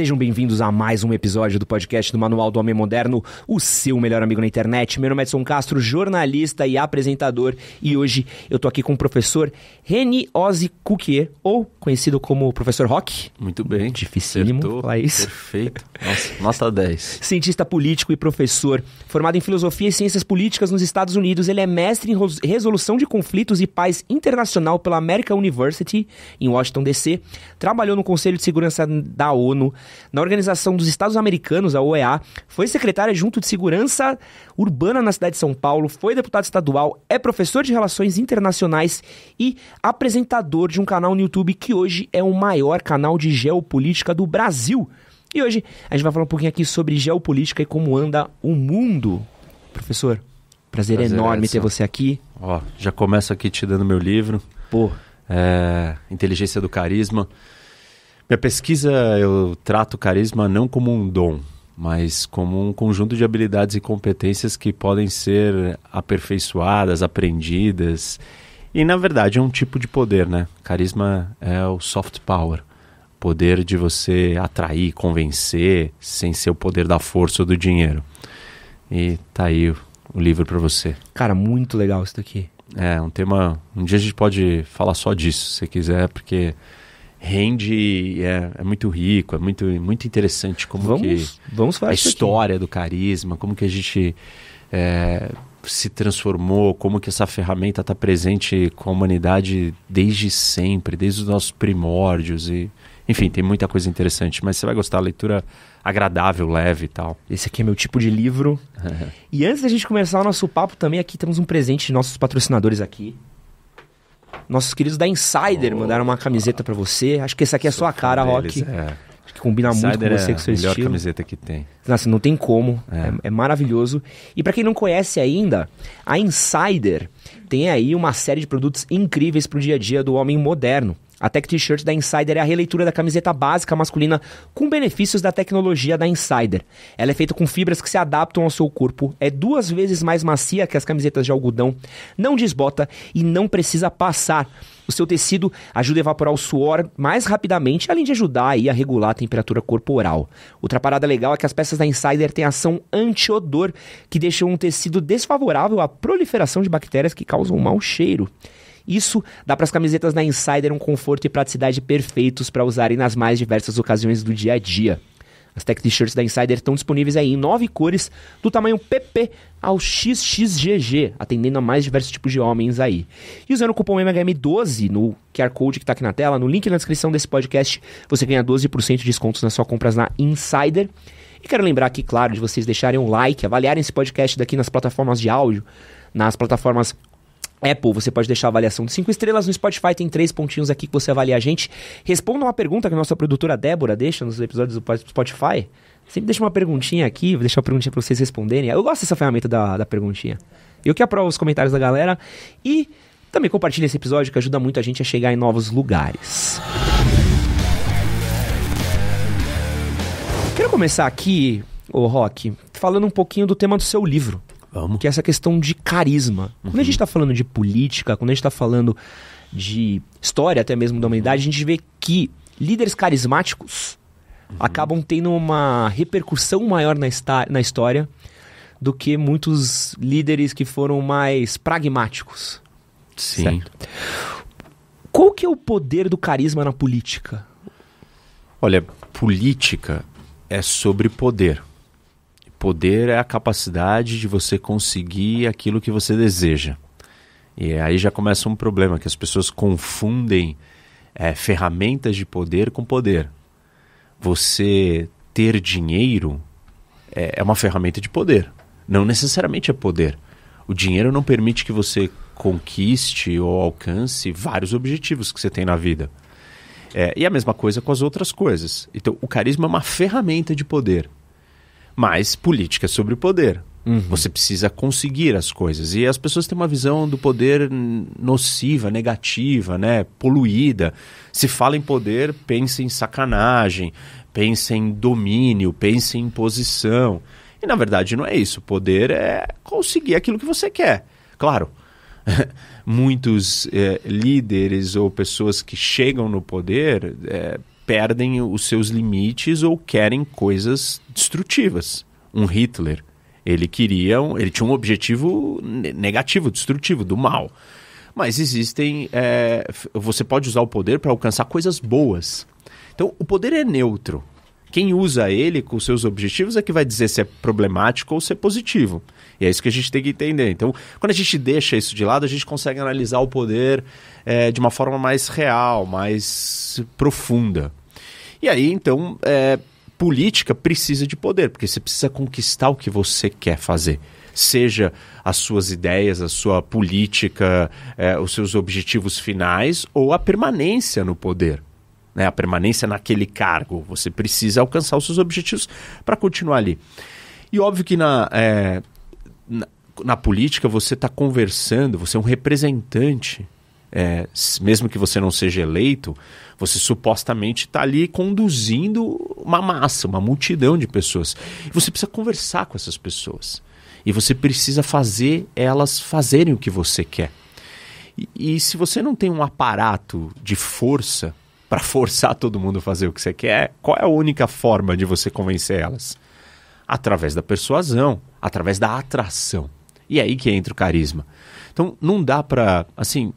Sejam bem-vindos a mais um episódio do podcast do Manual do Homem Moderno, o seu melhor amigo na internet. Meu nome é Edson Castro, jornalista e apresentador, e hoje eu tô aqui com o professor Reni Ozzy Cuquier, ou conhecido como Professor Rock. Muito bem. Dificílimo Acertou. falar isso. Perfeito. Nossa, nota 10. Cientista político e professor, formado em filosofia e ciências políticas nos Estados Unidos, ele é mestre em resolução de conflitos e paz internacional pela American University, em Washington, D.C. Trabalhou no Conselho de Segurança da ONU, na Organização dos Estados Americanos, a OEA, foi secretário junto de Segurança Urbana na cidade de São Paulo, foi deputado estadual, é professor de Relações Internacionais e apresentador de um canal no YouTube que hoje é o maior canal de geopolítica do Brasil. E hoje a gente vai falar um pouquinho aqui sobre geopolítica e como anda o mundo. Professor, prazer, Prazer, enorme Edson. ter você aqui. Ó, já começo aqui te dando meu livro, Pô, é, Inteligência do Carisma. Minha pesquisa, eu trato o carisma não como um dom, mas como um conjunto de habilidades e competências que podem ser aperfeiçoadas, aprendidas. E, na verdade, é um tipo de poder, né? Carisma é o soft power. Poder de você atrair, convencer, sem ser o poder da força ou do dinheiro. E tá aí o, o livro para você. cara, muito legal isso daqui. É, um tema. Um dia a gente pode falar só disso, se quiser, porque rende é, é muito rico, é muito, muito interessante como Vamos, que vamos a disso aqui. história do carisma, como que a gente é, se transformou, como que essa ferramenta está presente com a humanidade desde sempre, desde os nossos primórdios e enfim, tem muita coisa interessante, mas você vai gostar, leitura agradável, leve e tal. Esse aqui é meu tipo de livro. E antes da gente começar o nosso papo, também aqui temos um presente de nossos patrocinadores aqui. Nossos queridos da Insider Oh. mandaram uma camiseta pra você. Acho que essa aqui é a sua cara, Rock. É. Acho que combina muito Insider com você, é com seu a melhor estilo. camiseta que tem. Nossa, não tem como. É, É. é maravilhoso. E pra quem não conhece ainda, a Insider tem aí uma série de produtos incríveis pro dia a dia do homem moderno. A Tech T-shirt da Insider é a releitura da camiseta básica masculina com benefícios da tecnologia da Insider. Ela é feita com fibras que se adaptam ao seu corpo, é duas vezes mais macia que as camisetas de algodão, não desbota e não precisa passar. O seu tecido ajuda a evaporar o suor mais rapidamente, além de ajudar aí a regular a temperatura corporal. Outra parada legal é que as peças da Insider têm ação anti-odor, que deixam um tecido desfavorável à proliferação de bactérias que causam um mau cheiro. Isso dá para as camisetas da Insider um conforto e praticidade perfeitos para usarem nas mais diversas ocasiões do dia a dia. As tech t-shirts da Insider estão disponíveis aí em nove cores, do tamanho PP ao XXGG, atendendo a mais diversos tipos de homens aí. E usando o cupom MHM12 no QR Code que está aqui na tela, no link na descrição desse podcast, você ganha 12% de descontos nas suas compras na Insider. E quero lembrar aqui, claro, de vocês deixarem um like, avaliarem esse podcast daqui nas plataformas de áudio, nas plataformas Apple, você pode deixar a avaliação de 5 estrelas. No Spotify tem três pontinhos aqui que você avalia a gente. Responda uma pergunta que a nossa produtora Débora deixa nos episódios do Spotify. Sempre deixa uma perguntinha aqui, vou deixar uma perguntinha pra vocês responderem. Eu gosto dessa ferramenta da, da perguntinha. Eu que aprovo os comentários da galera. E também compartilhe esse episódio que ajuda muito a gente a chegar em novos lugares. Quero começar aqui, ô Rock, falando um pouquinho do tema do seu livro Vamos. que é essa questão de carisma. Quando a gente está falando de política, quando a gente está falando de história até mesmo da humanidade, a gente vê que líderes carismáticos acabam tendo uma repercussão maior na, na história do que muitos líderes que foram mais pragmáticos. Sim. Certo. Qual que é o poder do carisma na política? Olha, política é sobre poder. Poder é a capacidade de você conseguir aquilo que você deseja. E aí já começa um problema, que as pessoas confundem é, ferramentas de poder com poder. Você ter dinheiro é, é uma ferramenta de poder. Não necessariamente é poder. O dinheiro não permite que você conquiste ou alcance vários objetivos que você tem na vida. É, e a mesma coisa com as outras coisas. Então, o carisma é uma ferramenta de poder. Mas política é sobre poder. Você precisa conseguir as coisas. E as pessoas têm uma visão do poder nociva, negativa, né? poluída. Se fala em poder, pensa em sacanagem, pensa em domínio, pensa em imposição. E na verdade não é isso. Poder é conseguir aquilo que você quer. Claro, muitos eh, líderes ou pessoas que chegam no poder eh, perdem os seus limites ou querem coisas destrutivas. Um Hitler, ele queria, ele tinha um objetivo negativo, destrutivo, do mal. Mas existem, é, você pode usar o poder para alcançar coisas boas. Então, o poder é neutro. Quem usa ele com seus objetivos é que vai dizer se é problemático ou se é positivo. E é isso que a gente tem que entender. Então, quando a gente deixa isso de lado, a gente consegue analisar o poder é, de uma forma mais real, mais profunda. E aí, então, é, política precisa de poder, porque você precisa conquistar o que você quer fazer. Seja as suas ideias, a sua política, é, os seus objetivos finais ou a permanência no poder né, a permanência naquele cargo. Você precisa alcançar os seus objetivos para continuar ali. E óbvio que na, é, na, na, política você está conversando, você é um representante. É, mesmo que você não seja eleito, você supostamente está ali conduzindo uma massa, uma multidão de pessoas. Você precisa conversar com essas pessoas. E você precisa fazer elas fazerem o que você quer. E, e se você não tem um aparato de força para forçar todo mundo a fazer o que você quer, qual é a única forma de você convencer elas? Através da persuasão, através da atração. E é aí que entra o carisma. Então, não dá para. Assim,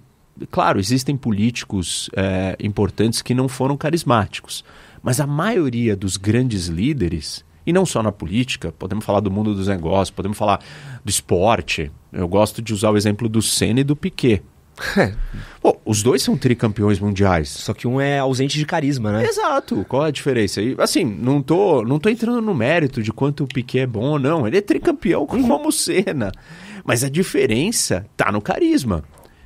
claro, existem políticos é, importantes que não foram carismáticos, mas a maioria dos grandes líderes, e não só na política, podemos falar do mundo dos negócios, podemos falar do esporte. Eu gosto de usar o exemplo do Senna e do Piquet. É. Pô, os dois são tricampeões mundiais. Só que um é ausente de carisma, né? Exato. Qual é a diferença? E, assim, não tô, não tô entrando no mérito de quanto o Piquet é bom ou não. Ele é tricampeão como o Senna. Mas a diferença tá no carisma.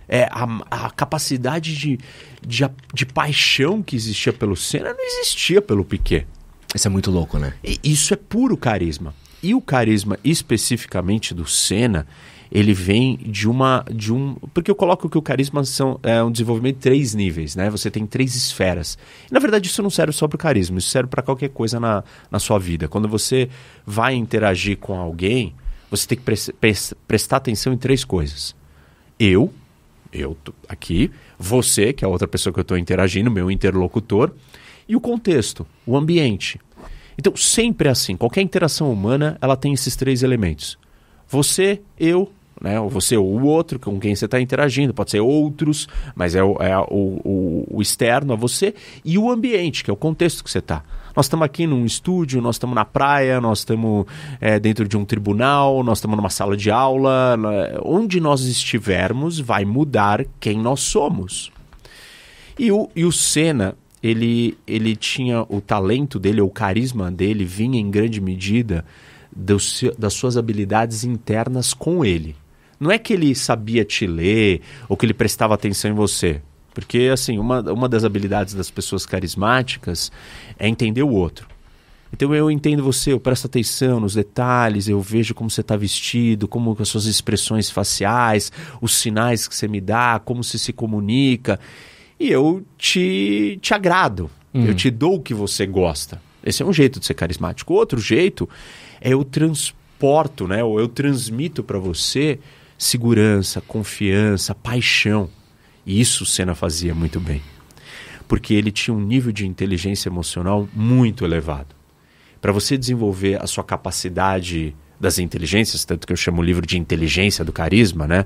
É a, a capacidade de, de, de paixão que existia pelo Senna não existia pelo Piquet. Isso é muito louco, né? E isso é puro carisma. E o carisma especificamente do Senna ele vem de uma de um porque eu coloco que o carisma são, é um desenvolvimento de três níveis né você tem três esferas e, na verdade isso não serve só para o carisma isso serve para qualquer coisa na, na sua vida quando você vai interagir com alguém você tem que pre prestar atenção em três coisas eu eu aqui você que é a outra pessoa que eu estou interagindo meu interlocutor e o contexto o ambiente. Então sempre é assim qualquer interação humana ela tem esses três elementos. Você, eu né? Ou você ou o outro com quem você está interagindo, pode ser outros, mas é, o, é o, o, o, externo a você, e o ambiente, que é o contexto que você está. Nós estamos aqui num estúdio, nós estamos na praia, nós estamos é, dentro de um tribunal, nós estamos numa sala de aula. Né? Onde nós estivermos vai mudar quem nós somos. E o, e o Senna, ele, ele tinha o talento dele, o carisma dele, vinha em grande medida dos, das suas habilidades internas com ele. Não é que ele sabia te ler ou que ele prestava atenção em você. Porque, assim, uma, uma das habilidades das pessoas carismáticas é entender o outro. Então eu entendo você, eu presto atenção nos detalhes, eu vejo como você está vestido, como as suas expressões faciais, os sinais que você me dá, como você se comunica. E eu te, te agrado, hum. eu te dou o que você gosta. Esse é um jeito de ser carismático. Outro jeito é eu transporto, né, ou eu transmito para você segurança, confiança, paixão. E isso o Senna fazia muito bem. Porque ele tinha um nível de inteligência emocional muito elevado. Para você desenvolver a sua capacidade das inteligências, tanto que eu chamo o livro de inteligência do carisma, né?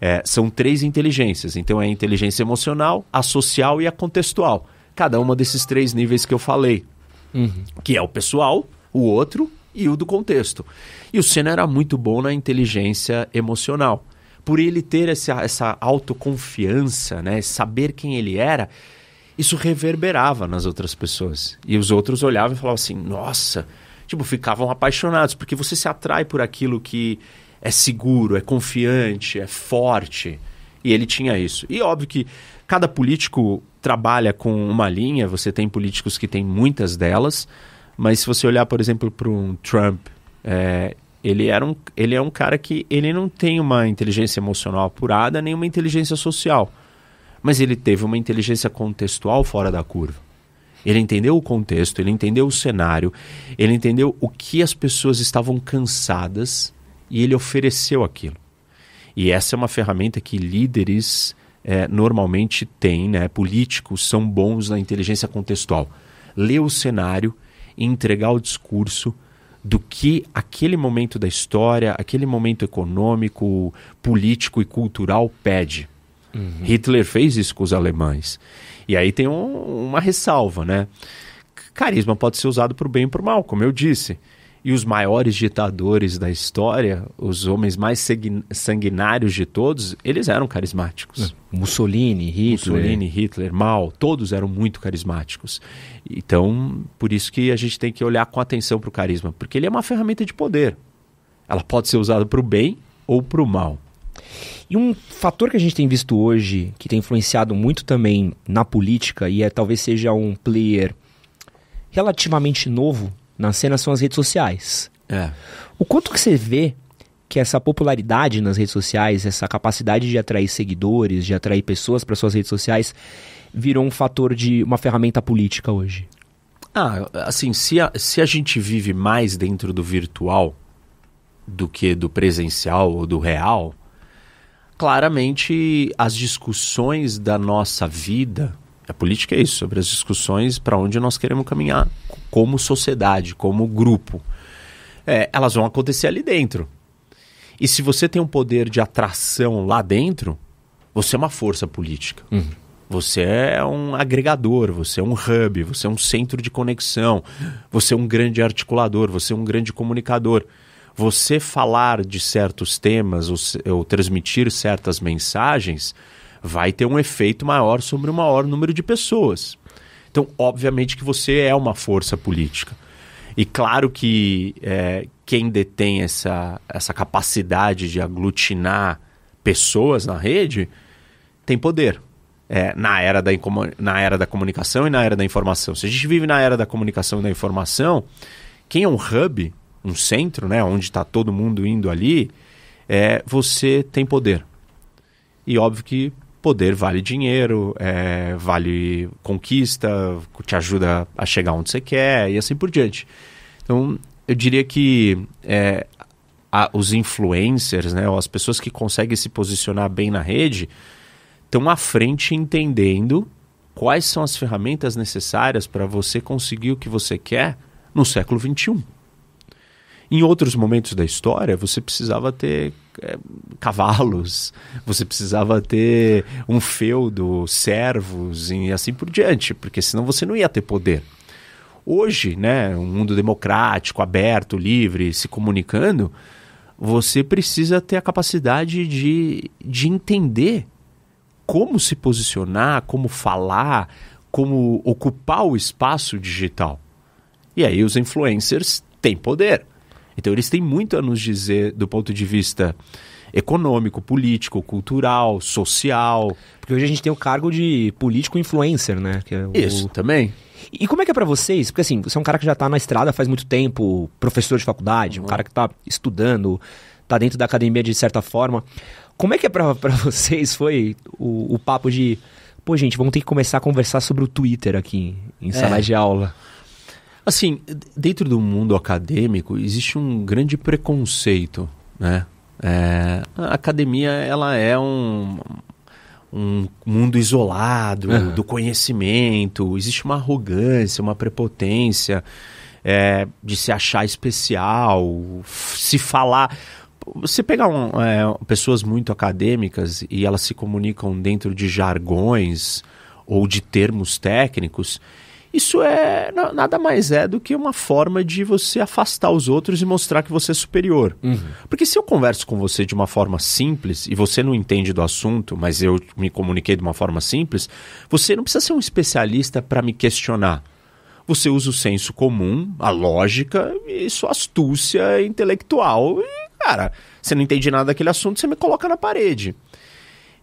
É, são três inteligências. Então é a inteligência emocional, a social e a contextual. Cada uma desses três níveis que eu falei. Uhum. Que é o pessoal, o outro e o do contexto. E o Senna era muito bom na inteligência emocional. Por ele ter essa, essa autoconfiança, né, saber quem ele era, isso reverberava nas outras pessoas. E os outros olhavam e falavam assim: nossa, tipo, ficavam apaixonados, porque você se atrai por aquilo que é seguro, é confiante, é forte. E ele tinha isso. E óbvio que cada político trabalha com uma linha, você tem políticos que têm muitas delas, mas se você olhar, por exemplo, para um Trump, é, ele, era um, ele é um cara que ele não tem uma inteligência emocional apurada, nem uma inteligência social. Mas ele teve uma inteligência contextual fora da curva. Ele entendeu o contexto, ele entendeu o cenário, ele entendeu o que as pessoas estavam cansadas e ele ofereceu aquilo. E essa é uma ferramenta que líderes é, normalmente têm, né? políticos são bons na inteligência contextual ler o cenário e entregar o discurso do que aquele momento da história, aquele momento econômico, político e cultural pede. Uhum. Hitler fez isso com os alemães. E aí tem um, uma ressalva, né? Carisma pode ser usado para o bem e para o mal, como eu disse. E os maiores ditadores da história, os homens mais sanguinários de todos, eles eram carismáticos. É. Mussolini, Hitler. Mussolini, Hitler, Mao, todos eram muito carismáticos. Então, por isso que a gente tem que olhar com atenção para o carisma, porque ele é uma ferramenta de poder. Ela pode ser usada para o bem ou para o mal. E um fator que a gente tem visto hoje, que tem influenciado muito também na política, e é talvez seja um player relativamente novo na cena são as redes sociais. É. O quanto que você vê que essa popularidade nas redes sociais, essa capacidade de atrair seguidores, de atrair pessoas para suas redes sociais, virou um fator de uma ferramenta política hoje? Ah, assim, se a, se a gente vive mais dentro do virtual do que do presencial ou do real, claramente as discussões da nossa vida a política é isso, sobre as discussões para onde nós queremos caminhar como sociedade, como grupo. É, elas vão acontecer ali dentro. E se você tem um poder de atração lá dentro, você é uma força política. Uhum. Você é um agregador, você é um hub, você é um centro de conexão, você é um grande articulador, você é um grande comunicador. Você falar de certos temas ou, ou transmitir certas mensagens vai ter um efeito maior sobre o maior número de pessoas. Então, obviamente que você é uma força política. E claro que é, quem detém essa, essa capacidade de aglutinar pessoas na rede tem poder. É, na, era da, na era da comunicação e na era da informação. Se a gente vive na era da comunicação e da informação, quem é um hub, um centro, né, onde está todo mundo indo ali, é, você tem poder. E óbvio que poder vale dinheiro, é, vale conquista, te ajuda a chegar onde você quer e assim por diante. Então, eu diria que é, a, os influencers, né, as pessoas que conseguem se posicionar bem na rede, estão à frente entendendo quais são as ferramentas necessárias para você conseguir o que você quer no século XXI. Em outros momentos da história, você precisava ter é, cavalos, você precisava ter um feudo, servos e assim por diante, porque senão você não ia ter poder. Hoje, né, um mundo democrático, aberto, livre, se comunicando, você precisa ter a capacidade de, de entender como se posicionar, como falar, como ocupar o espaço digital. E aí os influencers têm poder. Então eles têm muito a nos dizer do ponto de vista econômico, político, cultural, social. Porque hoje a gente tem o cargo de político influencer, né? É Isso, também. E como é que é para vocês? Porque assim, você é um cara que já tá na estrada faz muito tempo, professor de faculdade, uhum. um cara que tá estudando, tá dentro da academia de certa forma. Como é que é para vocês foi o, o, papo de, pô, gente, vamos ter que começar a conversar sobre o Twitter aqui em sala é. de aula? Assim, dentro do mundo acadêmico existe um grande preconceito, né? É, a academia ela é um, um mundo isolado uhum. do conhecimento, existe uma arrogância, uma prepotência é, de se achar especial, se falar. Você pegar um, é, pessoas muito acadêmicas e elas se comunicam dentro de jargões ou de termos técnicos isso é nada mais é do que uma forma de você afastar os outros e mostrar que você é superior. Uhum. Porque se eu converso com você de uma forma simples e você não entende do assunto, mas eu me comuniquei de uma forma simples, você não precisa ser um especialista para me questionar. Você usa o senso comum, a lógica e sua astúcia intelectual. E, cara, você não entende nada daquele assunto, você me coloca na parede.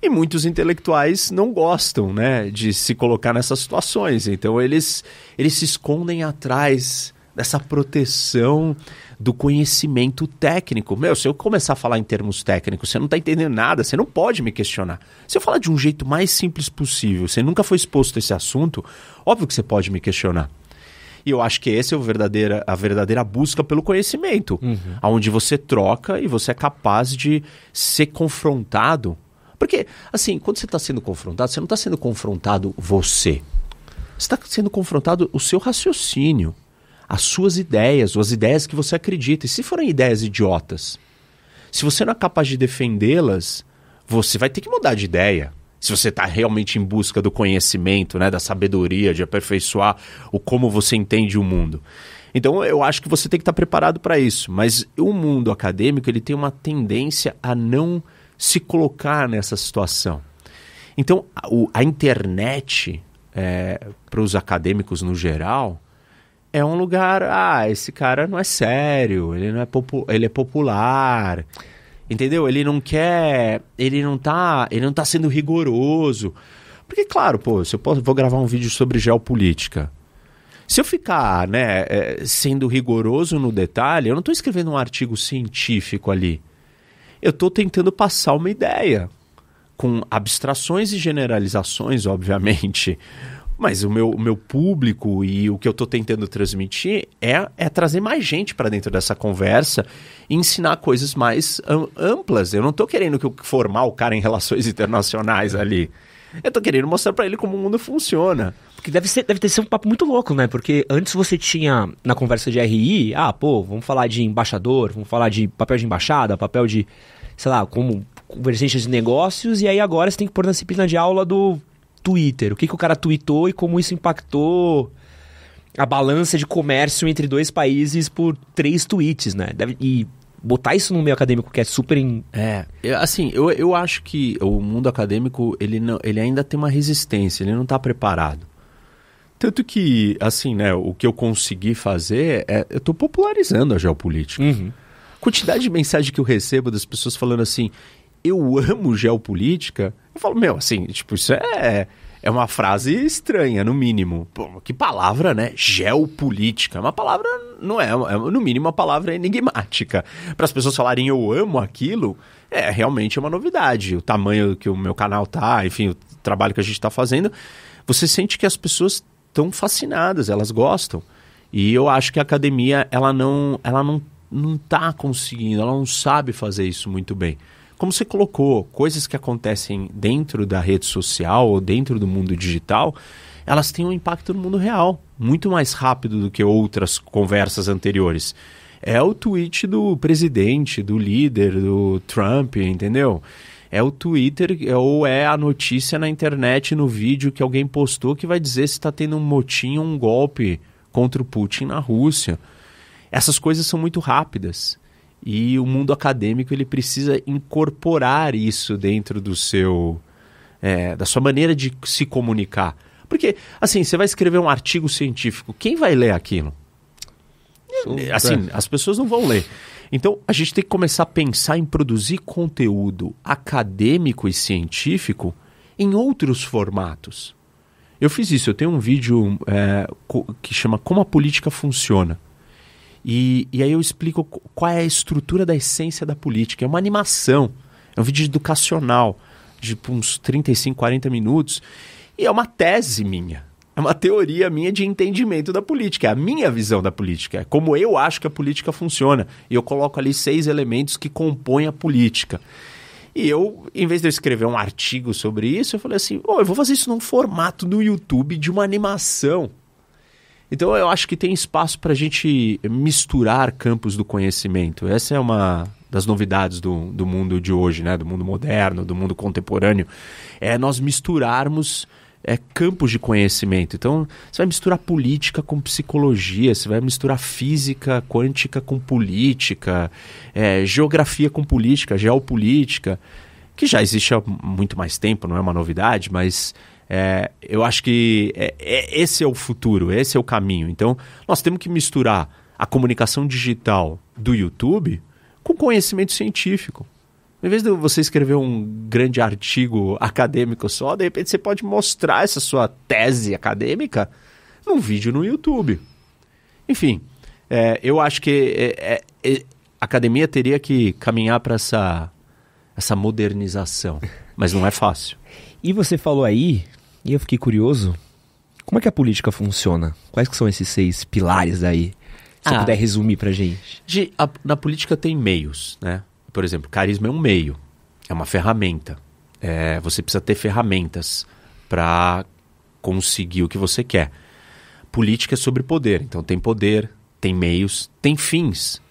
E muitos intelectuais não gostam, né, de se colocar nessas situações. Então eles, eles se escondem atrás dessa proteção do conhecimento técnico. Meu, se eu começar a falar em termos técnicos, você não está entendendo nada, você não pode me questionar. Se eu falar de um jeito mais simples possível, você nunca foi exposto a esse assunto, óbvio que você pode me questionar. E eu acho que essa é a verdadeira, a verdadeira busca pelo conhecimento, uhum. onde você troca e você é capaz de ser confrontado porque, assim, quando você está sendo confrontado, você não está sendo confrontado você. Você está sendo confrontado o seu raciocínio, as suas ideias, ou as ideias que você acredita. E se forem ideias idiotas, se você não é capaz de defendê-las, você vai ter que mudar de ideia. Se você está realmente em busca do conhecimento, né, da sabedoria, de aperfeiçoar o como você entende o mundo. Então eu acho que você tem que estar tá preparado para isso. Mas o mundo acadêmico ele tem uma tendência a não se colocar nessa situação. Então a, a internet é, para os acadêmicos no geral é um lugar, ah, esse cara não é sério, ele não é popu ele é popular. Entendeu? Ele não quer, ele não tá, ele não tá sendo rigoroso. Porque claro, pô, se eu posso, vou gravar um vídeo sobre geopolítica. Se eu ficar, né, é, sendo rigoroso no detalhe, eu não estou escrevendo um artigo científico ali. Eu estou tentando passar uma ideia com abstrações e generalizações, obviamente. Mas o meu, o meu público e o que eu estou tentando transmitir é, é trazer mais gente para dentro dessa conversa e ensinar coisas mais amplas. Eu não estou querendo que formar o cara em relações internacionais ali. Eu estou querendo mostrar para ele como o mundo funciona. Porque deve, ser, deve ter sido um papo muito louco, né? Porque antes você tinha, na conversa de RI, ah, pô, vamos falar de embaixador, vamos falar de papel de embaixada, papel de, sei lá, como convergência de negócios, e aí agora você tem que pôr na disciplina de aula do Twitter. O que, que o cara tweetou e como isso impactou a balança de comércio entre dois países por três tweets, né? Deve, e botar isso no meio acadêmico que é super... In... É, assim, eu, eu acho que o mundo acadêmico, ele, não, ele ainda tem uma resistência, ele não está preparado. Tanto que, assim, né, o que eu consegui fazer é, eu estou popularizando a geopolítica. Uhum. A quantidade de mensagem que eu recebo das pessoas falando assim, eu amo geopolítica, eu falo, meu, assim, tipo, isso é, é uma frase estranha, no mínimo. Pô, que palavra, né? Geopolítica. É uma palavra, não é, é no mínimo, uma palavra enigmática. Para as pessoas falarem eu amo aquilo, é realmente uma novidade. O tamanho que o meu canal tá, enfim, o trabalho que a gente está fazendo, você sente que as pessoas estão fascinadas, elas gostam. E eu acho que a academia, ela não, ela não, não tá conseguindo, ela não sabe fazer isso muito bem como você colocou, coisas que acontecem dentro da rede social ou dentro do mundo digital, elas têm um impacto no mundo real, muito mais rápido do que outras conversas anteriores. É o tweet do presidente, do líder, do Trump, entendeu? É o Twitter ou é a notícia na internet, no vídeo que alguém postou que vai dizer se está tendo um motim um golpe contra o Putin na Rússia. Essas coisas são muito rápidas. E o mundo acadêmico ele precisa incorporar isso dentro do seu é, da sua maneira de se comunicar. Porque, assim, você vai escrever um artigo científico, quem vai ler aquilo? Assim, as pessoas não vão ler. Então, a gente tem que começar a pensar em produzir conteúdo acadêmico e científico em outros formatos. Eu fiz isso, eu tenho um vídeo é, que chama Como a Política Funciona. E, e aí eu explico qual é a estrutura da essência da política. É uma animação, é um vídeo educacional de uns 35, 40 minutos. E é uma tese minha. É uma teoria minha de entendimento da política. É a minha visão da política. É como eu acho que a política funciona. E eu coloco ali seis elementos que compõem a política. E eu, em vez de eu escrever um artigo sobre isso, eu falei assim: oh, eu vou fazer isso num formato do YouTube de uma animação. Então eu acho que tem espaço para a gente misturar campos do conhecimento. Essa é uma das novidades do, do mundo de hoje, né? do mundo moderno, do mundo contemporâneo. É nós misturarmos é, campos de conhecimento. Então você vai misturar política com psicologia, você vai misturar física quântica com política, é, geografia com política, geopolítica, que já existe há muito mais tempo, não é uma novidade, mas é, eu acho que é, é, esse é o futuro, esse é o caminho. Então, nós temos que misturar a comunicação digital do YouTube com conhecimento científico. Em vez de você escrever um grande artigo acadêmico só, de repente você pode mostrar essa sua tese acadêmica num vídeo no YouTube. Enfim, é, eu acho que é, é, é a academia teria que caminhar para essa, essa modernização, mas não é fácil. E você falou aí e eu fiquei curioso, como é que a política funciona? Quais que são esses seis pilares aí? Se ah, você puder resumir pra gente. De, a, na política tem meios, né? Por exemplo, carisma é um meio, é uma ferramenta. É, você precisa ter ferramentas para conseguir o que você quer. Política é sobre poder, então tem poder, tem meios, tem fins.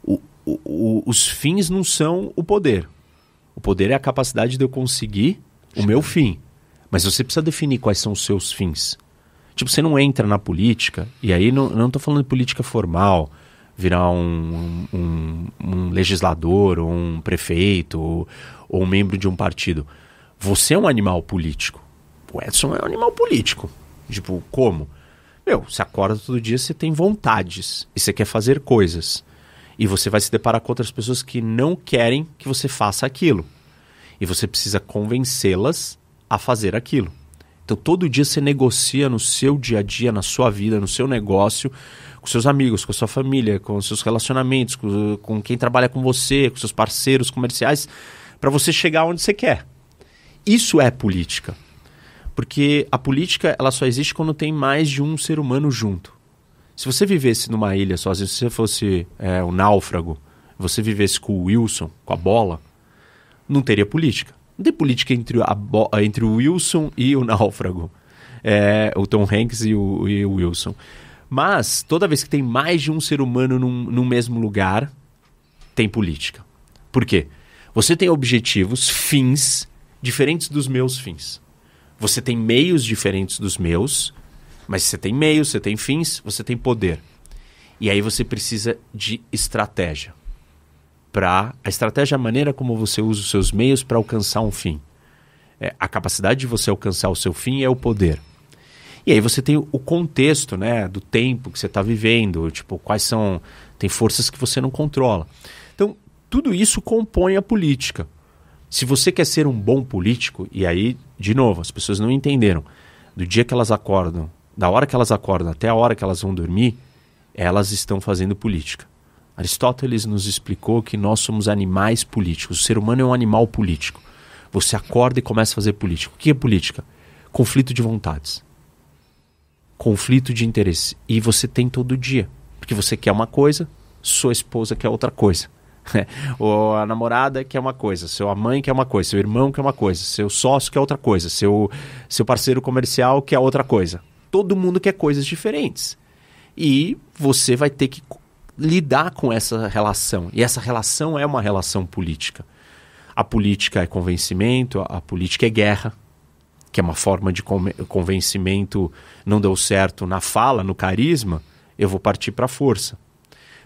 O, o, o, os fins não são o poder. O poder é a capacidade de eu conseguir o meu fim. Mas você precisa definir quais são os seus fins. Tipo, você não entra na política, e aí não, não tô falando de política formal, virar um, um, um legislador, ou um prefeito, ou, ou um membro de um partido. Você é um animal político. O Edson é um animal político. Tipo, como? Meu, você acorda todo dia, você tem vontades e você quer fazer coisas. E você vai se deparar com outras pessoas que não querem que você faça aquilo. E você precisa convencê-las a fazer aquilo. Então todo dia você negocia no seu dia a dia, na sua vida, no seu negócio, com seus amigos, com a sua família, com seus relacionamentos, com, com quem trabalha com você, com seus parceiros comerciais, para você chegar onde você quer. Isso é política. Porque a política ela só existe quando tem mais de um ser humano junto. Se você vivesse numa ilha sozinho, se você fosse é, um náufrago, você vivesse com o Wilson, com a bola, não teria política. Não tem política entre, a entre o Wilson e o náufrago. É, o Tom Hanks e o, e o, Wilson. Mas, toda vez que tem mais de um ser humano num, num mesmo lugar, tem política. Por quê? Você tem objetivos, fins, diferentes dos meus fins. Você tem meios diferentes dos meus, mas você tem meios, você tem fins, você tem poder. E aí você precisa de estratégia. Para a estratégia a maneira como você usa os seus meios para alcançar um fim. É, a capacidade de você alcançar o seu fim é o poder. E aí você tem o contexto, né, do tempo que você está vivendo, tipo, quais são tem forças que você não controla. Então, tudo isso compõe a política. Se você quer ser um bom político, e aí, de novo, as pessoas não entenderam, do dia que elas acordam da hora que elas acordam até a hora que elas vão dormir, elas estão fazendo política. Aristóteles nos explicou que nós somos animais políticos. O ser humano é um animal político. Você acorda e começa a fazer política. O que é política? Conflito de vontades. Conflito de interesse. E você tem todo dia. Porque você quer uma coisa, sua esposa quer outra coisa. Ou a namorada quer uma coisa, sua mãe quer uma coisa, seu irmão quer uma coisa, seu sócio quer outra coisa, seu, seu parceiro comercial quer outra coisa todo mundo quer coisas diferentes. E você vai ter que lidar com essa relação. E essa relação é uma relação política. A política é convencimento, a política é guerra, que é uma forma de convencimento. Não deu certo na fala, no carisma, eu vou partir para a força.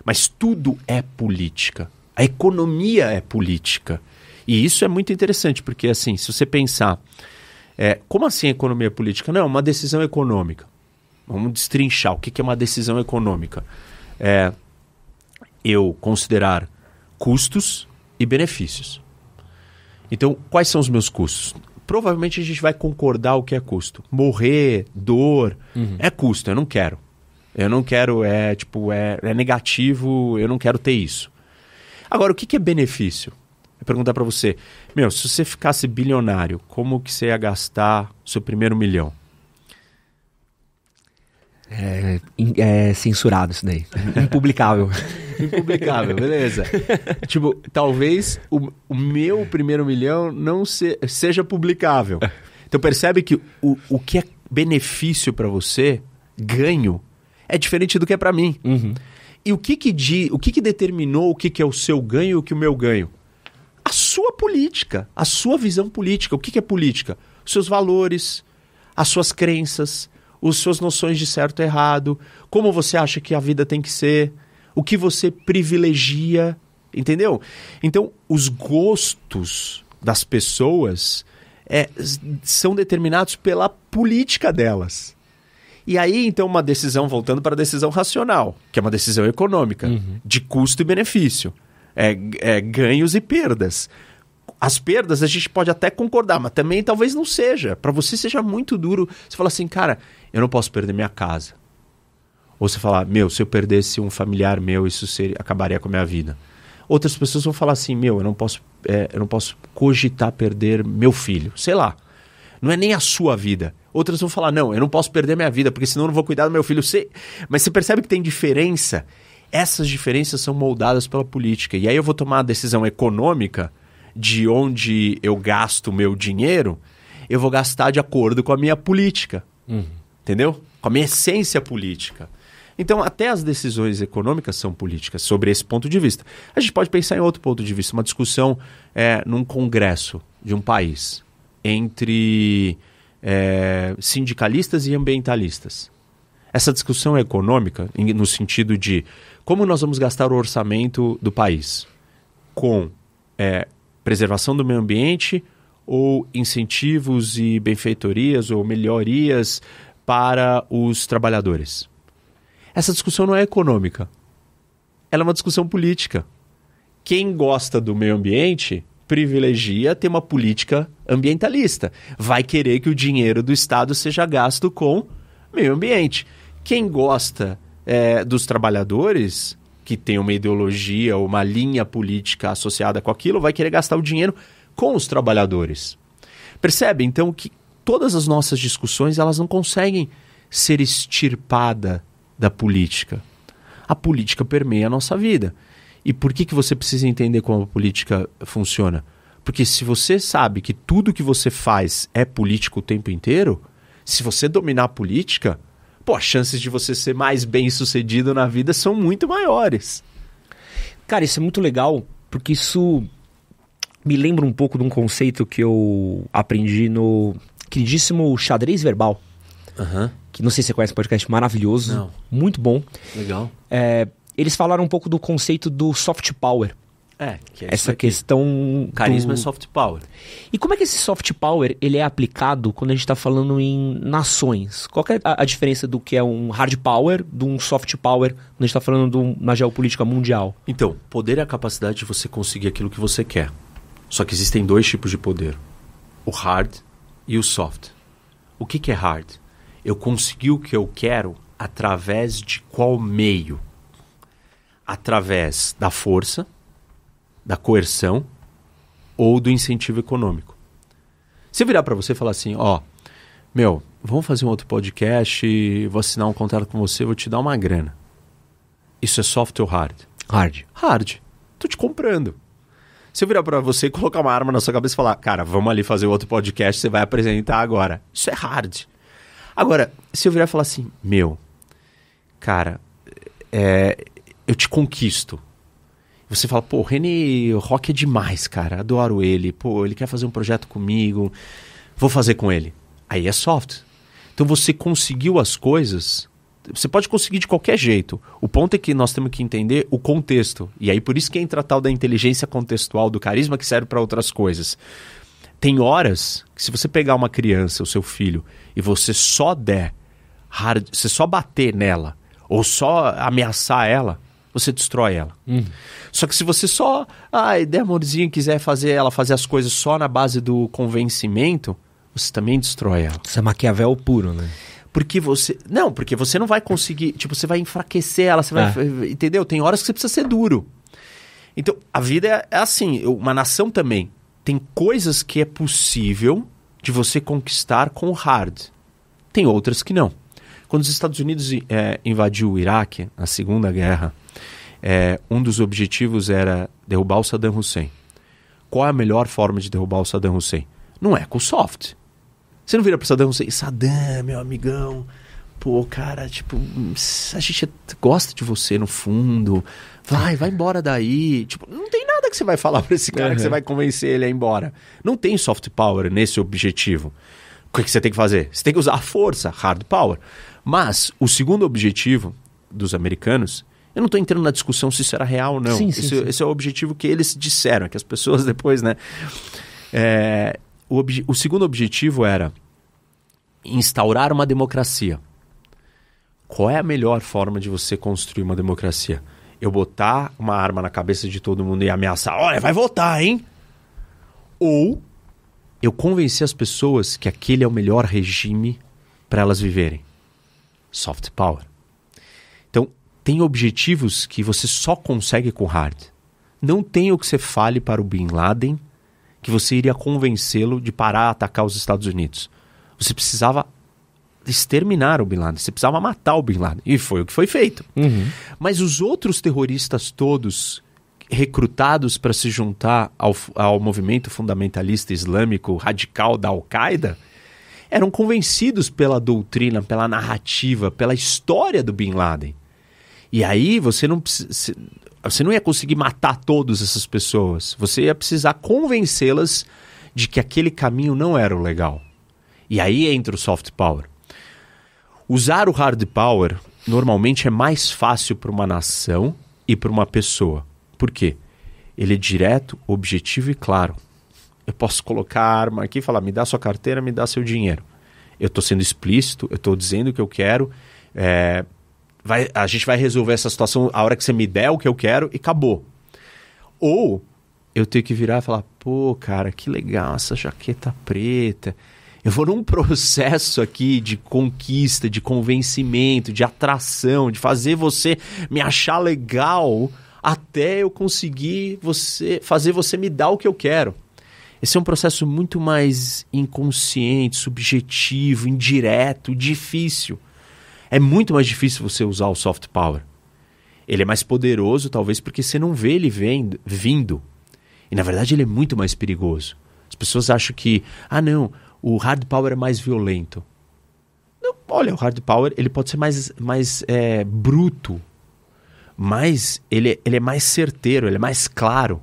Mas tudo é política. A economia é política. E isso é muito interessante, porque assim, se você pensar é, como assim economia política? Não, é uma decisão econômica. Vamos destrinchar. O que é uma decisão econômica? É eu considerar custos e benefícios. Então, quais são os meus custos? Provavelmente a gente vai concordar o que é custo. Morrer, dor, uhum. é custo, eu não quero. Eu não quero, é tipo, é, é negativo, eu não quero ter isso. Agora, o que, que é benefício? Eu perguntar para você, meu, se você ficasse bilionário, como que você ia gastar seu primeiro milhão? É, é censurado isso daí. Impublicável. Impublicável, beleza. tipo, talvez o, o, meu primeiro milhão não se, seja publicável. Então percebe que o, o que é benefício para você, ganho, é diferente do que é para mim. Uhum. E o que que, o que que determinou o que, que é o seu ganho e o que é o meu ganho? a sua política, a sua visão política. O que, que é política? Os seus valores, as suas crenças, as suas noções de certo e errado, como você acha que a vida tem que ser, o que você privilegia, entendeu? Então, os gostos das pessoas é, são determinados pela política delas. E aí, então, uma decisão, voltando para a decisão racional, que é uma decisão econômica, uhum. de custo e benefício é, é, ganhos e perdas. As perdas a gente pode até concordar, mas também talvez não seja. Para você seja muito duro. Você fala assim, cara, eu não posso perder minha casa. Ou você falar, meu, se eu perdesse um familiar meu, isso seria, acabaria com a minha vida. Outras pessoas vão falar assim, meu, eu não posso, é, eu não posso cogitar perder meu filho. Sei lá. Não é nem a sua vida. Outras vão falar, não, eu não posso perder minha vida, porque senão eu não vou cuidar do meu filho. Você... Mas você percebe que tem diferença essas diferenças são moldadas pela política. E aí eu vou tomar a decisão econômica de onde eu gasto o meu dinheiro, eu vou gastar de acordo com a minha política. Uhum. Entendeu? Com a minha essência política. Então, até as decisões econômicas são políticas, sobre esse ponto de vista. A gente pode pensar em outro ponto de vista, uma discussão é, num congresso de um país entre é, sindicalistas e ambientalistas. Essa discussão é econômica, no sentido de como nós vamos gastar o orçamento do país com é, preservação do meio ambiente ou incentivos e benfeitorias ou melhorias para os trabalhadores. Essa discussão não é econômica. Ela é uma discussão política. Quem gosta do meio ambiente privilegia ter uma política ambientalista. Vai querer que o dinheiro do Estado seja gasto com meio ambiente. Quem gosta é, dos trabalhadores, que tem uma ideologia, uma linha política associada com aquilo, vai querer gastar o dinheiro com os trabalhadores. Percebe, então, que todas as nossas discussões elas não conseguem ser extirpada da política. A política permeia a nossa vida. E por que, que você precisa entender como a política funciona? Porque se você sabe que tudo que você faz é político o tempo inteiro, se você dominar a política, pô, as chances de você ser mais bem sucedido na vida são muito maiores. Cara, isso é muito legal, porque isso me lembra um pouco de um conceito que eu aprendi no queridíssimo xadrez verbal. Uhum. Que não sei se você conhece, um podcast maravilhoso, não. muito bom. Legal. É, eles falaram um pouco do conceito do soft power. É, que é essa questão. Carisma do... é soft power. E como é que esse soft power ele é aplicado quando a gente está falando em nações? Qual é a, a, diferença do que é um hard power de um soft power quando a gente está falando do, na geopolítica mundial? Então, poder é a capacidade de você conseguir aquilo que você quer. Só que existem dois tipos de poder: o hard e o soft. O que, que é hard? Eu consegui o que eu quero através de qual meio? Através da força da coerção ou do incentivo econômico. Se eu virar para você e falar assim, ó, meu, vamos fazer um outro podcast, vou assinar um contrato com você, vou te dar uma grana. Isso é soft ou hard? Hard. Hard. Tô te comprando. Se eu virar para você e colocar uma arma na sua cabeça e falar, cara, vamos ali fazer outro podcast, você vai apresentar agora. Isso é hard. Agora, se eu virar e falar assim, meu, cara, é, eu te conquisto. Você fala, pô, o Rock é demais, cara. Adoro ele. Pô, ele quer fazer um projeto comigo. Vou fazer com ele. Aí é soft. Então você conseguiu as coisas. Você pode conseguir de qualquer jeito. O ponto é que nós temos que entender o contexto. E aí por isso que entra a tal da inteligência contextual do carisma que serve para outras coisas. Tem horas que se você pegar uma criança, o seu filho, e você só der, hard, você só bater nela, ou só ameaçar ela, você destrói ela. Uhum. Só que se você só, ai, der amorzinho quiser fazer ela fazer as coisas só na base do convencimento, você também destrói ela. Isso é Maquiavel puro, né? Porque você. Não, porque você não vai conseguir. Tipo, você vai enfraquecer ela, você vai. É. Entendeu? Tem horas que você precisa ser duro. Então, a vida é, é assim. Uma nação também. Tem coisas que é possível de você conquistar com hard. Tem outras que não. Quando os Estados Unidos é, invadiu o Iraque, na Segunda Guerra, é, um dos objetivos era derrubar o Saddam Hussein. Qual é a melhor forma de derrubar o Saddam Hussein? Não é com soft. Você não vira para Saddam Hussein, Saddam, meu amigão, pô, cara, tipo, a gente gosta de você no fundo, vai, vai embora daí. Tipo, não tem nada que você vai falar para esse cara uhum. que você vai convencer ele a ir embora. Não tem soft power nesse objetivo. O que, que você tem que fazer? Você tem que usar a força, hard power. Mas o segundo objetivo dos americanos eu não estou entrando na discussão se isso era real ou não. Sim, sim, esse, sim. esse, é o objetivo que eles disseram, que as pessoas depois, né? É, o, o segundo objetivo era instaurar uma democracia. Qual é a melhor forma de você construir uma democracia? Eu botar uma arma na cabeça de todo mundo e ameaçar, olha, vai votar, hein? Ou eu convencer as pessoas que aquele é o melhor regime para elas viverem. Soft power tem objetivos que você só consegue com hard. Não tem o que você fale para o Bin Laden que você iria convencê-lo de parar a atacar os Estados Unidos. Você precisava exterminar o Bin Laden, você precisava matar o Bin Laden. E foi o que foi feito. Uhum. Mas os outros terroristas todos recrutados para se juntar ao, ao movimento fundamentalista islâmico radical da Al-Qaeda, eram convencidos pela doutrina, pela narrativa, pela história do Bin Laden. E aí você não precisa, você não ia conseguir matar todas essas pessoas. Você ia precisar convencê-las de que aquele caminho não era o legal. E aí entra o soft power. Usar o hard power normalmente é mais fácil para uma nação e para uma pessoa. Por quê? Ele é direto, objetivo e claro. Eu posso colocar a arma aqui e falar: me dá sua carteira, me dá seu dinheiro. Eu estou sendo explícito, eu estou dizendo o que eu quero. É, vai, a gente vai resolver essa situação a hora que você me der o que eu quero e acabou. Ou eu tenho que virar e falar: pô, cara, que legal essa jaqueta preta. Eu vou num processo aqui de conquista, de convencimento, de atração, de fazer você me achar legal até eu conseguir você fazer você me dar o que eu quero. Esse é um processo muito mais inconsciente, subjetivo, indireto, difícil. É muito mais difícil você usar o soft power. Ele é mais poderoso, talvez, porque você não vê ele vendo, vindo. E na verdade ele é muito mais perigoso. As pessoas acham que, ah, não, o hard power é mais violento. Não, olha, o hard power ele pode ser mais, mais é, bruto, mas ele, ele é mais certeiro, ele é mais claro,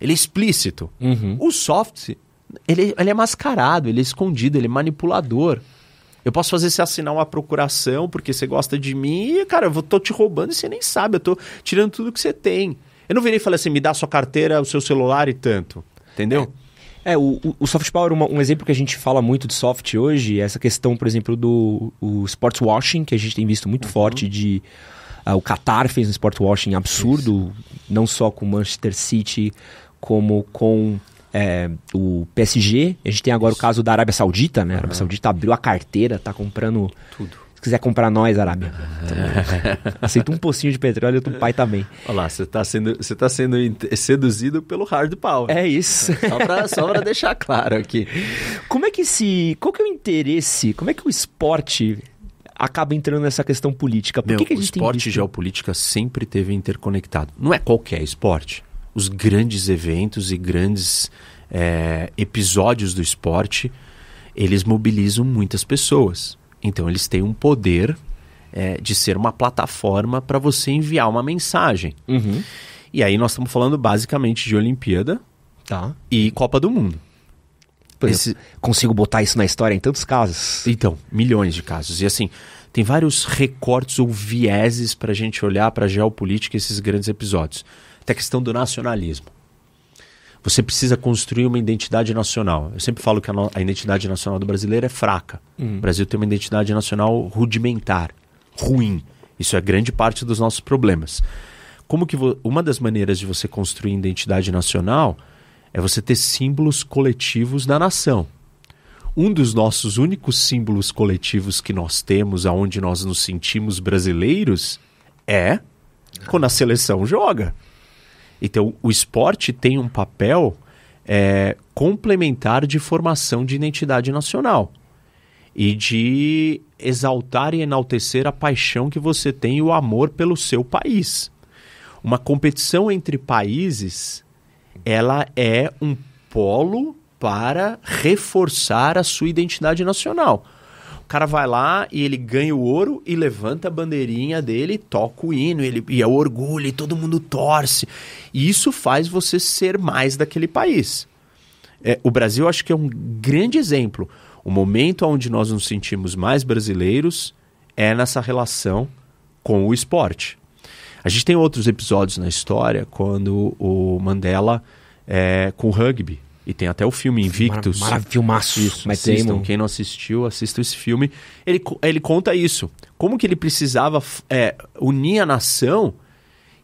ele é explícito. Uhum. O soft, ele, ele é mascarado, ele é escondido, ele é manipulador. Eu posso fazer você assinar uma procuração porque você gosta de mim e, cara, eu tô te roubando e você nem sabe, eu tô tirando tudo que você tem. Eu não virei e falei assim, me dá sua carteira, o seu celular e tanto. Entendeu? É, o, o soft power, uma, um exemplo que a gente fala muito de soft hoje, é essa questão, por exemplo, do o sports washing, que a gente tem visto muito uhum. forte de Uh, o Qatar fez um sport washing absurdo, Isso. não só com o Manchester City, como com é, o PSG. A gente tem agora Isso. o caso da Arábia Saudita, né? A Arábia Saudita abriu a carteira, tá comprando. Tudo. Se quiser comprar nós, Arábia. Aceita um pocinho de petróleo e o pai também. Olha lá, você está sendo, você tá sendo seduzido pelo hard power. É isso. Só para só pra deixar claro aqui. Como é que se. Qual que é o interesse? Como é que o esporte acaba entrando nessa questão política. Por Meu, que, que a gente o esporte e geopolítica sempre teve interconectado. Não é qualquer esporte. Os grandes eventos e grandes é, episódios do esporte, eles mobilizam muitas pessoas. Então eles têm um poder é, de ser uma plataforma para você enviar uma mensagem. Uhum. E aí nós estamos falando basicamente de Olimpíada tá. e Copa do Mundo. Esse... Consigo botar isso na história em tantos casos? Então, milhões de casos. E assim, tem vários recortes ou vieses para a gente olhar para a geopolítica esses grandes episódios. Tem a questão do nacionalismo. Você precisa construir uma identidade nacional. Eu sempre falo que a, a identidade nacional do brasileiro é fraca. Uhum. O Brasil tem uma identidade nacional rudimentar, ruim. Isso é grande parte dos nossos problemas. Como que uma das maneiras de você construir identidade nacional é você ter símbolos coletivos da nação. Um dos nossos únicos símbolos coletivos que nós temos, aonde nós nos sentimos brasileiros, é quando a seleção joga. Então, o esporte tem um papel é, complementar de formação de identidade nacional e de exaltar e enaltecer a paixão que você tem e o amor pelo seu país. Uma competição entre países ela é um polo para reforçar a sua identidade nacional. O cara vai lá e ele ganha o ouro e levanta a bandeirinha dele, toca o hino, ele, e é orgulho, e todo mundo torce. E isso faz você ser mais daquele país. É, o Brasil acho que é um grande exemplo. O momento onde nós nos sentimos mais brasileiros é nessa relação com o esporte. A gente tem outros episódios na história quando o Mandela é, com o rugby. E tem até o filme Invictus. Mar filmaço isso. Mas assistam, quem não assistiu, assista esse filme. Ele, ele conta isso. Como que ele precisava é, unir a nação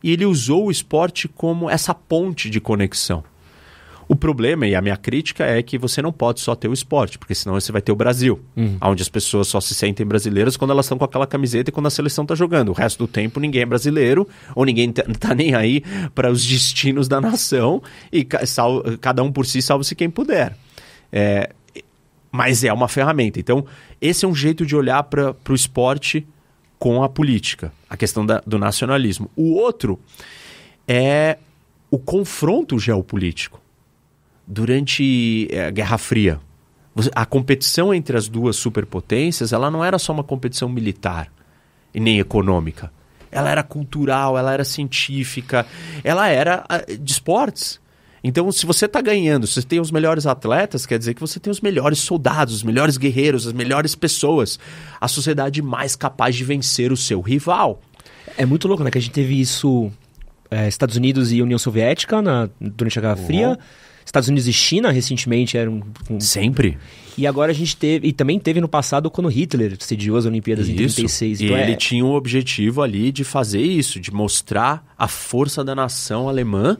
e ele usou o esporte como essa ponte de conexão. O problema e a minha crítica é que você não pode só ter o esporte, porque senão você vai ter o Brasil, uhum. onde as pessoas só se sentem brasileiras quando elas estão com aquela camiseta e quando a seleção está jogando. O resto do tempo ninguém é brasileiro ou ninguém tá, tá nem aí para os destinos da nação e sal, cada um por si salve-se quem puder. É, mas é uma ferramenta. Então, esse é um jeito de olhar para o esporte com a política, a questão da, do nacionalismo. O outro é o confronto geopolítico durante eh, a Guerra Fria, A competição entre as duas superpotências, ela não era só uma competição militar e nem econômica. Ela era cultural, ela era científica, ela era de esportes. Então, se você está ganhando, se você tem os melhores atletas, quer dizer que você tem os melhores soldados, os melhores guerreiros, as melhores pessoas. A sociedade mais capaz de vencer o seu rival. É muito louco, né? Que a gente teve isso é, Estados Unidos e União Soviética na, durante a Guerra Fria. Estados Unidos e China recentemente eram. Um, Sempre. E agora a gente teve. E também teve no passado quando Hitler sediou as Olimpíadas isso. em 36. Então e é... ele tinha um objetivo ali de fazer isso, de mostrar a força da nação alemã,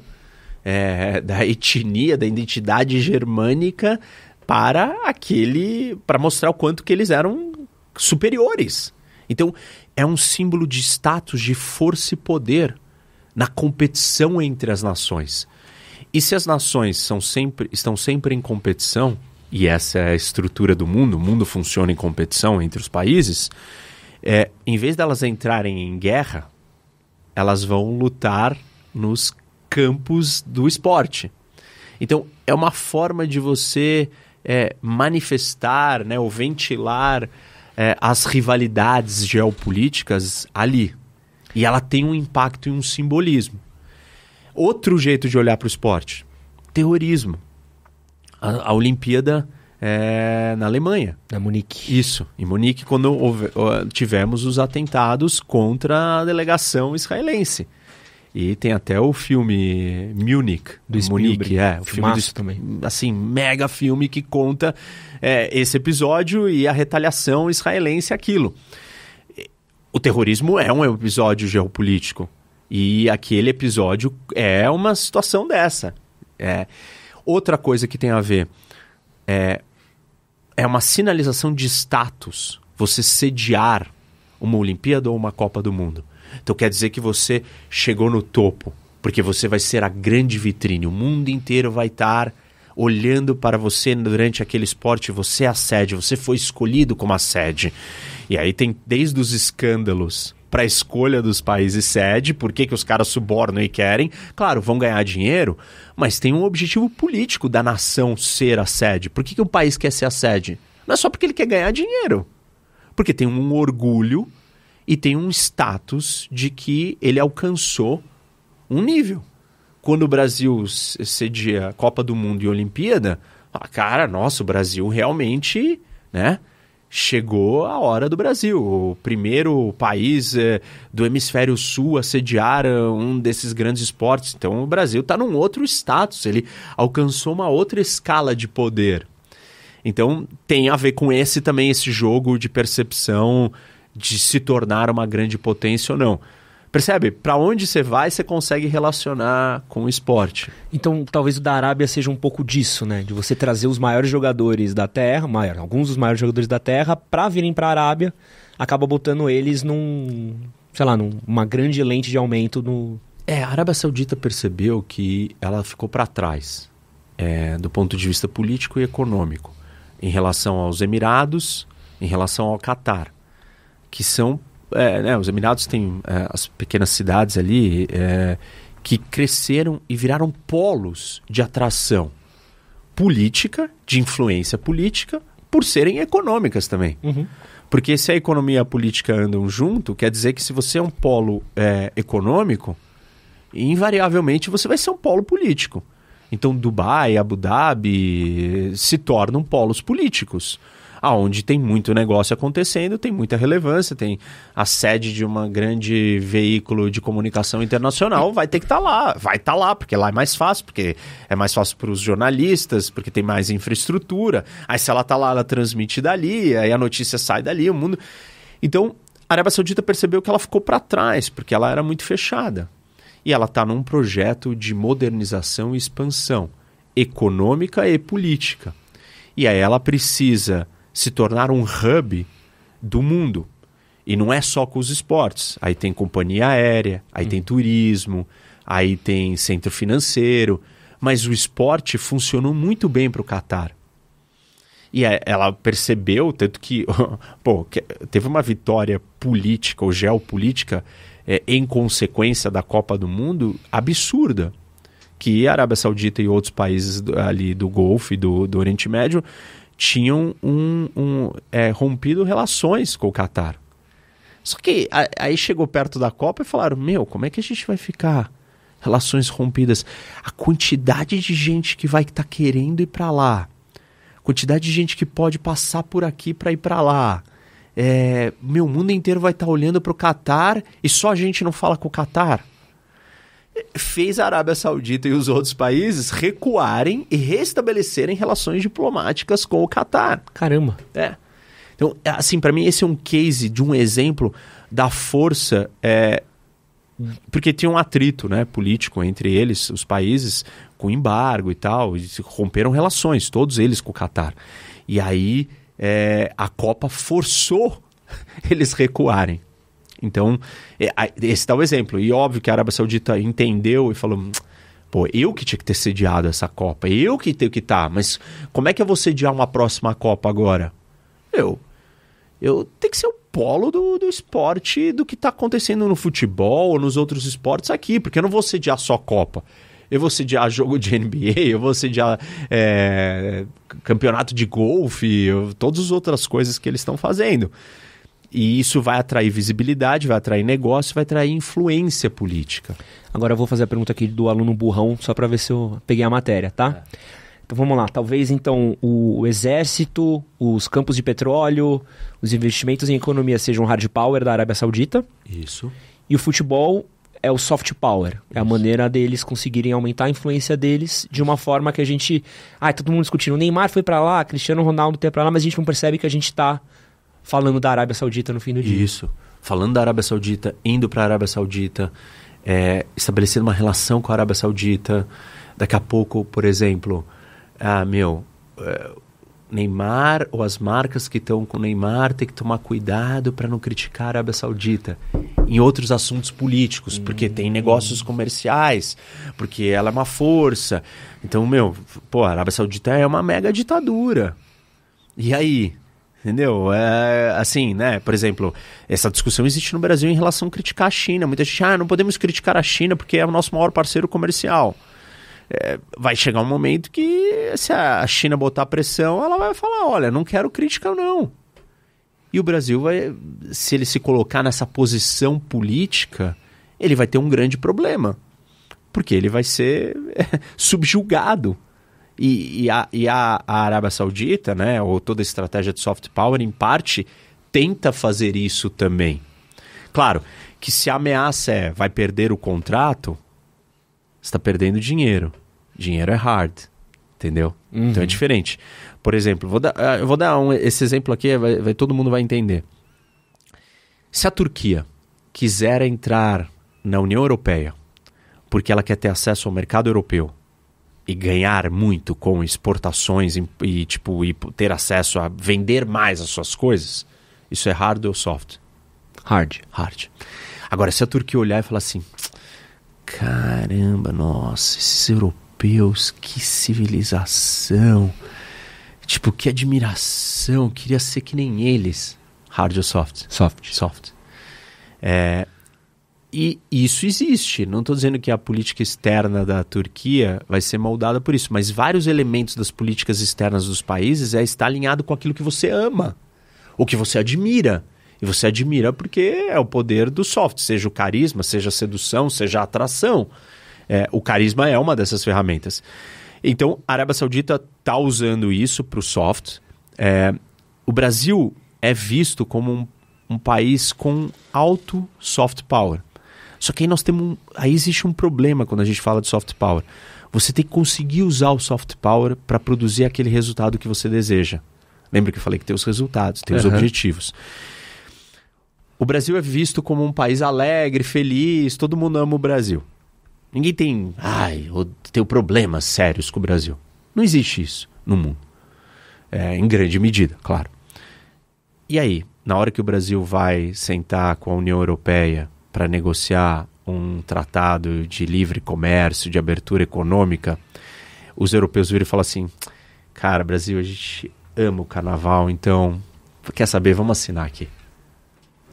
é, da etnia, da identidade germânica, para aquele. para mostrar o quanto que eles eram superiores. Então, é um símbolo de status, de força e poder na competição entre as nações. E se as nações são sempre, estão sempre em competição, e essa é a estrutura do mundo, o mundo funciona em competição entre os países, é, em vez delas entrarem em guerra, elas vão lutar nos campos do esporte. Então, é uma forma de você é, manifestar né, ou ventilar é, as rivalidades geopolíticas ali. E ela tem um impacto e um simbolismo. Outro jeito de olhar para o esporte: terrorismo. A, a Olimpíada é, na Alemanha. Na Munique. Isso, em Munique, quando houve, tivemos os atentados contra a delegação israelense. E tem até o filme Munich, do Munique, é, o filme do, também. Assim, mega filme que conta é, esse episódio e a retaliação israelense aquilo o terrorismo é um episódio geopolítico. E aquele episódio é uma situação dessa. É. Outra coisa que tem a ver é, é uma sinalização de status. Você sediar uma Olimpíada ou uma Copa do Mundo. Então quer dizer que você chegou no topo, porque você vai ser a grande vitrine. O mundo inteiro vai estar olhando para você durante aquele esporte. Você é a sede, você foi escolhido como a sede. E aí tem desde os escândalos para a escolha dos países sede, por que, que os caras subornam e querem. Claro, vão ganhar dinheiro, mas tem um objetivo político da nação ser a sede. Por que, que o país quer ser a sede? Não é só porque ele quer ganhar dinheiro. Porque tem um orgulho e tem um status de que ele alcançou um nível. Quando o Brasil cedia Copa do Mundo e Olimpíada, ah, cara, nossa, o Brasil realmente, né? Chegou a hora do Brasil. O primeiro país é, do hemisfério sul a sediar eh, um desses grandes esportes. Então o Brasil está num outro status, ele alcançou uma outra escala de poder. Então tem a ver com esse também, esse jogo de percepção de se tornar uma grande potência ou não. Percebe? Para onde você vai, você consegue relacionar com o esporte. Então, talvez o da Arábia seja um pouco disso, né? De você trazer os maiores jogadores da Terra, maior, alguns dos maiores jogadores da Terra, para virem para a Arábia, acaba botando eles num, sei lá, numa grande lente de aumento no. É, a Arábia Saudita percebeu que ela ficou para trás, é, do ponto de vista político e econômico, em relação aos Emirados, em relação ao Catar, que são é, né, os Emirados têm é, as pequenas cidades ali é, que cresceram e viraram polos de atração política, de influência política, por serem econômicas também. Uhum. Porque se a economia e a política andam junto, quer dizer que se você é um polo é, econômico, invariavelmente você vai ser um polo político. Então Dubai, Abu Dhabi se tornam polos políticos aonde tem muito negócio acontecendo, tem muita relevância, tem a sede de um grande veículo de comunicação internacional, vai ter que estar tá lá, vai estar tá lá, porque lá é mais fácil, porque é mais fácil para os jornalistas, porque tem mais infraestrutura. Aí se ela está lá, ela transmite dali, aí a notícia sai dali, o mundo. Então, a Arábia Saudita percebeu que ela ficou para trás, porque ela era muito fechada. E ela está num projeto de modernização e expansão econômica e política. E aí ela precisa se tornar um hub do mundo. E não é só com os esportes. Aí tem companhia aérea, aí tem turismo, aí tem centro financeiro. Mas o esporte funcionou muito bem para o Catar. E é, ela percebeu, tanto que pô, teve uma vitória política ou geopolítica é, em consequência da Copa do Mundo absurda. Que a Arábia Saudita e outros países ali do Golfo e do, do Oriente Médio tinham um, um, é, rompido relações com o Catar. Só que a, aí chegou perto da Copa e falaram: Meu, como é que a gente vai ficar? Relações rompidas. A quantidade de gente que vai estar tá querendo ir para lá, a quantidade de gente que pode passar por aqui para ir para lá. É, meu mundo inteiro vai estar tá olhando para o Catar e só a gente não fala com o Catar fez a Arábia Saudita e os outros países recuarem e restabelecerem relações diplomáticas com o Catar. Caramba. É. Então, assim, para mim esse é um case de um exemplo da força, é, porque tinha um atrito, né, político entre eles, os países, com embargo e tal, e romperam relações, todos eles com o Catar. E aí é, a Copa forçou eles recuarem. Então, é, esse o exemplo. E óbvio que a Arábia Saudita entendeu e falou: hum, pô, eu que tinha que ter sediado essa Copa, eu que tenho que estar, tá, mas como é que eu vou sediar uma próxima Copa agora? Eu. Eu tenho que ser o polo do, do esporte, do que está acontecendo no futebol ou nos outros esportes aqui, porque eu não vou sediar só Copa. Eu vou sediar jogo de NBA, eu vou sediar é, campeonato de golfe, todas as outras coisas que eles estão fazendo. E isso vai atrair visibilidade, vai atrair negócio, vai atrair influência política. Agora eu vou fazer a pergunta aqui do aluno burrão, só para ver se eu peguei a matéria, tá? É. Então vamos lá. Talvez então o, o, exército, os campos de petróleo, os investimentos em economia sejam hard power da Arábia Saudita. Isso. E o futebol é o soft power. Isso. É a maneira deles conseguirem aumentar a influência deles de uma forma que a gente. Ah, todo mundo discutindo. O Neymar foi para lá, Cristiano Ronaldo foi para lá, mas a gente não percebe que a gente tá falando da Arábia Saudita no fim do dia. Isso. Falando da Arábia Saudita, indo para a Arábia Saudita, é, estabelecendo uma relação com a Arábia Saudita. Daqui a pouco, por exemplo, ah, meu, é, Neymar ou as marcas que estão com Neymar tem que tomar cuidado para não criticar a Arábia Saudita em outros assuntos políticos, porque tem negócios comerciais, porque ela é uma força. Então, meu, pô, a Arábia Saudita é uma mega ditadura. E aí? Entendeu? É, assim, né? Por exemplo, essa discussão existe no Brasil em relação a criticar a China. Muita gente, ah, não podemos criticar a China porque é o nosso maior parceiro comercial. É, vai chegar um momento que, se a China botar pressão, ela vai falar: olha, não quero crítica, não. E o Brasil vai, se ele se colocar nessa posição política, ele vai ter um grande problema. Porque ele vai ser subjugado e, e, a, e a, a Arábia Saudita, né, ou toda a estratégia de soft power, em parte, tenta fazer isso também. Claro que se a ameaça é vai perder o contrato, você está perdendo dinheiro. Dinheiro é hard, entendeu? Uhum. Então é diferente. Por exemplo, vou dar, ah, eu vou dar um, esse exemplo aqui, vai, vai, todo mundo vai entender. Se a Turquia quiser entrar na União Europeia porque ela quer ter acesso ao mercado europeu e ganhar muito com exportações e, e, tipo e ter acesso a vender mais as suas coisas, isso é hard ou soft? Hard. Hard. Agora, se a Turquia olhar e falar assim: caramba, nossa, esses europeus, que civilização, tipo, que admiração, queria ser que nem eles. Hard ou soft? Soft. Soft. É, e isso existe. Não estou dizendo que a política externa da Turquia vai ser moldada por isso, mas vários elementos das políticas externas dos países é estar alinhado com aquilo que você ama, o que você admira. E você admira porque é o poder do soft, seja o carisma, seja a sedução, seja a atração. É, o carisma é uma dessas ferramentas. Então, a Arábia Saudita está usando isso para o soft. É, o Brasil é visto como um, um país com alto soft power. Só que aí nós temos. Um, aí existe um problema quando a gente fala de soft power. Você tem que conseguir usar o soft power para produzir aquele resultado que você deseja. Lembra que eu falei que tem os resultados, tem uhum. os objetivos. O Brasil é visto como um país alegre, feliz, todo mundo ama o Brasil. Ninguém tem, ai, eu tenho problemas sérios com o Brasil. Não existe isso no mundo. É, em grande medida, claro. E aí, na hora que o Brasil vai sentar com a União Europeia para negociar um tratado de livre comércio, de abertura econômica, os europeus viram e falam assim: cara, Brasil, a gente ama o carnaval, então, quer saber, vamos assinar aqui.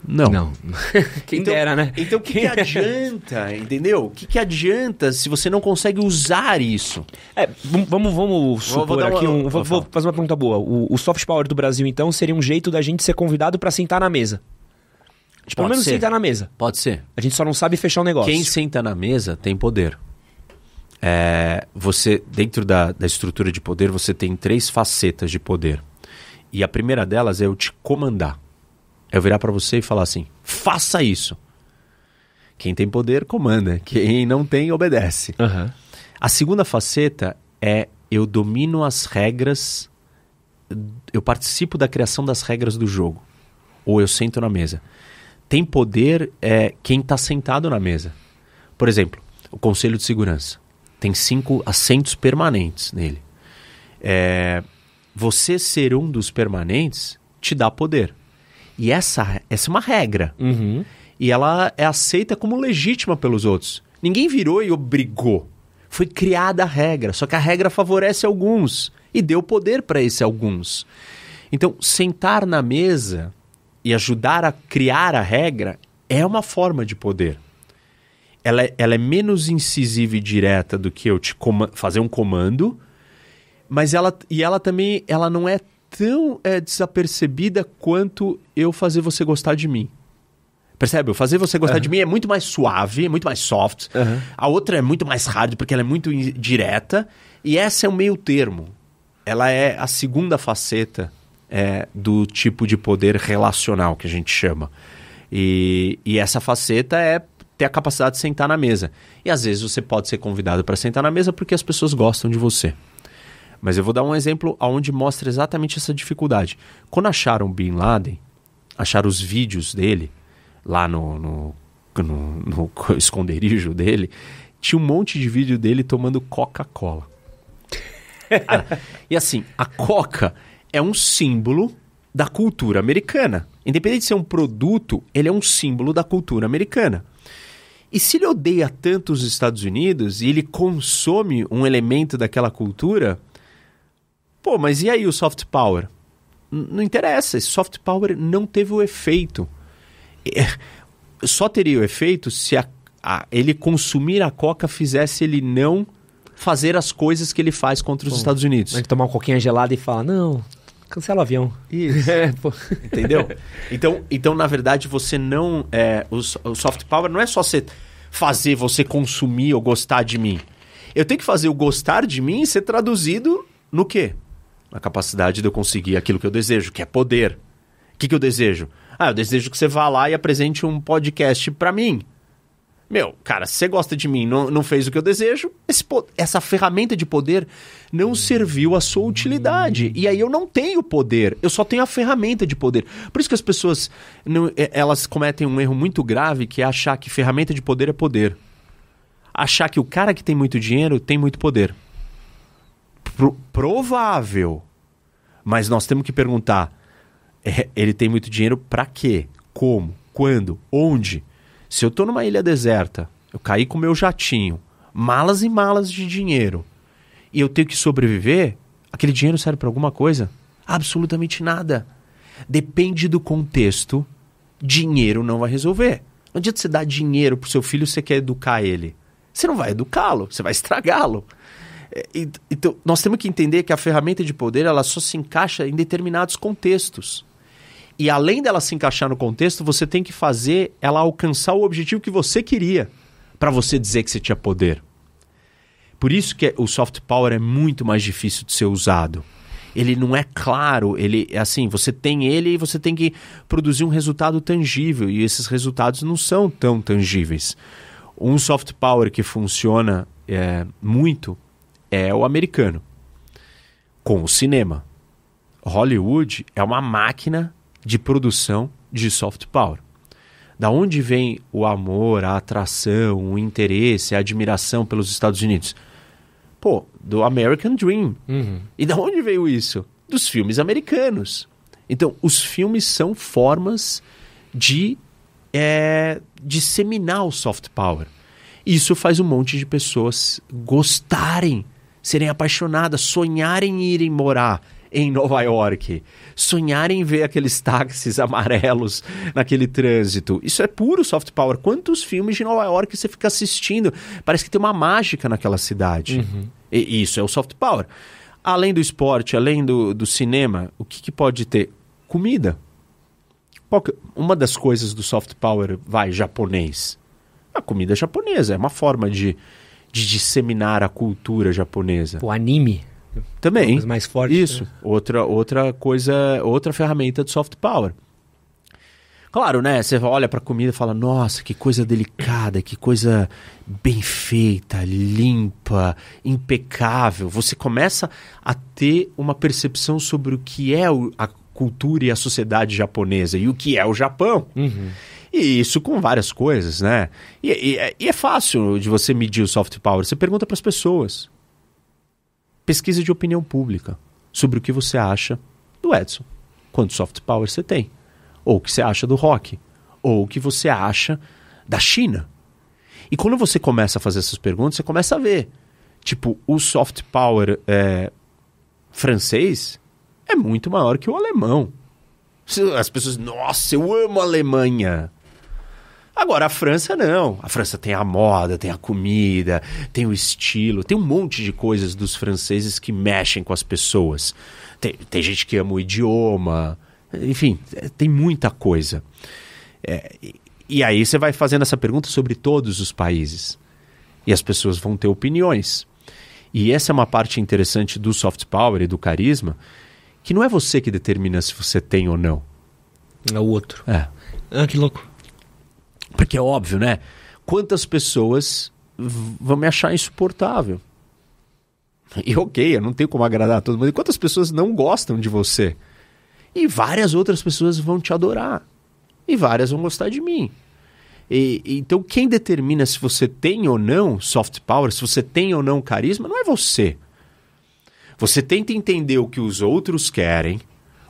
Não. Não. Quem então, dera, né? Então o que, que adianta, entendeu? O que, que adianta se você não consegue usar isso? É, vamos, vamos, supor vou uma- aqui um. vou Vou, vou fazer uma pergunta boa. O, o soft power do Brasil, então, seria um jeito da gente ser convidado pra sentar na mesa. Gente pelo menos ser. sentar na mesa. Pode ser. A gente só não sabe fechar o negócio. Quem senta na mesa tem poder. É, você, dentro da, da estrutura de poder, você tem três facetas de poder. E a primeira delas é eu te comandar. É eu virar para você e falar assim: faça isso. Quem tem poder, comanda. Quem não tem, obedece. Aham. A segunda faceta é eu domino as regras, eu participo da criação das regras do jogo. Ou eu sento na mesa. Tem poder é quem está sentado na mesa. Por exemplo, o Conselho de Segurança. Tem cinco assentos permanentes nele. É, você ser um dos permanentes te dá poder. E essa, essa é uma regra Uhum. e ela é aceita como legítima pelos outros. Ninguém virou e obrigou. Foi criada a regra, só que a regra favorece alguns e deu poder para esses alguns. Então, sentar na mesa e ajudar a criar a regra é uma forma de poder. Ela é, ela é menos incisiva e direta do que eu te fazer um comando, mas ela e ela também ela não é tão é, desapercebida quanto eu fazer você gostar de mim. Percebe? Eu fazer você gostar de mim é muito mais suave, é muito mais soft. Aham. A outra é muito mais hard porque ela é muito direta. E essa é o meio termo. Ela é a segunda faceta é, do tipo de poder relacional que a gente chama. E, e essa faceta é ter a capacidade de sentar na mesa. E às vezes você pode ser convidado para sentar na mesa porque as pessoas gostam de você. Mas eu vou dar um exemplo onde mostra exatamente essa dificuldade. Quando acharam Bin Laden, acharam os vídeos dele lá no, no, no- no esconderijo dele, tinha um monte de vídeo dele tomando Coca-Cola. Ah, e assim, a Coca é um símbolo da cultura americana. Independente de ser um produto, ele é um símbolo da cultura americana. E se ele odeia tanto os Estados Unidos e ele consome um elemento daquela cultura, pô, mas e aí o soft power? N- não interessa, esse soft power não teve o efeito. É, só teria o efeito se a- a- ele consumir a coca fizesse ele não fazer as coisas que ele faz contra os Pô, Estados Unidos. Gente tomar uma coquinha gelada e falar, não, cancela o avião. Isso. É. Entendeu? Então, então, na verdade, você não. É, o, o soft power não é só você fazer você consumir ou gostar de mim. Eu tenho que fazer o gostar de mim ser traduzido no quê? Na capacidade de eu conseguir aquilo que eu desejo, que é poder. O que, que eu desejo? Ah, eu desejo que você vá lá e apresente um podcast pra mim. Meu, cara, se você gosta de mim, não, não fez o que eu desejo, esse essa ferramenta de poder não serviu à sua utilidade. E aí eu não tenho poder, eu só tenho a ferramenta de poder. Por isso que as pessoas, não- elas cometem um erro muito grave, que é achar que ferramenta de poder é poder. Achar que o cara que tem muito dinheiro tem muito poder. Pro- provável. Mas nós temos que perguntar, é, ele tem muito dinheiro pra quê? Como? Quando? Onde? Se eu tô numa ilha deserta, eu caí com meu jatinho, malas e malas de dinheiro, e eu tenho que sobreviver, aquele dinheiro serve pra alguma coisa? Absolutamente nada. Depende do contexto, dinheiro não vai resolver. Não adianta você dar dinheiro pro seu filho você quer educar ele. Você não vai educá-lo, você vai estragá-lo. É, Então, nós temos que entender que a ferramenta de poder ela só se encaixa em determinados contextos. E além dela se encaixar no contexto, você tem que fazer ela alcançar o objetivo que você queria para você dizer que você tinha poder. Por isso que o soft power é muito mais difícil de ser usado. Ele não é claro, ele é assim, você tem ele e você tem que produzir um resultado tangível e esses resultados não são tão tangíveis. Um soft power que funciona é, muito é o americano, com o cinema. Hollywood é uma máquina de produção de soft power. Da onde vem o amor, a atração, o interesse, a admiração pelos Estados Unidos? Pô, do American Dream. Uhum. E da onde veio isso? Dos filmes americanos. Então, os filmes são formas de é, disseminar o soft power. Isso faz um monte de pessoas gostarem, serem apaixonadas, sonharem em irem morar em Nova York. Sonhar em ver aqueles táxis amarelos naquele trânsito. Isso é puro soft power. Quantos filmes de Nova York você fica assistindo? Parece que tem uma mágica naquela cidade. Uhum. E isso é o soft power. Além do esporte, além do, do cinema, o que, que pode ter? Comida. Uma das coisas do soft power, vai, japonês. A comida japonesa é uma forma de, de disseminar a cultura japonesa. O anime. Também. mais forte. Isso. Né? Outra, outra coisa, outra ferramenta de soft power. Claro, né? Você olha para a comida e fala: "Nossa, que coisa delicada, que coisa bem feita, limpa, impecável". Você começa a ter uma percepção sobre o que é a cultura e a sociedade japonesa e o que é o Japão. Uhum. E isso com várias coisas, né? E, e, e, é fácil de você medir o soft power. Você pergunta para as pessoas pesquisa de opinião pública sobre o que você acha do Edson. Quanto soft power você tem. Ou o que você acha do rock. Ou o que você acha da China. E quando você começa a fazer essas perguntas, você começa a ver. Tipo, o soft power é, francês é muito maior que o alemão. As pessoas, nossa, eu amo a Alemanha. Agora, a França não. A França tem a moda, tem a comida, tem o estilo, tem um monte de coisas dos franceses que mexem com as pessoas. Tem, tem gente que ama o idioma, enfim, tem muita coisa. É, e aí você vai fazendo essa pergunta sobre todos os países. E as pessoas vão ter opiniões. E essa é uma parte interessante do soft power e do carisma, que não é você que determina se você tem ou não. É o outro. É. Ah, que louco. Porque é óbvio, né? Quantas pessoas vão me achar insuportável? E ok, eu não tenho como agradar todo mundo. E quantas pessoas não gostam de você? E várias outras pessoas vão te adorar. E várias vão gostar de mim. E, então, quem determina se você tem ou não soft power, se você tem ou não carisma, não é você. Você tenta entender o que os outros querem,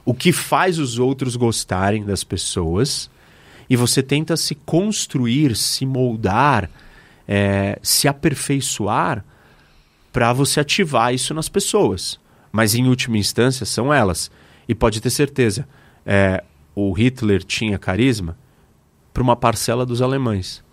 o que faz os outros gostarem das pessoas e você tenta se construir, se moldar, é, se aperfeiçoar para você ativar isso nas pessoas. Mas em última instância são elas. E pode ter certeza, é, o Hitler tinha carisma para uma parcela dos alemães.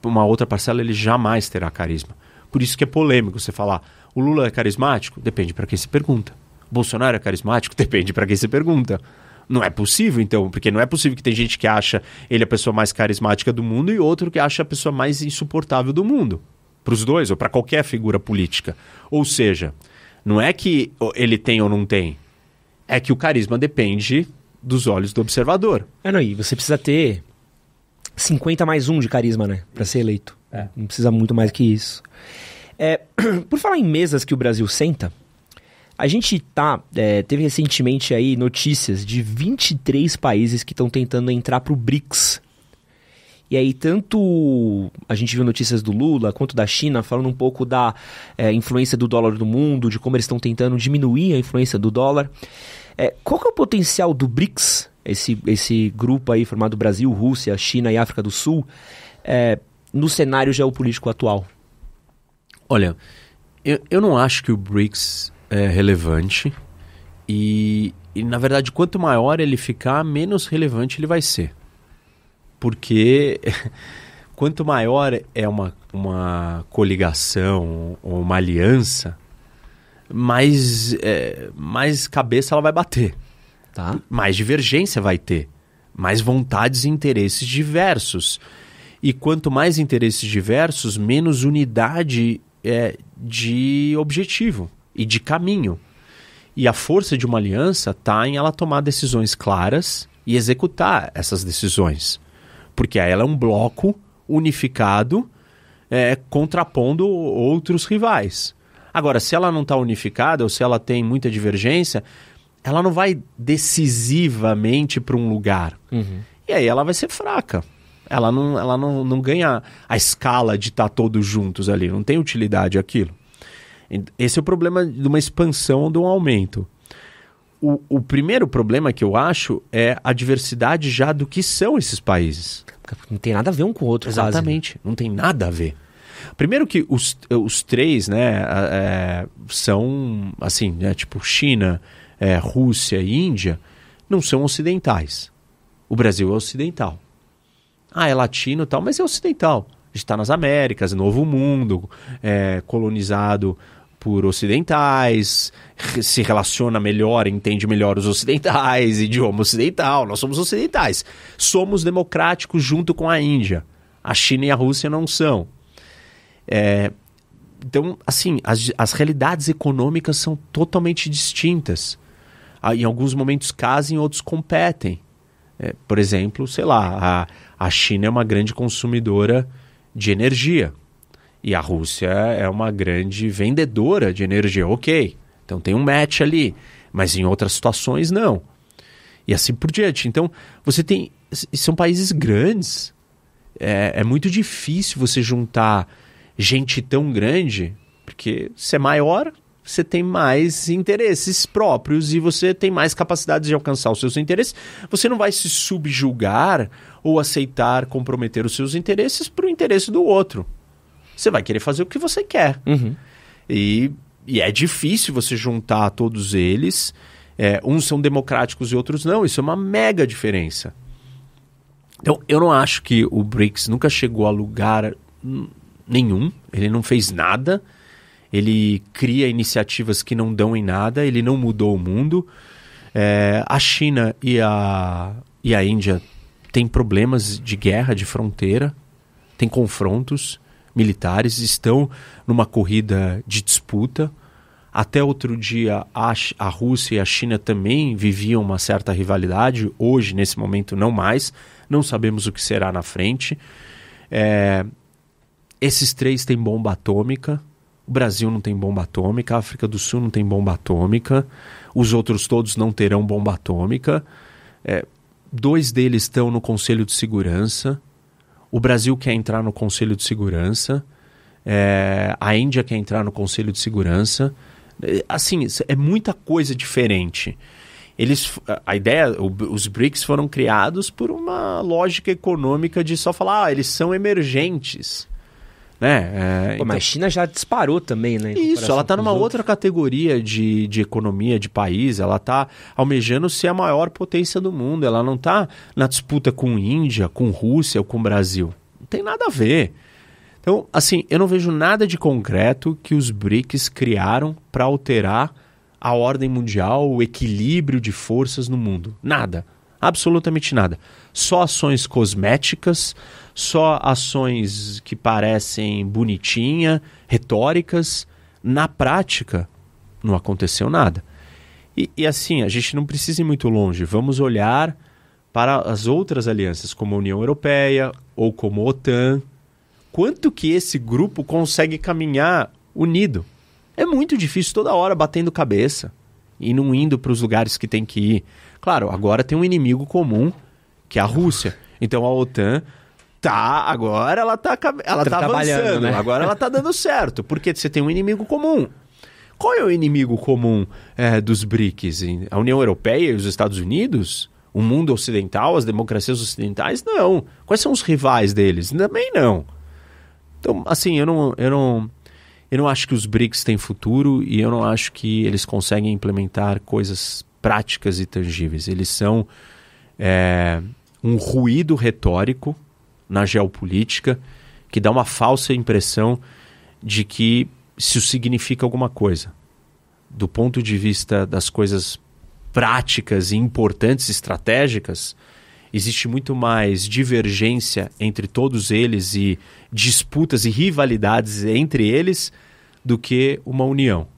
Para uma outra parcela ele jamais terá carisma. Por isso que é polêmico você falar, o Lula é carismático? Depende para quem se pergunta. Bolsonaro é carismático? Depende para quem se pergunta. Não é possível, então, porque não é possível que tem gente que acha ele a pessoa mais carismática do mundo e outro que acha a pessoa mais insuportável do mundo. Para os dois, ou para qualquer figura política. Ou seja, não é que ele tem ou não tem. É que o carisma depende dos olhos do observador. É, não, e você precisa ter 50 mais um de carisma, né? Para ser eleito. É. Não precisa muito mais que isso. É, por falar em mesas que o Brasil senta, a gente tá, é, teve recentemente aí notícias de 23 países que estão tentando entrar para o BRICS. E aí, tanto a gente viu notícias do Lula quanto da China falando um pouco da é, influência do dólar do mundo, de como eles estão tentando diminuir a influência do dólar. É, qual que é o potencial do BRICS, esse, esse grupo aí formado Brasil, Rússia, China e África do Sul, é, no cenário geopolítico atual? Olha, eu, eu não acho que o BRICS é, relevante e, e, na verdade, quanto maior ele ficar, menos relevante ele vai ser. Porque quanto maior é uma, uma coligação ou uma aliança, mais, é, mais cabeça ela vai bater. Tá? Mais divergência vai ter. Mais vontades e interesses diversos. E quanto mais interesses diversos, menos unidade é, de objetivo e de caminho. E a força de uma aliança está em ela tomar decisões claras e executar essas decisões. Porque aí ela é um bloco unificado é, contrapondo outros rivais. Agora, se ela não está unificada ou se ela tem muita divergência, ela não vai decisivamente para um lugar. Uhum. E aí ela vai ser fraca. Ela não, ela não, não ganha a escala de estar tá todos juntos ali. Não tem utilidade aquilo. Esse é o problema de uma expansão ou de um aumento. O, o, primeiro problema que eu acho é a diversidade já do que são esses países. Não tem nada a ver um com o outro, Exatamente, quase. não tem nada a ver. Primeiro que os, os três, né, é, são assim, né, tipo China, é, Rússia e Índia não são ocidentais. O Brasil é ocidental. Ah, é latino e tal, mas é ocidental. A gente está nas Américas, Novo Mundo, é, colonizado por ocidentais, se relaciona melhor, entende melhor os ocidentais, idioma ocidental, nós somos ocidentais. Somos democráticos junto com a Índia. A China e a Rússia não são. É, então, assim, as, as realidades econômicas são totalmente distintas. Ah, em alguns momentos casam, em outros competem. É, por exemplo, sei lá, a, a China é uma grande consumidora de energia. E a Rússia é uma grande vendedora de energia. Ok, então tem um match ali. Mas em outras situações, não. E assim por diante. Então, você tem. São países grandes. É, é muito difícil você juntar gente tão grande, porque se é maior, você tem mais interesses próprios e você tem mais capacidade de alcançar os seus interesses. Você não vai se subjugar ou aceitar comprometer os seus interesses para o interesse do outro. Você vai querer fazer o que você quer. Uhum. E, e é difícil você juntar todos eles. É, uns são democráticos e outros não. Isso é uma mega diferença. Então, eu não acho que o BRICS nunca chegou a lugar nenhum. Ele não fez nada. Ele cria iniciativas que não dão em nada. Ele não mudou o mundo. É, a China e a, e a Índia têm problemas de guerra, de fronteira, tem confrontos militares, estão numa corrida de disputa. Até outro dia, a, a Rússia e a China também viviam uma certa rivalidade. Hoje, nesse momento, não mais. Não sabemos o que será na frente. É, esses três têm bomba atômica. O Brasil não tem bomba atômica. A África do Sul não tem bomba atômica. Os outros todos não terão bomba atômica. É, dois deles estão no Conselho de Segurança. O Brasil quer entrar no Conselho de Segurança, é, a Índia quer entrar no Conselho de Segurança. É, assim, é muita coisa diferente. Eles, a ideia, os BRICS foram criados por uma lógica econômica de só falar, ah, eles são emergentes. Né? É, Pô, então... Mas a China já disparou também, né? Isso, ela está numa outra categoria de, de economia, de país. Ela está almejando ser a maior potência do mundo. Ela não está na disputa com Índia, com Rússia ou com Brasil. Não tem nada a ver. Então, assim, eu não vejo nada de concreto que os BRICS criaram para alterar a ordem mundial, o equilíbrio de forças no mundo. Nada. Absolutamente nada. Só ações cosméticas, só ações que parecem bonitinha, retóricas. Na prática, não aconteceu nada. E, e, assim, a gente não precisa ir muito longe. Vamos olhar para as outras alianças, como a União Europeia ou como a OTAN. Quanto que esse grupo consegue caminhar unido? É muito difícil toda hora batendo cabeça e não indo para os lugares que tem que ir. Claro, agora tem um inimigo comum, que é a Rússia. Então a OTAN tá, agora ela tá, ela tá, tá avançando, né? agora ela tá dando certo, porque você tem um inimigo comum. Qual é o inimigo comum é, dos BRICS? A União Europeia e os Estados Unidos? O mundo ocidental, as democracias ocidentais? Não. Quais são os rivais deles? Também não. Então, assim, eu não, eu não, eu não acho que os BRICS têm futuro e eu não acho que eles conseguem implementar coisas práticas e tangíveis. Eles são é, um ruído retórico na geopolítica que dá uma falsa impressão de que isso significa alguma coisa. Do ponto de vista das coisas práticas e importantes, estratégicas, existe muito mais divergência entre todos eles e disputas e rivalidades entre eles do que uma união.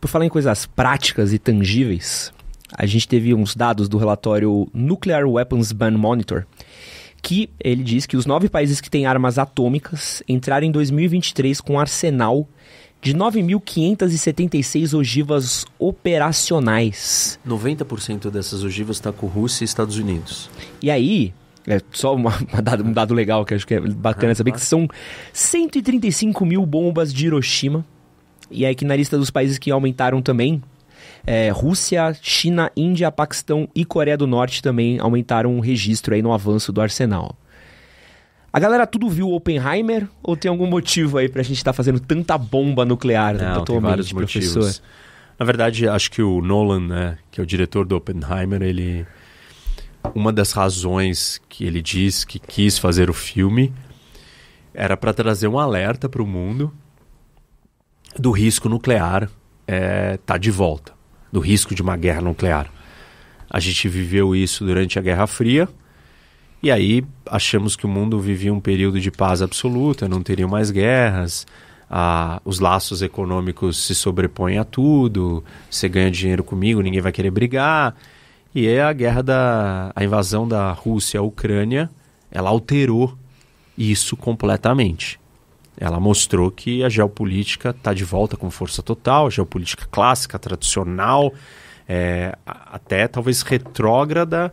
Por falar em coisas práticas e tangíveis, a gente teve uns dados do relatório Nuclear Weapons Ban Monitor, que ele diz que os nove países que têm armas atômicas entraram em 2023 com um arsenal de 9.576 ogivas operacionais. 90% dessas ogivas está com Rússia e Estados Unidos. E aí, é só uma, uma dado, um dado legal que acho que é bacana ah, saber, que são 135 mil bombas de Hiroshima. E aí que na lista dos países que aumentaram também, é, Rússia, China, Índia, Paquistão e Coreia do Norte também aumentaram o registro aí no avanço do arsenal. A galera tudo viu Oppenheimer ou tem algum motivo aí pra gente estar tá fazendo tanta bomba nuclear Não, atualmente, vários professor? Motivos. Na verdade, acho que o Nolan, né, que é o diretor do Oppenheimer, ele uma das razões que ele diz que quis fazer o filme era para trazer um alerta para o mundo do risco nuclear é, tá de volta, do risco de uma guerra nuclear. A gente viveu isso durante a Guerra Fria e aí achamos que o mundo vivia um período de paz absoluta, não teriam mais guerras, os laços econômicos se sobrepõem a tudo, você ganha dinheiro comigo, ninguém vai querer brigar. E é a guerra da a invasão da Rússia à Ucrânia, ela alterou isso completamente. Ela mostrou que a geopolítica está de volta com força total, a geopolítica clássica, tradicional, é, até talvez retrógrada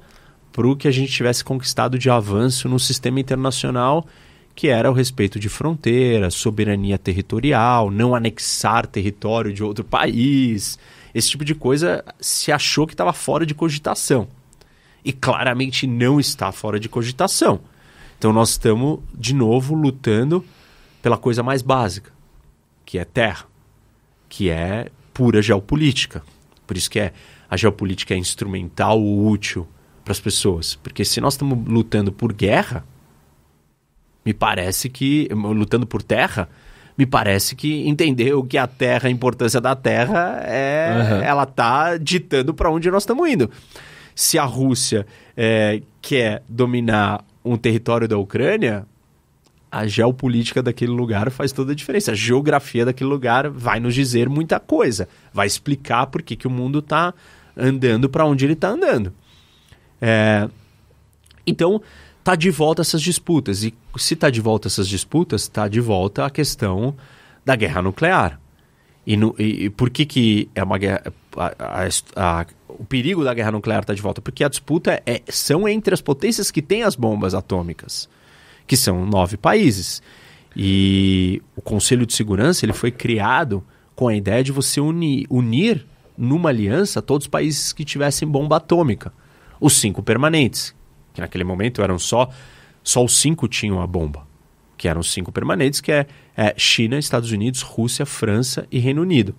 para o que a gente tivesse conquistado de avanço no sistema internacional, que era o respeito de fronteiras, soberania territorial, não anexar território de outro país. Esse tipo de coisa se achou que estava fora de cogitação. E claramente não está fora de cogitação. Então nós estamos, de novo, lutando pela coisa mais básica, que é terra, que é pura geopolítica. Por isso que é, a geopolítica é instrumental ou útil para as pessoas. Porque se nós estamos lutando por guerra, me parece que. lutando por terra, me parece que entender o que é a terra, a importância da terra, é, uhum. ela está ditando para onde nós estamos indo. Se a Rússia é, quer dominar um território da Ucrânia, a geopolítica daquele lugar faz toda a diferença. A geografia daquele lugar vai nos dizer muita coisa, vai explicar por que, que o mundo está andando para onde ele está andando. É, então, tá de volta essas disputas. E se tá de volta essas disputas, está de volta a questão da guerra nuclear. E, no, e, e por que, que é uma guerra. A, a, a, o perigo da guerra nuclear está de volta? Porque a disputa é, são entre as potências que têm as bombas atômicas, que são nove países. E o Conselho de Segurança ele foi criado com a ideia de você unir, unir numa aliança todos os países que tivessem bomba atômica os cinco permanentes, que naquele momento eram só, só os cinco tinham a bomba, que eram os cinco permanentes, que é, é China, Estados Unidos, Rússia, França e Reino Unido.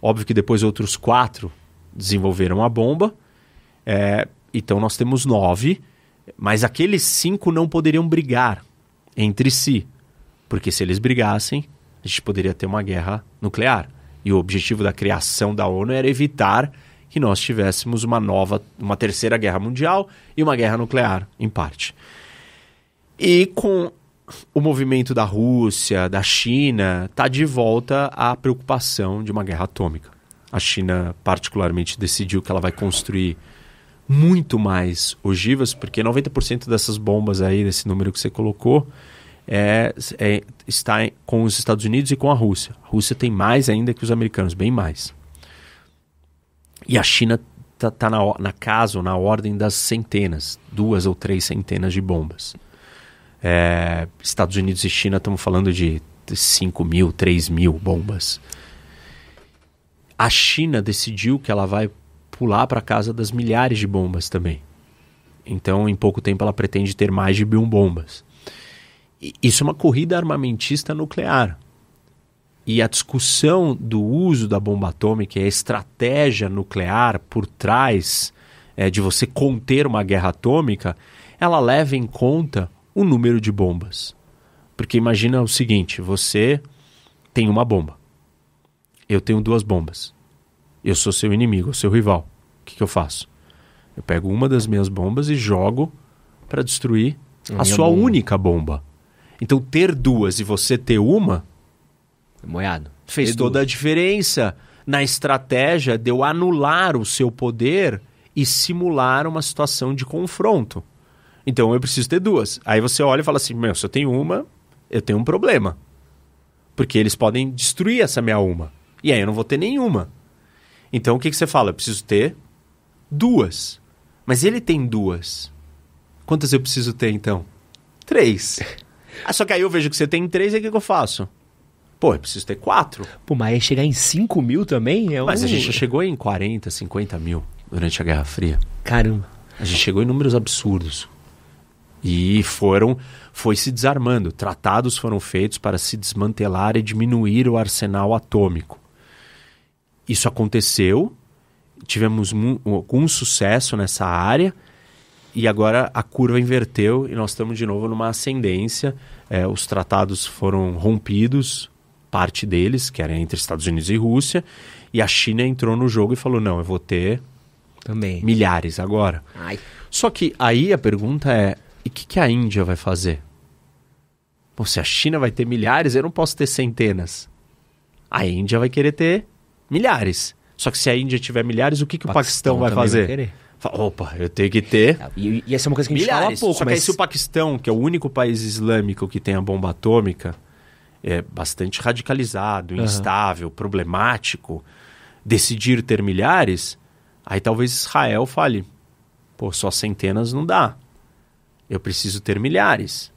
Óbvio que depois outros quatro desenvolveram a bomba, é, então nós temos nove, mas aqueles cinco não poderiam brigar entre si, porque se eles brigassem, a gente poderia ter uma guerra nuclear. E o objetivo da criação da ONU era evitar que nós tivéssemos uma nova, uma terceira guerra mundial e uma guerra nuclear, em parte. E com o movimento da Rússia, da China, está de volta a preocupação de uma guerra atômica. A China, particularmente, decidiu que ela vai construir muito mais ogivas, porque 90% dessas bombas aí, desse número que você colocou, é, é, está com os Estados Unidos e com a Rússia. A Rússia tem mais ainda que os americanos, bem mais. E a China está tá na, na casa na ordem das centenas, duas ou três centenas de bombas. É, Estados Unidos e China estamos falando de 5 mil, 3 mil bombas. A China decidiu que ela vai pular para casa das milhares de bombas também. Então, em pouco tempo, ela pretende ter mais de mil bombas. E isso é uma corrida armamentista nuclear. E a discussão do uso da bomba atômica e a estratégia nuclear por trás é, de você conter uma guerra atômica, ela leva em conta o número de bombas. Porque imagina o seguinte: você tem uma bomba, eu tenho duas bombas, eu sou seu inimigo, seu rival. O que, que eu faço? Eu pego uma das minhas bombas e jogo para destruir a, a sua bomba. única bomba. Então, ter duas e você ter uma Moiado. Fez toda a diferença na estratégia de eu anular o seu poder e simular uma situação de confronto. Então eu preciso ter duas. Aí você olha e fala assim: meu, se eu tenho uma, eu tenho um problema. Porque eles podem destruir essa minha uma. E aí eu não vou ter nenhuma. Então o que, que você fala? Eu preciso ter duas. Mas ele tem duas. Quantas eu preciso ter então? Três. ah, só que aí eu vejo que você tem três e o que, que eu faço? Pô, eu preciso ter quatro. Pô, mas chegar em 5 mil também é um... Mas a gente já chegou em 40, 50 mil durante a Guerra Fria. Caramba. A gente chegou em números absurdos. E foram, foi se desarmando. Tratados foram feitos para se desmantelar e diminuir o arsenal atômico. Isso aconteceu, tivemos algum sucesso nessa área e agora a curva inverteu e nós estamos de novo numa ascendência. É, os tratados foram rompidos, parte deles, que era entre Estados Unidos e Rússia, e a China entrou no jogo e falou: não, eu vou ter também milhares agora. Ai. Só que aí a pergunta é: e o que, que a Índia vai fazer? Pô, se a China vai ter milhares, eu não posso ter centenas. A Índia vai querer ter milhares. Só que se a Índia tiver milhares, o que, que o Paquistão, vai fazer? Vai Fala, Opa, eu tenho que ter. E, e essa é uma coisa que a gente milhares. fala pouco. Só mas... que aí, se o Paquistão, que é o único país islâmico que tem a bomba atômica, é bastante radicalizado, uhum. instável, problemático, decidir ter milhares, aí talvez Israel fale: pô, só centenas não dá. Eu preciso ter milhares.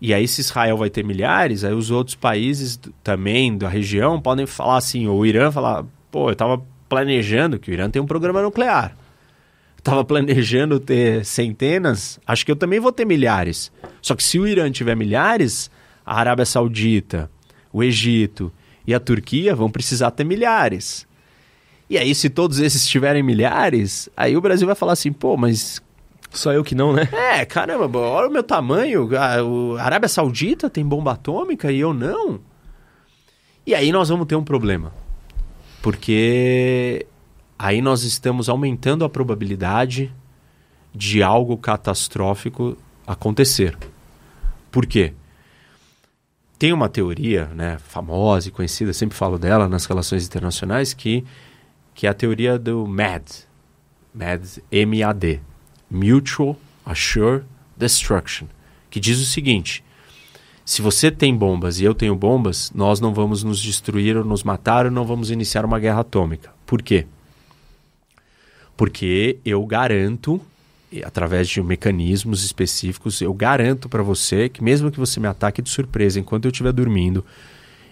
E aí, se Israel vai ter milhares, aí os outros países também da região podem falar assim, ou o Irã falar, pô, eu estava planejando que o Irã tem um programa nuclear. Estava planejando ter centenas, acho que eu também vou ter milhares. Só que se o Irã tiver milhares, a Arábia Saudita, o Egito e a Turquia vão precisar ter milhares. E aí, se todos esses tiverem milhares, aí o Brasil vai falar assim, pô, mas só eu que não, né? É, caramba, olha o meu tamanho. A, Arábia Saudita tem bomba atômica e eu não. E aí nós vamos ter um problema. Porque aí nós estamos aumentando a probabilidade de algo catastrófico acontecer. Por quê? Tem uma teoria, né, famosa e conhecida, sempre falo dela nas relações internacionais, que, que é a teoria do MAD. MAD, M-A-D. Mutual Assured Destruction, que diz o seguinte: se você tem bombas e eu tenho bombas, nós não vamos nos destruir ou nos matar ou não vamos iniciar uma guerra atômica. Por quê? Porque eu garanto, através de mecanismos específicos, eu garanto para você que mesmo que você me ataque de surpresa enquanto eu estiver dormindo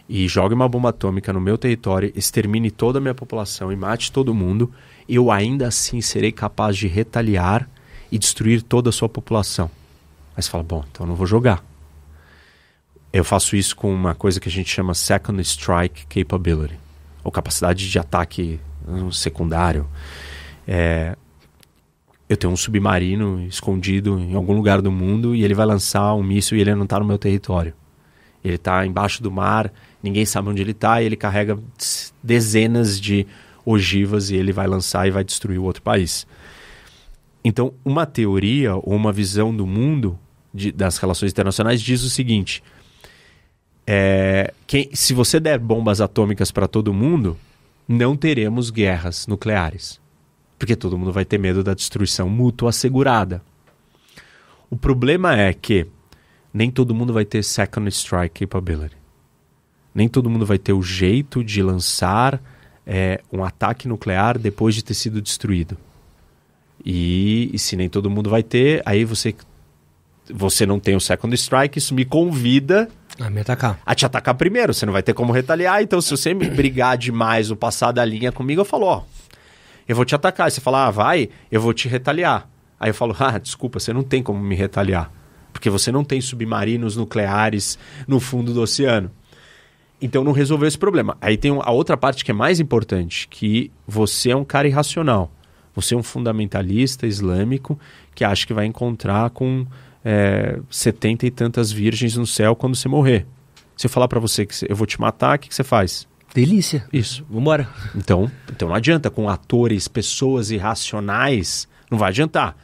e jogue uma bomba atômica no meu território, extermine toda a minha população e mate todo mundo, eu ainda assim serei capaz de retaliar e destruir toda a sua população. Aí você fala, bom, então não vou jogar. Eu faço isso com uma coisa que a gente chama Second Strike Capability, ou capacidade de ataque um, secundário. É, eu tenho um submarino escondido em algum lugar do mundo e ele vai lançar um míssil e ele não está no meu território. Ele está embaixo do mar, ninguém sabe onde ele está e ele carrega dezenas de ogivas e ele vai lançar e vai destruir o outro país. Então, uma teoria ou uma visão do mundo de, das relações internacionais diz o seguinte: é, se você der bombas atômicas para todo mundo, não teremos guerras nucleares. Porque todo mundo vai ter medo da destruição mútua assegurada. O problema é que nem todo mundo vai ter second strike capability. Nem todo mundo vai ter o jeito de lançar é, um ataque nuclear depois de ter sido destruído. E, e, se nem todo mundo vai ter, aí você você não tem o second strike, isso me convida a me atacar. A te atacar primeiro, você não vai ter como retaliar, então se você me brigar demais ou passar da linha comigo, eu falo, ó, eu vou te atacar. Aí você fala, ah, vai, eu vou te retaliar. Aí eu falo, ah, desculpa, você não tem como me retaliar. Porque você não tem submarinos nucleares no fundo do oceano. Então não resolveu esse problema. Aí tem a outra parte que é mais importante, que você é um cara irracional. Você é um fundamentalista islâmico que acha que vai encontrar com é, setenta e tantas virgens no céu quando você morrer. Se eu falar para você que eu vou te matar, o que, que você faz? Delícia. Isso. Vambora. Então, então não adianta. Com atores, pessoas irracionais, não vai adiantar.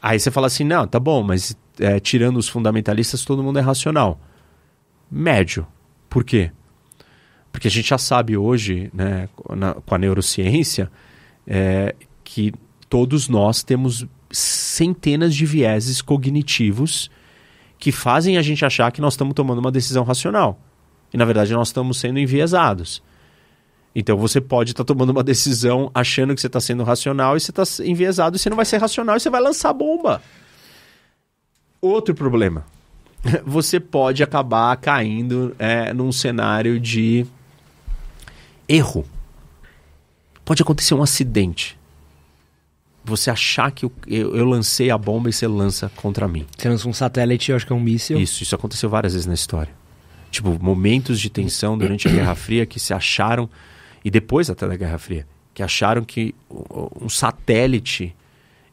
Aí você fala assim, não, tá bom, mas é, tirando os fundamentalistas, todo mundo é racional. Médio. Por quê? Porque a gente já sabe hoje, né, na, com a neurociência, é, que todos nós temos centenas de vieses cognitivos que fazem a gente achar que nós estamos tomando uma decisão racional. E na verdade nós estamos sendo enviesados. Então você pode estar tá tomando uma decisão achando que você está sendo racional e você está enviesado e você não vai ser racional e você vai lançar bomba. Outro problema. Você pode acabar caindo é, num cenário de erro. Pode acontecer um acidente você achar que eu, eu, eu, lancei a bomba e você lança contra mim. Você lança um satélite, eu acho que é um míssil. Isso, isso aconteceu várias vezes na história. Tipo, momentos de tensão durante a Guerra Fria que se acharam e depois até da Guerra Fria, que acharam que um satélite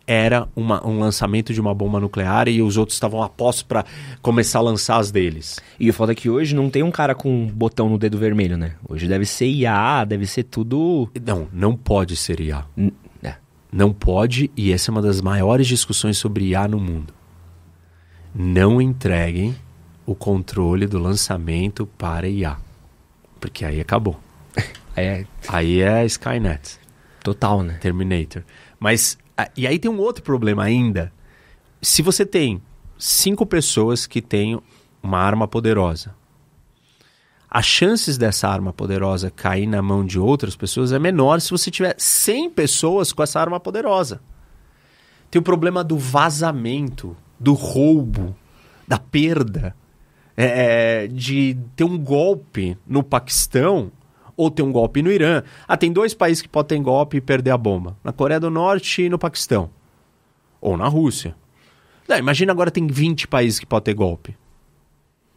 era uma, um lançamento de uma bomba nuclear e os outros estavam apostos para começar a lançar as deles. E o foda é que hoje não tem um cara com um botão no dedo vermelho, né? Hoje deve ser IA, deve ser tudo. Não, não pode ser IA. N-. Não pode, e essa é uma das maiores discussões sobre IA no mundo. Não entreguem o controle do lançamento para IA. Porque aí acabou. É Aí é Skynet, total, né? Terminator. Mas, e aí tem um outro problema ainda. Se você tem cinco pessoas que têm uma arma poderosa, as chances dessa arma poderosa cair na mão de outras pessoas é menor se você tiver 100 pessoas com essa arma poderosa. Tem o problema do vazamento, do roubo, da perda, é, de ter um golpe no Paquistão ou ter um golpe no Irã. Ah, tem dois países que podem ter golpe e perder a bomba: na Coreia do Norte e no Paquistão. Ou na Rússia. Não, imagina agora tem 20 países que podem ter golpe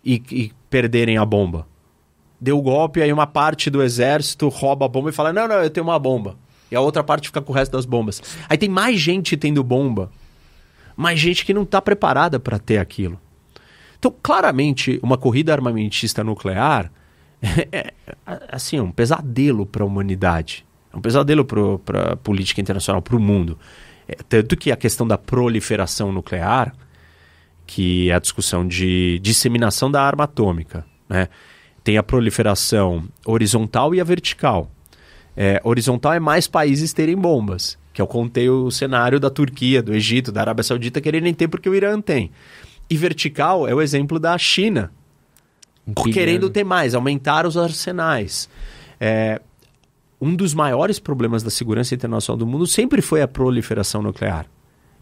e, e perderem a bomba. Deu o golpe, aí uma parte do exército rouba a bomba e fala: Não, não, eu tenho uma bomba. E a outra parte fica com o resto das bombas. Aí tem mais gente tendo bomba, mais gente que não está preparada para ter aquilo. Então, claramente, uma corrida armamentista nuclear é, é, assim, um pesadelo para a humanidade. É um pesadelo para a política internacional, para o mundo. É, tanto que a questão da proliferação nuclear, que é a discussão de disseminação da arma atômica, né? Tem a proliferação horizontal e a vertical. É, horizontal é mais países terem bombas, que eu contei o cenário da Turquia, do Egito, da Arábia Saudita quererem ter porque o Irã tem. E vertical é o exemplo da China, querendo ter mais, aumentar os arsenais. É, um dos maiores problemas da segurança internacional do mundo sempre foi a proliferação nuclear.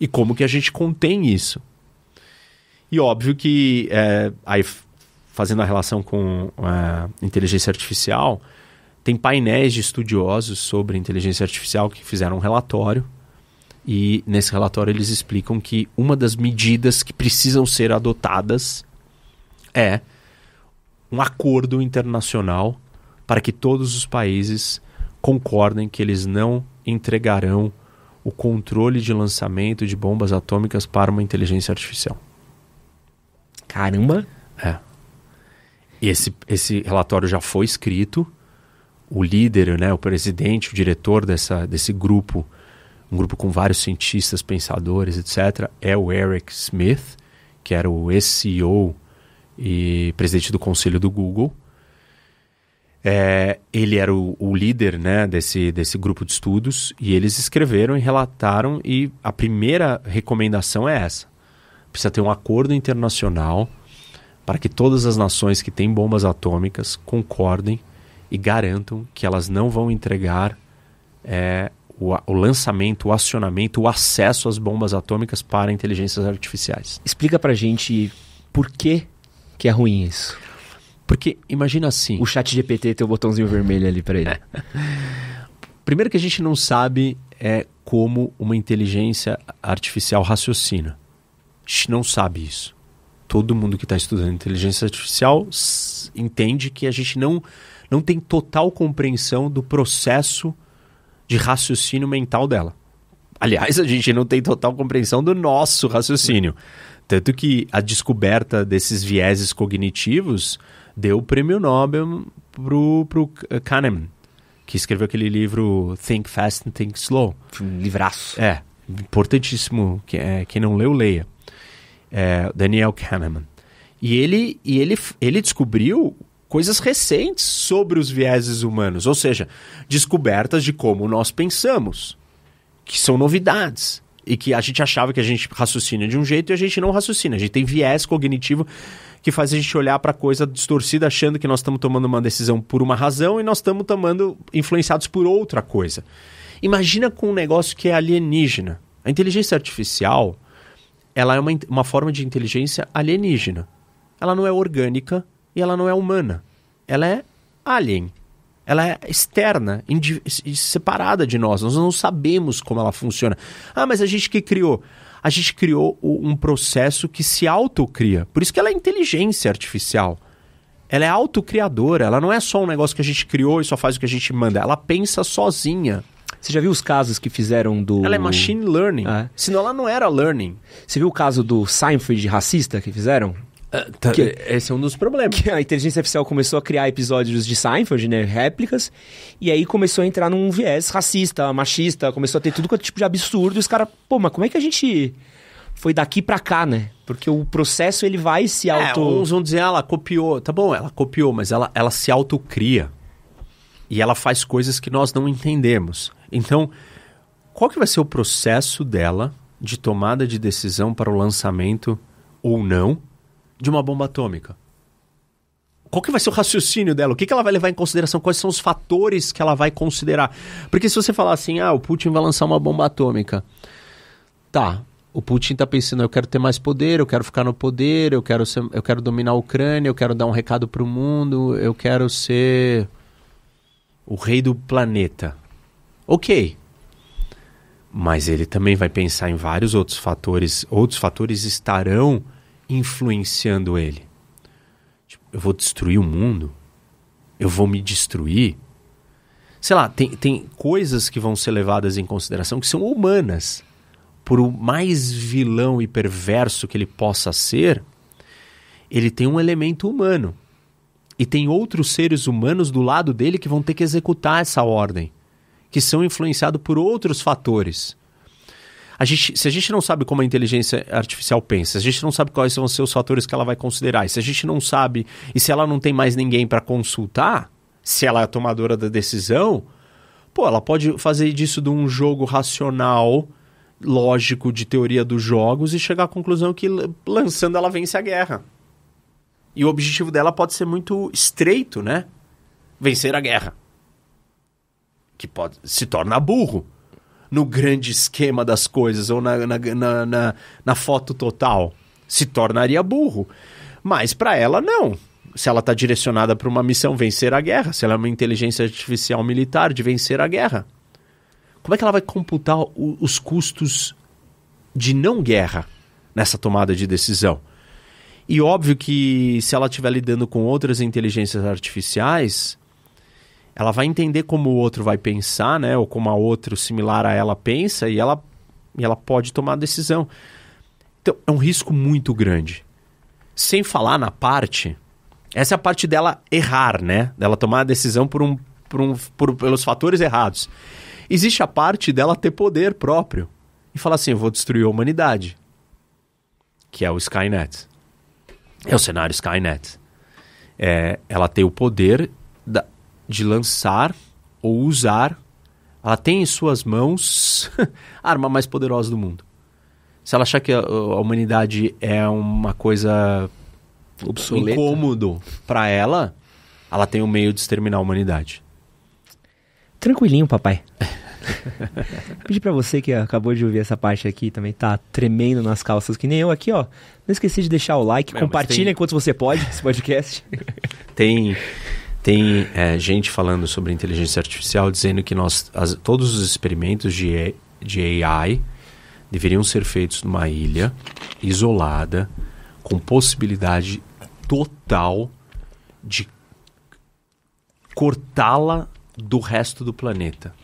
E como que a gente contém isso? E óbvio que, é, aí fazendo a relação com a inteligência artificial, tem painéis de estudiosos sobre inteligência artificial que fizeram um relatório. E nesse relatório eles explicam que uma das medidas que precisam ser adotadas é um acordo internacional para que todos os países concordem que eles não entregarão o controle de lançamento de bombas atômicas para uma inteligência artificial. Caramba. É. Esse, esse relatório já foi escrito. O líder, né, o presidente, o diretor dessa, desse grupo, um grupo com vários cientistas, pensadores, etc., é o Eric Smith, que era o ex-CEO e presidente do conselho do Google. É, ele era o, o líder né, desse, desse grupo de estudos e eles escreveram e relataram e a primeira recomendação é essa. Precisa ter um acordo internacional para que todas as nações que têm bombas atômicas concordem e garantam que elas não vão entregar é, o, a- o lançamento, o acionamento, o acesso às bombas atômicas para inteligências artificiais. Explica pra gente por que que é ruim isso. Porque imagina assim. O chat GPT tem o botãozinho vermelho ali pra ele. Primeiro que a gente não sabe é como uma inteligência artificial raciocina. A gente não sabe isso. Todo mundo que está estudando inteligência artificial entende que a gente não, não tem total compreensão do processo de raciocínio mental dela. Aliás, a gente não tem total compreensão do nosso raciocínio. Tanto que a descoberta desses vieses cognitivos deu o prêmio Nobel pro, pro Kahneman, que escreveu aquele livro Think Fast and Think Slow. Um livraço. É, importantíssimo. É, quem não leu, leia. É, Daniel Kahneman. E ele, e ele, ele descobriu coisas recentes sobre os vieses humanos, ou seja, descobertas de como nós pensamos, que são novidades. E que a gente achava que a gente raciocina de um jeito e a gente não raciocina. A gente tem viés cognitivo que faz a gente olhar para coisa distorcida achando que nós estamos tomando uma decisão por uma razão e nós estamos tomando influenciados por outra coisa. Imagina com um negócio que é alienígena. A inteligência artificial, ela é uma, uma forma de inteligência alienígena. Ela não é orgânica e ela não é humana. Ela é alien. Ela é externa, separada de nós. Nós não sabemos como ela funciona. Ah, mas a gente que criou. A gente criou um processo que se autocria. Por isso que ela é inteligência artificial. ela é autocriadora, ela não é só um negócio que a gente criou e só faz o que a gente manda, ela pensa sozinha. Você já viu os casos que fizeram do. Ela é machine learning. É. Senão ela não era learning. Você viu o caso do Seinfeld racista que fizeram? Que- Esse é um dos problemas. Que a inteligência artificial começou a criar episódios de Seinfeld, né? Réplicas. E aí começou a entrar num viés racista, machista, começou a ter tudo quanto tipo de absurdo. E os caras, pô, mas como é que a gente foi daqui pra cá, né? Porque o processo ele vai se É, auto. uns vão dizer, ah, ela copiou. Tá bom, ela copiou, mas ela, ela se autocria. E ela faz coisas que nós não entendemos. Então, qual que vai ser o processo dela de tomada de decisão para o lançamento ou não de uma bomba atômica? Qual que vai ser o raciocínio dela? O que, que ela vai levar em consideração? Quais são os fatores que ela vai considerar? Porque se você falar assim, ah, o Putin vai lançar uma bomba atômica. Tá, o Putin tá pensando, eu quero ter mais poder, eu quero ficar no poder, eu quero, ser, eu quero dominar a Ucrânia, eu quero dar um recado pro mundo, eu quero ser o rei do planeta. Ok. Mas ele também vai pensar em vários outros fatores, outros fatores estarão influenciando ele. Tipo, eu vou destruir o mundo? Eu vou me destruir? Sei lá, tem, tem coisas que vão ser levadas em consideração que são humanas por o mais vilão e perverso que ele possa ser, ele tem um elemento humano. E tem outros seres humanos do lado dele que vão ter que executar essa ordem, que são influenciados por outros fatores. A gente, se a gente não sabe como a inteligência artificial pensa, se a gente não sabe quais vão ser os fatores que ela vai considerar, e se a gente não sabe, e se ela não tem mais ninguém para consultar, se ela é a tomadora da decisão, pô, ela pode fazer disso de um jogo racional, lógico de teoria dos jogos e chegar à conclusão que lançando ela vence a guerra. E o objetivo dela pode ser muito estreito, né? Vencer a guerra. Que pode se torna burro no grande esquema das coisas ou na, na, na, na, na foto total. Se tornaria burro. Mas para ela, não. Se ela está direcionada para uma missão vencer a guerra, se ela é uma inteligência artificial militar de vencer a guerra, como é que ela vai computar o- os custos de não guerra nessa tomada de decisão? E óbvio que se ela estiver lidando com outras inteligências artificiais, ela vai entender como o outro vai pensar, né? Ou como a outro similar a ela pensa e ela, e ela pode tomar decisão. Então, é um risco muito grande. Sem falar na parte, essa é a parte dela errar, né? Dela tomar a decisão por um, por um, por, pelos fatores errados. Existe a parte dela ter poder próprio e falar assim: eu vou destruir a humanidade, que é o Skynet. É o cenário Skynet. É, ela tem o poder da- de lançar ou usar. Ela tem em suas mãos a arma mais poderosa do mundo. Se ela achar que a, a humanidade é uma coisa Obsoleta. incômodo para ela, ela tem o meio de exterminar a humanidade. Tranquilinho, papai. Pedi pra você que acabou de ouvir essa parte aqui também tá tremendo nas calças que nem eu aqui, ó. Não esqueci de deixar o like, mas compartilha tem- enquanto você pode esse podcast. Tem, tem é, gente falando sobre inteligência artificial dizendo que nós, as- todos os experimentos de, de AI deveriam ser feitos numa ilha isolada, com possibilidade total de cortá-la do resto do planeta.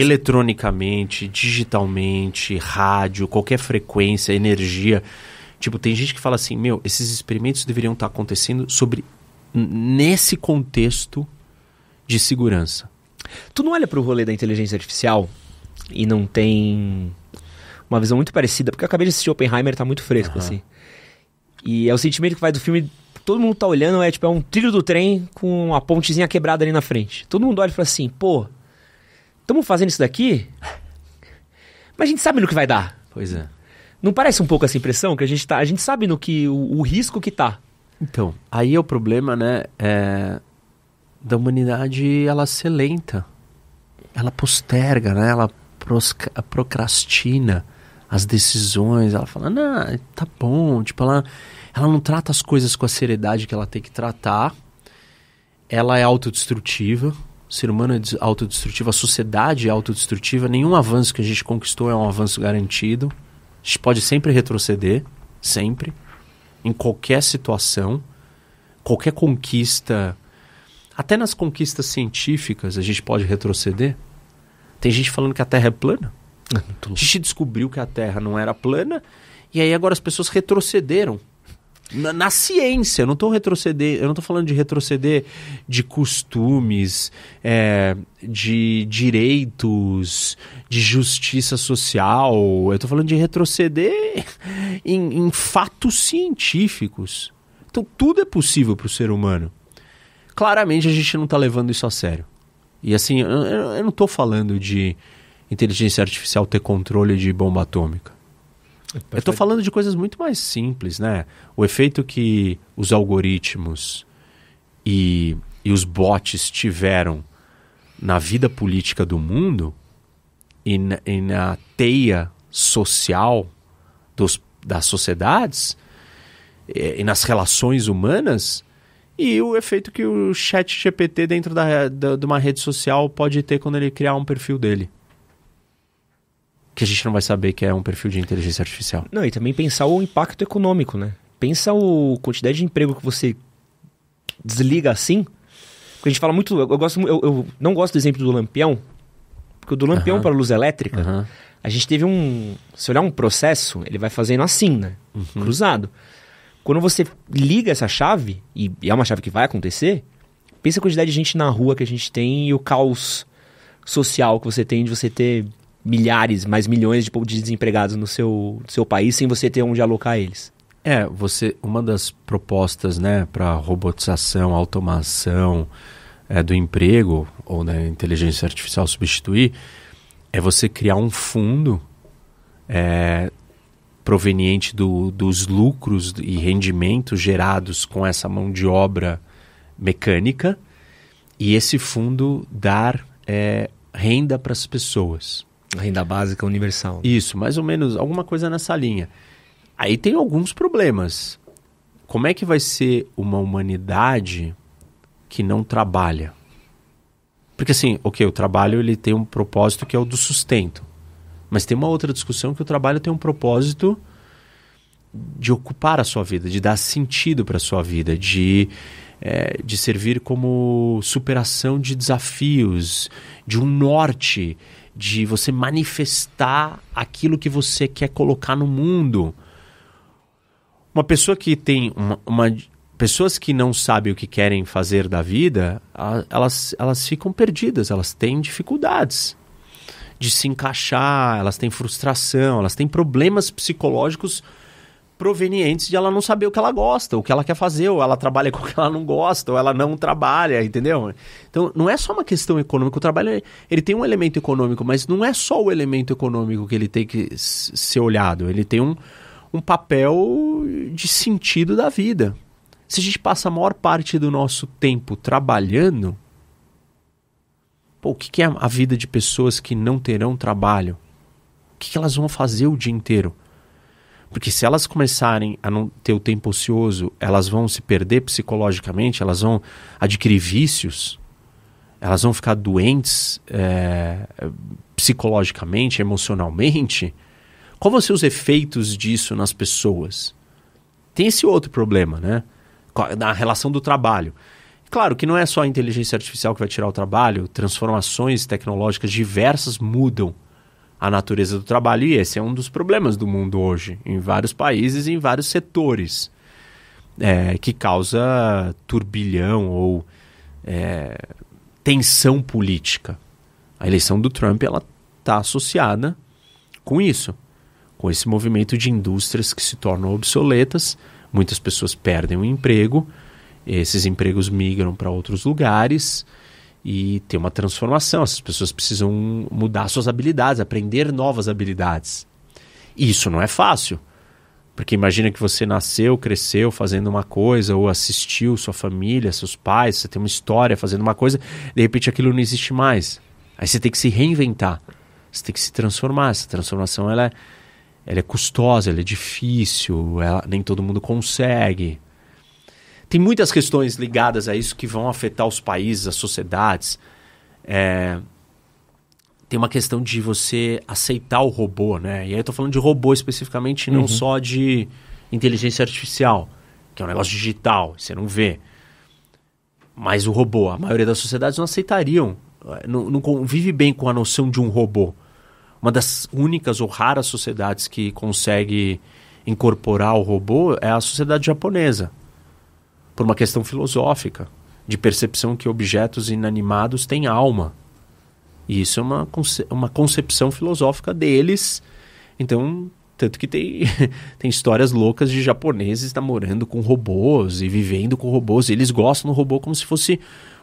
Eletronicamente, digitalmente, rádio, qualquer frequência, energia. Tipo, tem gente que fala assim: meu, esses experimentos deveriam estar acontecendo sobre nesse contexto de segurança. Tu não olha pro rolê da inteligência artificial e não tem uma visão muito parecida, porque eu acabei de assistir Oppenheimer, tá muito fresco, Aham. assim. E é o sentimento que vai do filme, todo mundo tá olhando, é tipo, é um trilho do trem com uma pontezinha quebrada ali na frente. Todo mundo olha e fala assim, pô, estamos fazendo isso daqui? Mas a gente sabe no que vai dar. Pois é. Não parece um pouco essa impressão que a gente tá, a gente sabe no que o, o risco que tá. Então, aí é o problema, né? É, da humanidade ela ser lenta. Ela posterga, né? Ela prosca- procrastina as decisões. Ela fala, não, tá bom. Tipo, ela, ela não trata as coisas com a seriedade que ela tem que tratar. Ela é autodestrutiva. O ser humano é des- autodestrutivo. A sociedade é autodestrutiva. Nenhum avanço que a gente conquistou é um avanço garantido. A gente pode sempre retroceder. Sempre em qualquer situação, qualquer conquista, até nas conquistas científicas, a gente pode retroceder. Tem gente falando que a Terra é plana. A gente descobriu que a Terra não era plana e aí agora as pessoas retrocederam. Na, na ciência, eu não estou retroceder, eu não tô falando de retroceder de costumes, é, de direitos, de justiça social. Eu estou falando de retroceder em, em fatos científicos. Então tudo é possível para o ser humano. Claramente a gente não está levando isso a sério. E assim, eu, eu não estou falando de inteligência artificial ter controle de bomba atômica. Perfeito. Eu estou falando de coisas muito mais simples, né? O efeito que os algoritmos e, e os bots tiveram na vida política do mundo e na, e na teia social dos, das sociedades e, e, nas relações humanas e o efeito que o chat GPT dentro da, da, de uma rede social pode ter quando ele criar um perfil dele que a gente não vai saber que é um perfil de inteligência artificial. Não, e também pensar o impacto econômico, né? Pensa o quantidade de emprego que você desliga assim. Porque a gente fala muito. Eu, gosto, eu, eu não gosto do exemplo do lampião, porque o do lampião uhum. para a luz elétrica, uhum. a gente teve um. Se olhar um processo, ele vai fazendo assim, né? Uhum. Cruzado. Quando você liga essa chave, e é uma chave que vai acontecer, pensa a quantidade de gente na rua que a gente tem e o caos social que você tem de você ter milhares, mais milhões de, de desempregados no seu, seu país sem você ter onde alocar eles. É, você uma das propostas, né, para robotização, automação é, do emprego ou da né, inteligência artificial substituir é você criar um fundo é, proveniente do, dos lucros e rendimentos gerados com essa mão de obra mecânica e esse fundo dar é, renda para as pessoas. A renda básica universal. Isso, mais ou menos, alguma coisa nessa linha. Aí tem alguns problemas. Como é que vai ser uma humanidade que não trabalha? Porque assim, ok, o trabalho ele tem um propósito que é o do sustento. Mas tem uma outra discussão que o trabalho tem um propósito de ocupar a sua vida, de dar sentido para a sua vida, de, é, de servir como superação de desafios, de um norte, de você manifestar aquilo que você quer colocar no mundo. Uma pessoa que tem uma, uma pessoas que não sabem o que querem fazer da vida, elas, elas ficam perdidas, elas têm dificuldades de se encaixar, elas têm frustração, elas têm problemas psicológicos provenientes de ela não saber o que ela gosta, o que ela quer fazer, ou ela trabalha com o que ela não gosta, ou ela não trabalha, entendeu? Então, não é só uma questão econômica. O trabalho, ele tem um elemento econômico, mas não é só o elemento econômico que ele tem que ser olhado. Ele tem um, um papel de sentido da vida. Se a gente passa a maior parte do nosso tempo trabalhando, pô, o que é a vida de pessoas que não terão trabalho? O que elas vão fazer o dia inteiro? Porque se elas começarem a não ter o tempo ocioso, elas vão se perder psicologicamente, elas vão adquirir vícios, elas vão ficar doentes é, psicologicamente, emocionalmente. Qual vão ser os efeitos disso nas pessoas? Tem esse outro problema, né? Na relação do trabalho. Claro que não é só a inteligência artificial que vai tirar o trabalho, transformações tecnológicas diversas mudam a natureza do trabalho, e esse é um dos problemas do mundo hoje, em vários países e em vários setores, é, que causa turbilhão ou é, tensão política. A eleição do Trump ela está associada com isso, com esse movimento de indústrias que se tornam obsoletas, muitas pessoas perdem o emprego, esses empregos migram para outros lugares e ter uma transformação. Essas pessoas precisam mudar suas habilidades, aprender novas habilidades. E isso não é fácil. Porque imagina que você nasceu, cresceu fazendo uma coisa, ou assistiu sua família, seus pais, você tem uma história fazendo uma coisa, de repente aquilo não existe mais. Aí você tem que se reinventar. Você tem que se transformar. Essa transformação ela é, ela é custosa, ela é difícil, ela, nem todo mundo consegue. Tem muitas questões ligadas a isso que vão afetar os países, as sociedades. É, tem uma questão de você aceitar o robô, né? E aí eu tô falando de robô especificamente, não uhum. só de inteligência artificial, que é um negócio digital, você não vê. Mas o robô, a maioria das sociedades não aceitariam, não, não convive bem com a noção de um robô. Uma das únicas ou raras sociedades que consegue incorporar o robô é a sociedade japonesa, por uma questão filosófica, de percepção que objetos inanimados têm alma. E isso é uma, conce uma concepção filosófica deles. Então, tanto que tem, tem histórias loucas de japoneses namorando com robôs e vivendo com robôs. E eles gostam do robô como se fosse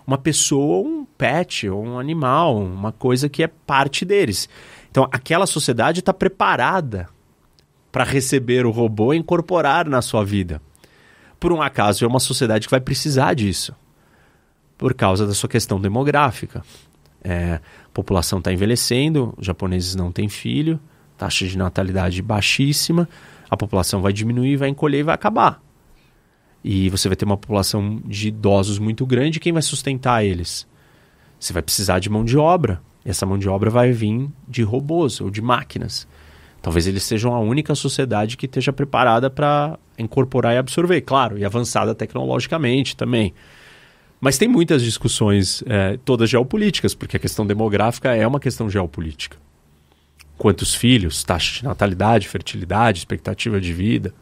uma pessoa, um pet, ou um animal, uma coisa que é parte deles. Então, aquela sociedade está preparada para receber o robô e incorporar na sua vida. Por um acaso, é uma sociedade que vai precisar disso, por causa da sua questão demográfica. É, a população está envelhecendo, os japoneses não têm filho, taxa de natalidade baixíssima, a população vai diminuir, vai encolher e vai acabar. E você vai ter uma população de idosos muito grande, quem vai sustentar eles? Você vai precisar de mão de obra. E essa mão de obra vai vir de robôs ou de máquinas. Talvez eles sejam a única sociedade que esteja preparada para incorporar e absorver, claro, e avançada tecnologicamente também. Mas tem muitas discussões, é, todas geopolíticas, porque a questão demográfica é uma questão geopolítica. Quantos filhos, taxa de natalidade, fertilidade, expectativa de vida.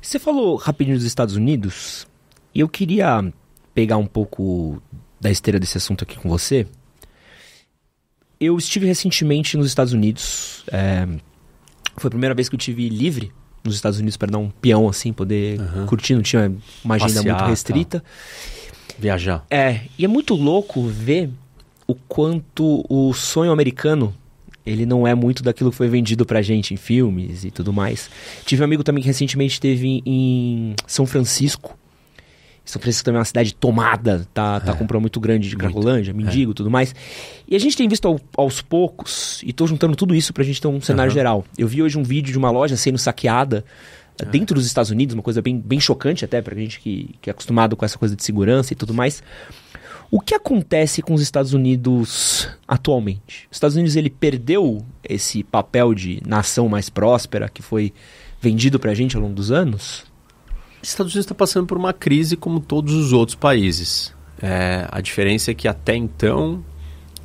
Você falou rapidinho dos Estados Unidos, e eu queria pegar um pouco da esteira desse assunto aqui com você. Eu estive recentemente nos Estados Unidos. É, foi a primeira vez que eu tive livre nos Estados Unidos para dar um peão assim, poder uhum. curtir, não tinha uma agenda Passear, muito restrita. Tá viajar. É, e é muito louco ver o quanto o sonho americano ele não é muito daquilo que foi vendido pra gente em filmes e tudo mais. Tive um amigo também que recentemente esteve em São Francisco. São Francisco também é uma cidade tomada, tá, tá é, com um problema muito grande de Cracolândia, mendigo e é. tudo mais. E a gente tem visto ao, aos poucos, e tô juntando tudo isso pra gente ter um cenário uhum. geral. Eu vi hoje um vídeo de uma loja sendo saqueada é. dentro dos Estados Unidos, uma coisa bem, bem chocante até pra gente que, que é acostumado com essa coisa de segurança e tudo mais. O que acontece com os Estados Unidos atualmente? Os Estados Unidos ele perdeu esse papel de nação mais próspera que foi vendido pra gente ao longo dos anos? Os Estados Unidos está passando por uma crise como todos os outros países. É, a diferença é que até então,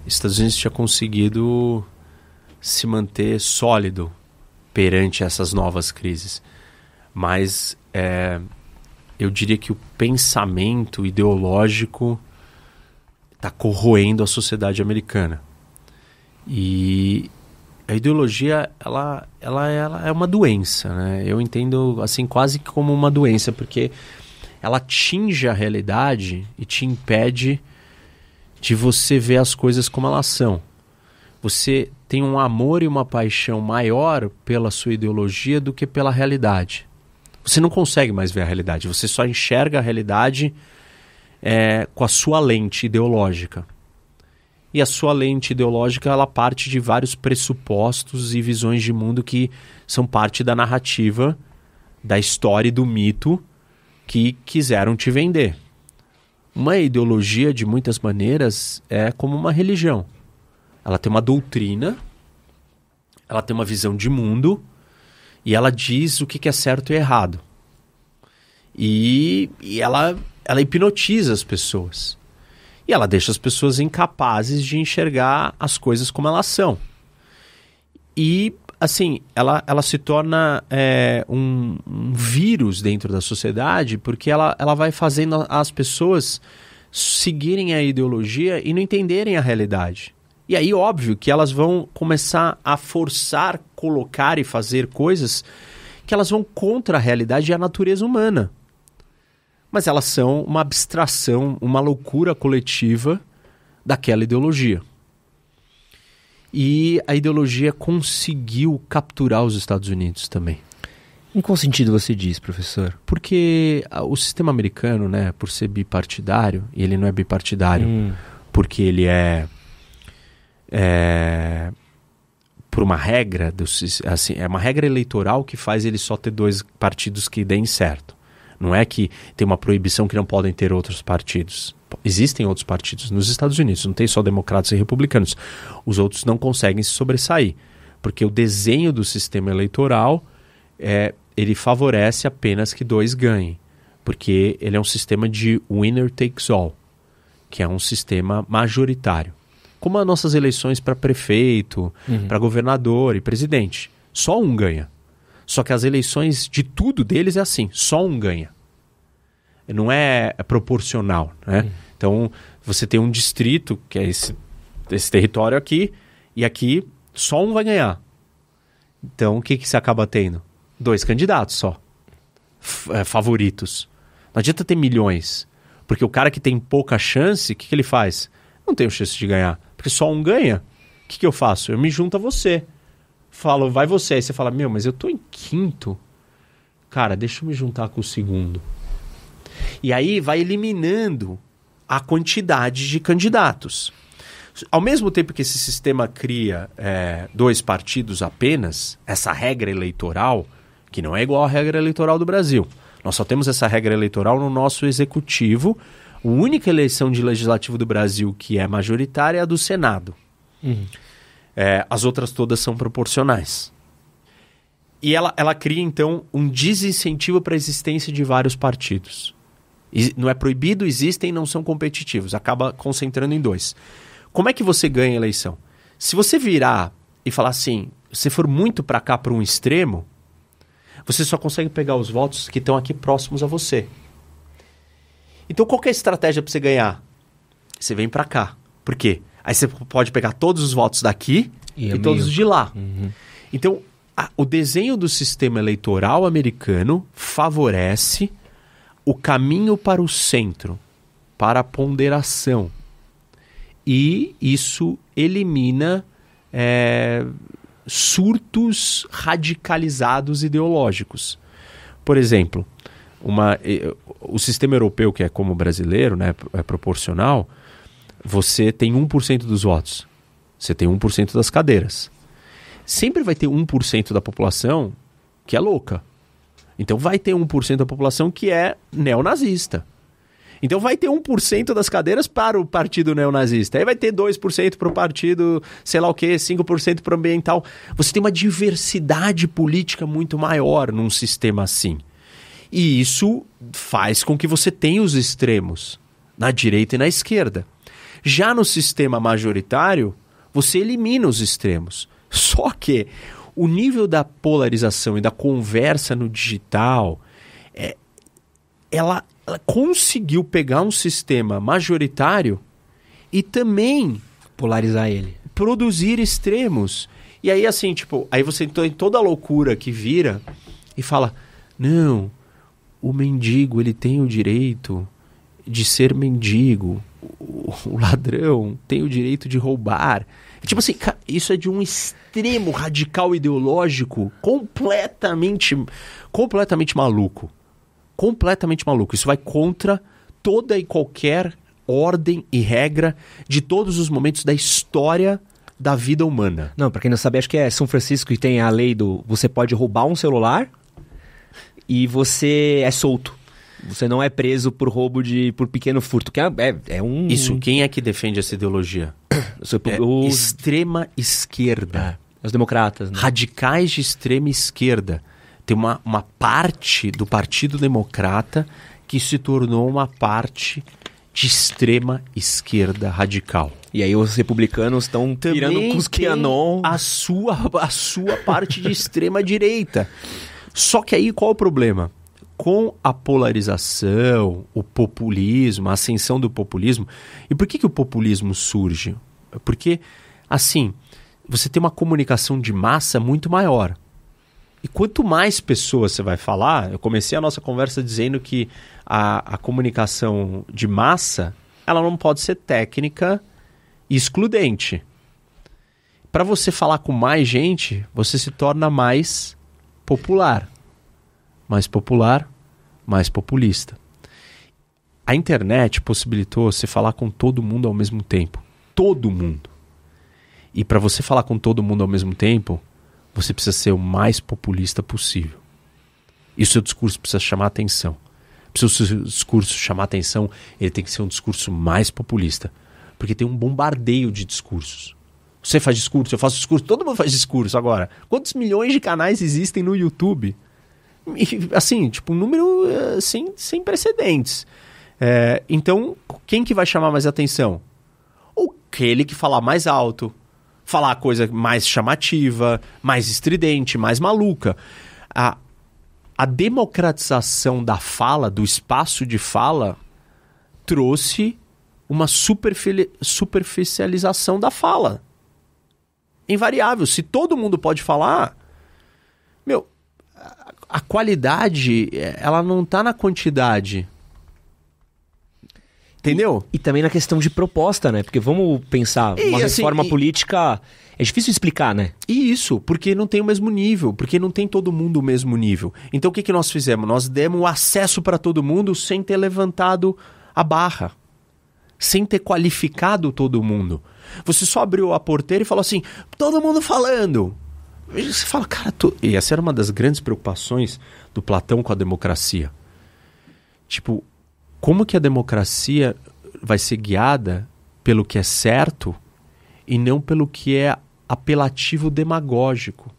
os Estados Unidos tinha conseguido se manter sólido perante essas novas crises mas é, eu diria que o pensamento ideológico está corroendo a sociedade americana. E a ideologia, ela, ela, ela é uma doença, né? Eu entendo, assim, quase como uma doença, porque ela atinge a realidade e te impede de você ver as coisas como elas são. Você tem um amor e uma paixão maior pela sua ideologia do que pela realidade você não consegue mais ver a realidade. Você só enxerga a realidade é, com a sua lente ideológica. E a sua lente ideológica ela parte de vários pressupostos e visões de mundo que são parte da narrativa, da história e do mito que quiseram te vender. Uma ideologia, de muitas maneiras, é como uma religião. Ela tem uma doutrina, ela tem uma visão de mundo e ela diz o que, é certo e errado. E, e ela, ela hipnotiza as pessoas. E ela deixa as pessoas incapazes de enxergar as coisas como elas são. E, assim, ela, ela se torna é, um, um, vírus dentro da sociedade porque ela, ela vai fazendo as pessoas seguirem a ideologia e não entenderem a realidade. E aí, óbvio, que elas vão começar a forçar, colocar e fazer coisas que elas vão contra a realidade e a natureza humana. Mas elas são uma abstração, uma loucura coletiva daquela ideologia. E a ideologia conseguiu capturar os Estados Unidos também. Em qual sentido você diz, professor? Porque o sistema americano, né, por ser bipartidário, e ele não é bipartidário hum. porque ele é é, por uma regra, assim, é uma regra eleitoral que faz ele só ter dois partidos que deem certo. Não é que tem uma proibição que não podem ter outros partidos. Existem outros partidos nos Estados Unidos, não tem só democratas e republicanos. Os outros não conseguem se sobressair, porque o desenho do sistema eleitoral é, ele favorece apenas que dois ganhem, porque ele é um sistema de winner takes all. que é um sistema majoritário. Como as nossas eleições para prefeito, Uhum. para governador e presidente. Só um ganha. Só que as eleições de tudo deles é assim, só um ganha. Não é proporcional, né? Então, você tem um distrito, que é esse, esse território aqui, e aqui só um vai ganhar. Então, o que, que você acaba tendo? Dois candidatos só. É, favoritos. Não adianta ter milhões. Porque o cara que tem pouca chance, o que, que ele faz? Não tenho chance de ganhar. Porque só um ganha. O que, que eu faço? Eu me junto a você. Falo, vai você. Aí você fala, meu, mas eu tô em quinto. Cara, deixa eu me juntar com o segundo. E aí vai eliminando a quantidade de candidatos. Ao mesmo tempo que esse sistema cria é, dois partidos apenas, essa regra eleitoral, que não é igual à regra eleitoral do Brasil. Nós só temos essa regra eleitoral no nosso executivo. A única eleição de legislativo do Brasil que é majoritária é a do Senado. É, as outras todas são proporcionais. E ela, ela cria, então, um desincentivo para a existência de vários partidos. E não é proibido, existem, não são competitivos. Acaba concentrando em dois. Como é que você ganha a eleição? Se você virar e falar assim, se for muito para cá, para um extremo, você só consegue pegar os votos que estão aqui próximos a você. Então, qual é a estratégia para você ganhar? Você vem para cá. Por quê? Aí você pode pegar todos os votos daqui E e, é todos meio. de lá. Então, a- o desenho do sistema eleitoral americano favorece o caminho para o centro, para a ponderação. E isso elimina é, surtos radicalizados ideológicos. Por exemplo, uma, o sistema europeu, que é como o brasileiro, né, é proporcional, você tem 1% dos votos. Você tem 1% das cadeiras. Sempre vai ter 1% da população que é louca. Então vai ter 1% da população que é neonazista. Então vai ter 1% das cadeiras para o partido neonazista. Aí vai ter 2% para o partido, sei lá o quê, 5% para o ambiental. Você tem uma diversidade política muito maior num sistema assim. E isso faz com que você tenha os extremos, na direita e na esquerda. Já no sistema majoritário, você elimina os extremos. Só que o nível da polarização e da conversa no digital, é, ela, ela conseguiu pegar um sistema majoritário e também Polarizar ele. produzir extremos. E aí, assim, tipo, aí você tem toda a loucura que vira e fala: não, o mendigo ele tem o direito de ser mendigo, o, ladrão tem o direito de roubar. Tipo assim, isso é de um extremo radical ideológico completamente, completamente maluco. Completamente maluco. Isso vai contra toda e qualquer ordem e regra de todos os momentos da história da vida humana. Não, pra quem não sabe, acho que é São Francisco que tem a lei do você pode roubar um celular e você é solto. Você não é preso por roubo de por pequeno furto, que é, é, é um Isso, quem é que defende essa ideologia? o- É os, extrema esquerda. é, os democratas, né? Radicais de extrema esquerda. Tem uma, uma parte do Partido Democrata que se tornou uma parte de extrema esquerda radical. E aí os republicanos estão pirando com os QAnon. a sua, a sua parte de extrema direita. Só que aí qual o problema? Com a polarização, o populismo, a ascensão do populismo. E por que, que o populismo surge? Porque, assim, você tem uma comunicação de massa muito maior. E quanto mais pessoas você vai falar, eu comecei a nossa conversa dizendo que a, a comunicação de massa ela não pode ser técnica e excludente. Para você falar com mais gente, você se torna mais popular. Mais popular, mais populista. A internet possibilitou você falar com todo mundo ao mesmo tempo. Todo mundo. E para você falar com todo mundo ao mesmo tempo, você precisa ser o mais populista possível. E o seu discurso precisa chamar atenção. Se o seu discurso chamar atenção, ele tem que ser um discurso mais populista. Porque tem um bombardeio de discursos. Você faz discurso, eu faço discurso, todo mundo faz discurso agora. Quantos milhões de canais existem no YouTube? E, assim, tipo, um número eh, sem, sem precedentes. É, então, quem que vai chamar mais atenção? Aquele que falar mais alto, falar coisa mais chamativa, mais estridente, mais maluca. A, a democratização da fala, do espaço de fala, trouxe uma superficialização da fala. Invariável. Se todo mundo pode falar, meu, a qualidade, ela não está na quantidade. Entendeu? E, e, também na questão de proposta, né? Porque vamos pensar, e, uma assim, reforma e... política é difícil explicar, né? E isso, porque não tem o mesmo nível, porque não tem todo mundo o mesmo nível. Então o que, que nós fizemos? Nós demos acesso para todo mundo sem ter levantado a barra, sem ter qualificado todo mundo. Você só abriu a porteira e falou assim: todo mundo falando. Você fala, cara, tu... e essa era uma das grandes preocupações do Platão com a democracia. Tipo, como que a democracia vai ser guiada pelo que é certo e não pelo que é apelativo demagógico?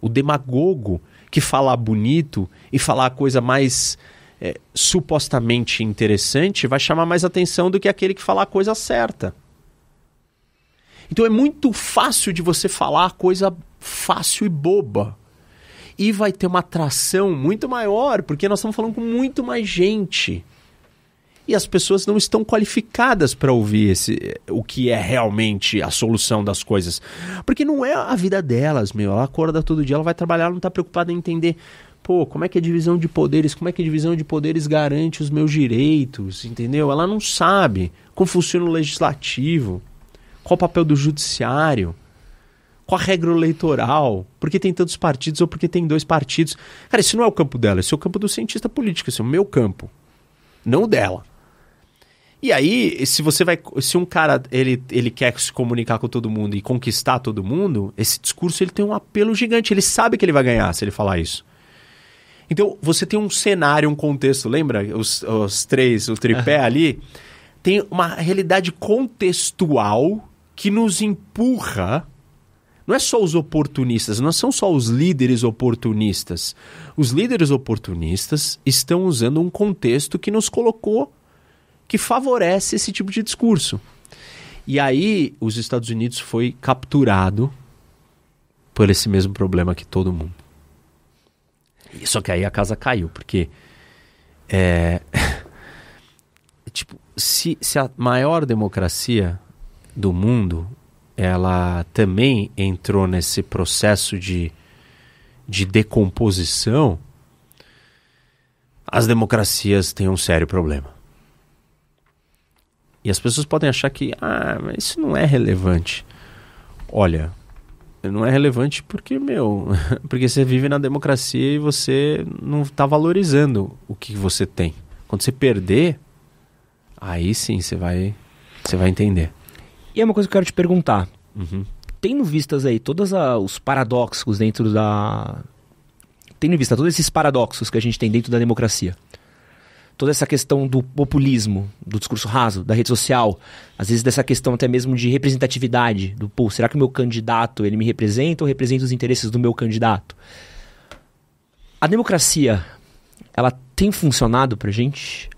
O demagogo que falar bonito e falar a coisa mais é, supostamente interessante vai chamar mais atenção do que aquele que falar a coisa certa. Então é muito fácil de você falar coisa fácil e boba. E vai ter uma atração muito maior, porque nós estamos falando com muito mais gente e as pessoas não estão qualificadas para ouvir esse, o que é realmente a solução das coisas. Porque não é a vida delas, meu. Ela acorda todo dia, ela vai trabalhar, ela não está preocupada em entender pô, como é que a divisão de poderes, como é que a divisão de poderes garante os meus direitos, entendeu? Ela não sabe como funciona o legislativo, qual o papel do judiciário, qual a regra eleitoral, por que tem tantos partidos ou por que tem dois partidos. Cara, isso não é o campo dela, esse é o campo do cientista político, esse é o meu campo, não o dela. E aí, se você vai. Se um cara ele, ele quer se comunicar com todo mundo e conquistar todo mundo, esse discurso ele tem um apelo gigante. Ele sabe que ele vai ganhar se ele falar isso. Então, você tem um cenário, um contexto, lembra? Os, os três, o tripé ali. Tem uma realidade contextual que nos empurra. Não é só os oportunistas, não são só os líderes oportunistas. Os líderes oportunistas estão usando um contexto que nos colocou que favorece esse tipo de discurso. E aí os Estados Unidos foi capturado por esse mesmo problema que todo mundo. Só que aí a casa caiu, porque é, tipo, se, se a maior democracia do mundo ela também entrou nesse processo de, de decomposição, as democracias têm um sério problema. E as pessoas podem achar que, ah, mas isso não é relevante. Olha, não é relevante porque, meu, porque você vive na democracia e você não está valorizando o que você tem. Quando você perder, aí sim você vai, você vai entender. E é uma coisa que eu quero te perguntar. Uhum. Tendo vistas aí todos os paradoxos dentro da. Tendo em vista todos esses paradoxos que a gente tem dentro da democracia toda essa questão do populismo, do discurso raso, da rede social, às vezes dessa questão até mesmo de representatividade, do pô, será que o meu candidato ele me representa ou representa os interesses do meu candidato? A democracia, ela tem funcionado pra gente?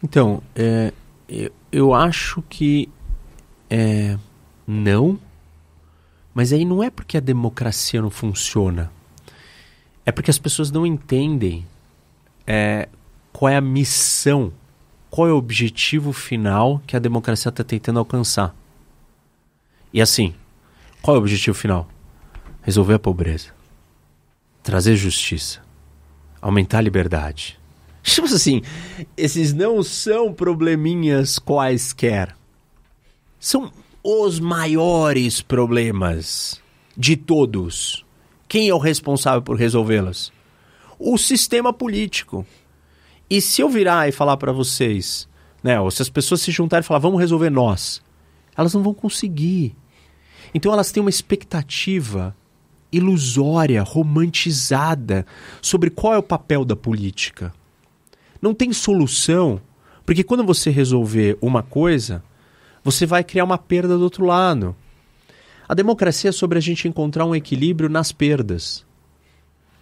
Então, é, eu, eu acho que é, não, mas aí não é porque a democracia não funciona, é porque as pessoas não entendem é, qual é a missão, qual é o objetivo final que a democracia está tentando alcançar. E assim, qual é o objetivo final? Resolver a pobreza, trazer justiça, aumentar a liberdade. Tipo assim, esses não são probleminhas quaisquer. São os maiores problemas de todos. Quem é o responsável por resolvê-los? O sistema político. E se eu virar e falar para vocês, né, ou se as pessoas se juntarem e falar, vamos resolver nós, elas não vão conseguir. Então elas têm uma expectativa ilusória, romantizada sobre qual é o papel da política. Não tem solução, porque quando você resolver uma coisa, você vai criar uma perda do outro lado. A democracia é sobre a gente encontrar um equilíbrio nas perdas.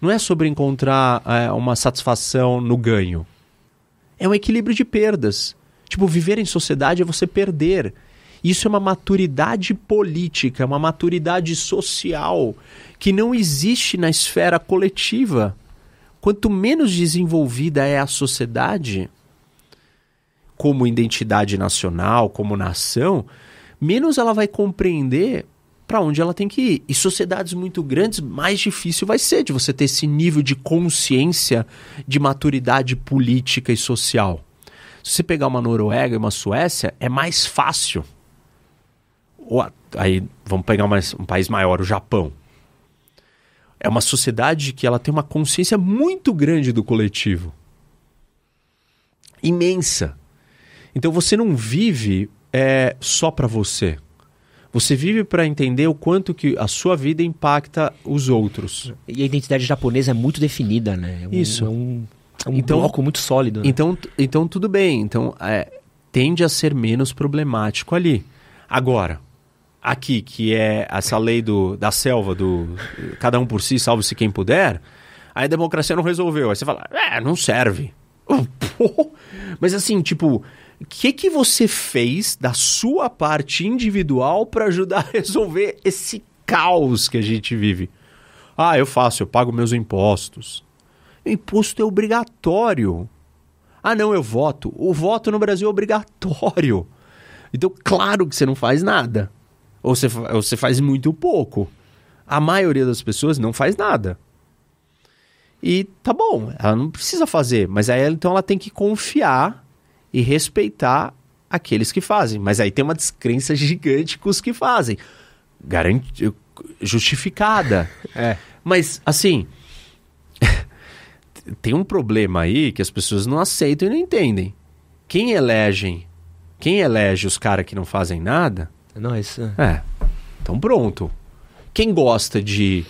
Não é sobre encontrar é, uma satisfação no ganho. É um equilíbrio de perdas. Tipo, viver em sociedade é você perder. Isso é uma maturidade política, é uma maturidade social que não existe na esfera coletiva. Quanto menos desenvolvida é a sociedade, como identidade nacional, como nação, menos ela vai compreender para onde ela tem que ir. E sociedades muito grandes, mais difícil vai ser de você ter esse nível de consciência, de maturidade política e social. Se você pegar uma Noruega e uma Suécia, é mais fácil. Ou, aí vamos pegar mais, um país maior, o Japão. É uma sociedade que ela tem uma consciência muito grande do coletivo. Imensa. Então você não vive é, só para você. Você vive para entender o quanto que a sua vida impacta os outros. E a identidade japonesa é muito definida, né? É um, Isso. É um, é um Então- bloco muito sólido. Né? Então, então tudo bem. Então é, tende a ser menos problemático ali. Agora, aqui, que é essa lei do, da selva, do cada um por si, salve-se quem puder, aí a democracia não resolveu. Aí você fala, é, não serve. Mas assim, tipo, o que, que você fez da sua parte individual para ajudar a resolver esse caos que a gente vive? Ah, eu faço, eu pago meus impostos. O imposto é obrigatório. Ah, não, eu voto. O voto no Brasil é obrigatório. Então, claro que você não faz nada. Ou você, ou você faz muito pouco. A maioria das pessoas não faz nada. E tá bom, ela não precisa fazer, mas aí então ela tem que confiar e respeitar aqueles que fazem. Mas aí tem uma descrença gigante com os que fazem. Justificada. É. Mas, assim, tem um problema aí que as pessoas não aceitam e não entendem. Quem elegem, quem elege os caras que não fazem nada, Não, isso... é, então pronto. Quem gosta de,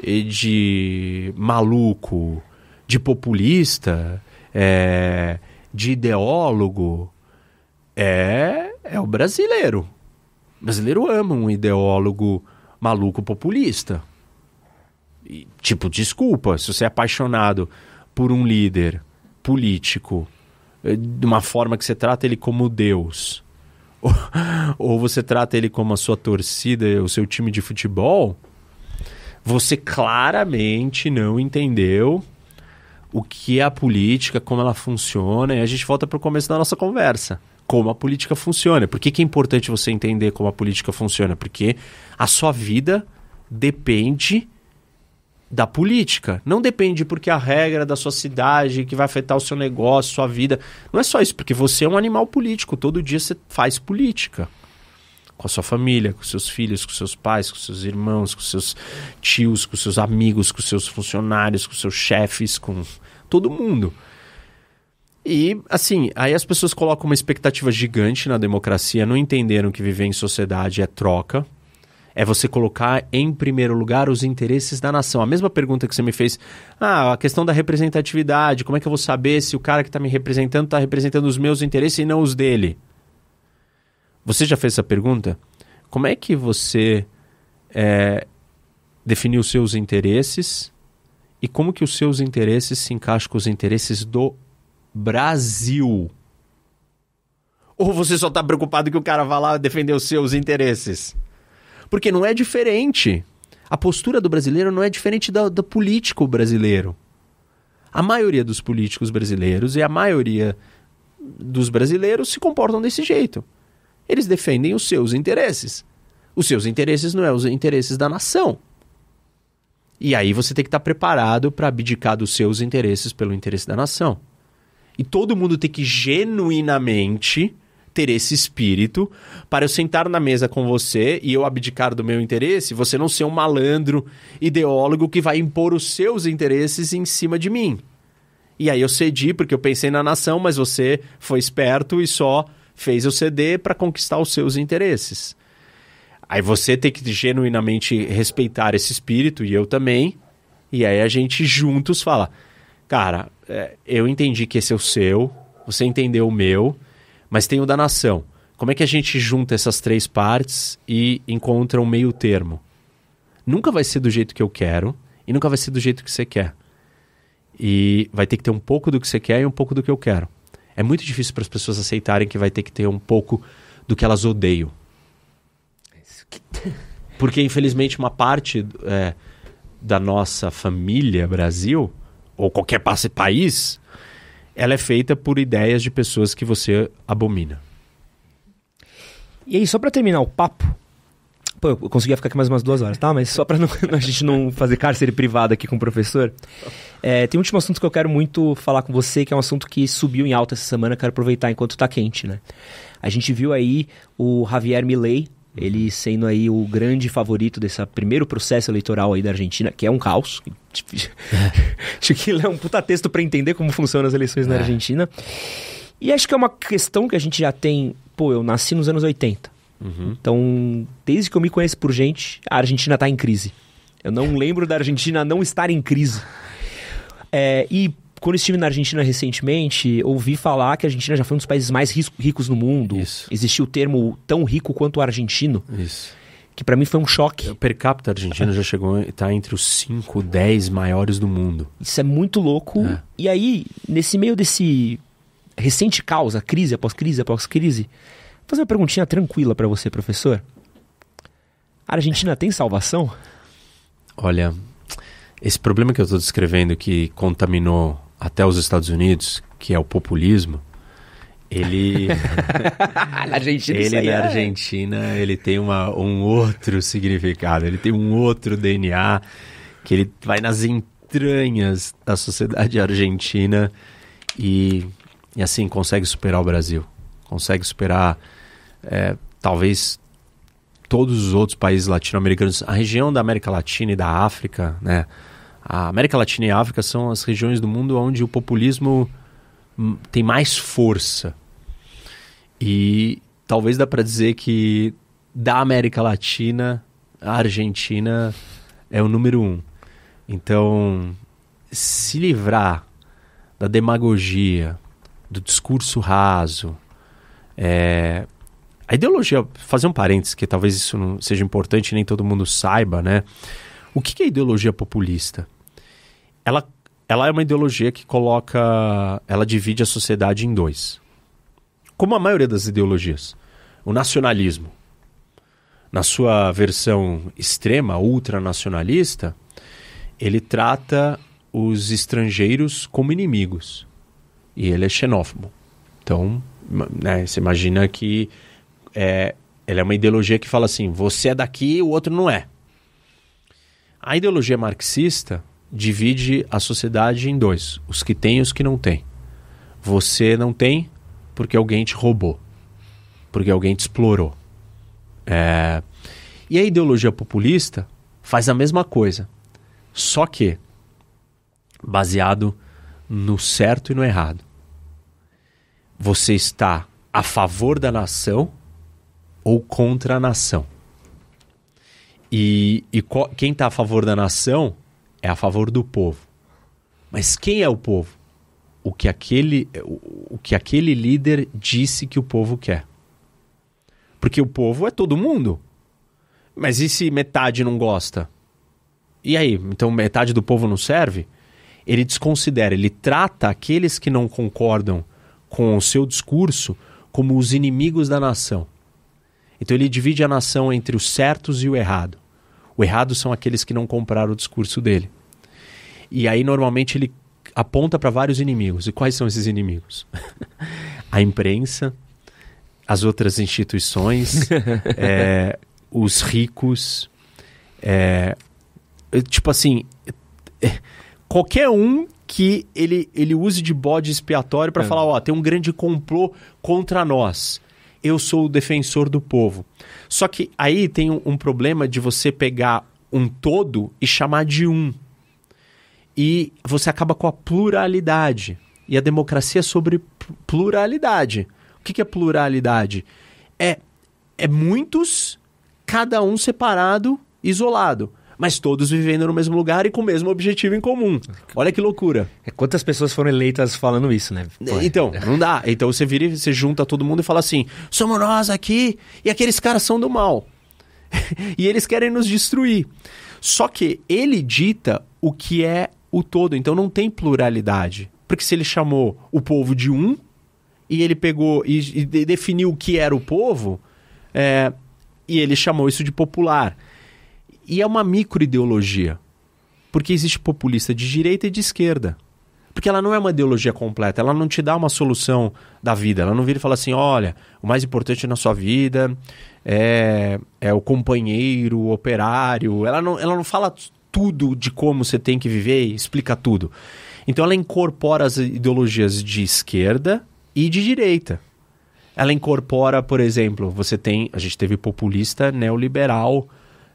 de maluco, de populista, é, de ideólogo, é, é o brasileiro. O brasileiro ama um ideólogo maluco populista. E, tipo, desculpa, se você é apaixonado por um líder político eh, de uma forma que você trata ele como Deus, ou, ou você trata ele como a sua torcida, o seu time de futebol, você claramente não entendeu o que é a política, como ela funciona, e a gente volta para o começo da nossa conversa. Como a política funciona. Por que, que é importante você entender como a política funciona? Porque a sua vida depende da política. Não depende porque a regra da sua cidade que vai afetar o seu negócio, sua vida. Não é só isso, porque você é um animal político. Todo dia você faz política. Com a sua família, com seus filhos, com seus pais, com seus irmãos, com seus tios, com seus amigos, com seus funcionários, com seus chefes, com todo mundo. E, assim, aí as pessoas colocam uma expectativa gigante na democracia, não entenderam que viver em sociedade é troca, é você colocar em primeiro lugar os interesses da nação. A mesma pergunta que você me fez, ah, a questão da representatividade, como é que eu vou saber se o cara que está me representando está representando os meus interesses e não os dele? Você já fez essa pergunta? Como é que você é, definiu os seus interesses e como que os seus interesses se encaixam com os interesses do Brasil? Ou você só está preocupado que o cara vá lá defender os seus interesses? Porque não é diferente. A postura do brasileiro não é diferente da, do político brasileiro. A maioria dos políticos brasileiros e a maioria dos brasileiros se comportam desse jeito. Eles defendem os seus interesses. Os seus interesses não é os interesses da nação. E aí você tem que estar preparado para abdicar dos seus interesses pelo interesse da nação. E todo mundo tem que genuinamente ter esse espírito para eu sentar na mesa com você e eu abdicar do meu interesse, você não ser um malandro ideólogo que vai impor os seus interesses em cima de mim. E aí eu cedi porque eu pensei na nação, mas você foi esperto e só fez eu ceder para conquistar os seus interesses. Aí você tem que genuinamente respeitar esse espírito e eu também. E aí a gente juntos fala: Cara, é, eu entendi que esse é o seu, você entendeu o meu, mas tem o da nação. Como é que a gente junta essas três partes e encontra um meio termo? Nunca vai ser do jeito que eu quero e nunca vai ser do jeito que você quer. E vai ter que ter um pouco do que você quer e um pouco do que eu quero. É muito difícil para as pessoas aceitarem que vai ter que ter um pouco do que elas odeiam. Porque, infelizmente, uma parte é, da nossa família Brasil, ou qualquer país, ela é feita por ideias de pessoas que você abomina. E aí, só para terminar o papo, Pô, eu conseguia ficar aqui mais umas duas horas, tá? Mas só pra não, a gente não fazer cárcere privado aqui com o professor. É, tem um último assunto que eu quero muito falar com você, que é um assunto que subiu em alta essa semana, quero aproveitar enquanto tá quente, né? A gente viu aí o Javier Milei, ele sendo aí o grande favorito desse primeiro processo eleitoral aí da Argentina, que é um caos. Acho que é um puta texto para entender como funcionam as eleições é. na Argentina. E acho que é uma questão que a gente já tem. Pô, eu nasci nos anos 80. Uhum. Então, desde que eu me conheço por gente, a Argentina está em crise. Eu não lembro da Argentina não estar em crise. É, e quando estive na Argentina recentemente, ouvi falar que a Argentina já foi um dos países mais ricos no mundo. Isso. Existiu o termo tão rico quanto o argentino. Isso. Que para mim foi um choque. O per capita argentino já chegou, está entre os 5, 10 maiores do mundo. Isso é muito louco. É. E aí, nesse meio desse recente caos, a crise após crise após crise, fazer uma perguntinha tranquila para você, professor. A Argentina tem salvação? Olha, esse problema que eu estou descrevendo que contaminou até os Estados Unidos, que é o populismo, ele na Argentina, ele na é... Argentina ele tem uma, um outro significado, ele tem um outro DNA que ele vai nas entranhas da sociedade argentina e, e assim consegue superar o Brasil, consegue superar é, talvez todos os outros países latino-americanos, a região da América Latina e da África, né? A América Latina e a África são as regiões do mundo onde o populismo hum, tem mais força. E talvez dá para dizer que da América Latina, a Argentina é o número um. Então, se livrar da demagogia, do discurso raso, é... a ideologia, fazer um parênteses, que talvez isso não seja importante nem todo mundo saiba, né? O que é ideologia populista? ela, ela é uma ideologia que coloca. Ela divide a sociedade em dois. Como a maioria das ideologias. O nacionalismo, na sua versão extrema, ultranacionalista, ele trata os estrangeiros como inimigos. E ele é xenófobo. Então, né, você imagina que é, ela é uma ideologia que fala assim: você é daqui, o outro não é. A ideologia marxista divide a sociedade em dois: os que têm e os que não têm. Você não tem porque alguém te roubou, porque alguém te explorou. É... E a ideologia populista faz a mesma coisa, só que baseado no certo e no errado. Você está a favor da nação ou contra a nação. E, e quem está a favor da nação é a favor do povo. Mas quem é o povo? O que aquele, o, o que aquele líder disse que o povo quer. Porque o povo é todo mundo. Mas e se metade não gosta? E aí? Então metade do povo não serve? Ele desconsidera, ele trata aqueles que não concordam com o seu discurso como os inimigos da nação. Então ele divide a nação entre os certos e o errado. O errado são aqueles que não compraram o discurso dele. E aí, normalmente, ele aponta para vários inimigos. E quais são esses inimigos? a imprensa, as outras instituições, é, os ricos. É, tipo assim, é, qualquer um que ele, ele use de bode expiatório para é. falar: ó, tem um grande complô contra nós. Eu sou o defensor do povo. Só que aí tem um, problema de você pegar um todo e chamar de um. E você acaba com a pluralidade. E a democracia é sobre pluralidade. O que, que é pluralidade? É, é muitos, cada um separado, isolado mas todos vivendo no mesmo lugar e com o mesmo objetivo em comum. Olha que loucura. É, quantas pessoas foram eleitas falando isso, né? Pô, então, não dá. Então você vira e você junta todo mundo e fala assim: somos nós aqui e aqueles caras são do mal. e eles querem nos destruir. Só que ele dita o que é o todo, então não tem pluralidade. Porque se ele chamou o povo de um, e ele pegou e, e definiu o que era o povo, é, e ele chamou isso de popular. E é uma microideologia, porque existe populista de direita e de esquerda. Porque ela não é uma ideologia completa, ela não te dá uma solução da vida. Ela não vira e fala assim: olha, o mais importante na sua vida é, é o companheiro, o operário. Ela não, ela não fala tudo de como você tem que viver explica tudo. Então ela incorpora as ideologias de esquerda e de direita. Ela incorpora, por exemplo, você tem. A gente teve populista neoliberal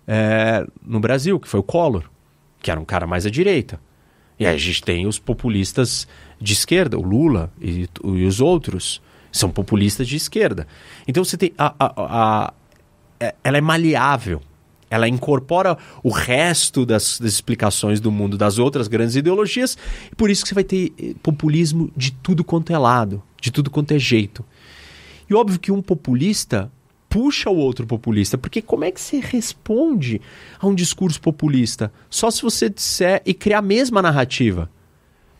é, no Brasil, que foi o Collor, que era um cara mais à direita. E aí a gente tem os populistas de esquerda, o Lula e, e os outros são populistas de esquerda. Então você tem. A, a, a, é, ela é maleável. Ela incorpora o resto das, das, explicações do mundo das outras grandes ideologias. E por isso que você vai ter eh, populismo de tudo quanto é lado, de tudo quanto é jeito. E óbvio que um populista puxa o outro populista, porque como é que você responde a um discurso populista? Só se você disser e criar a mesma narrativa.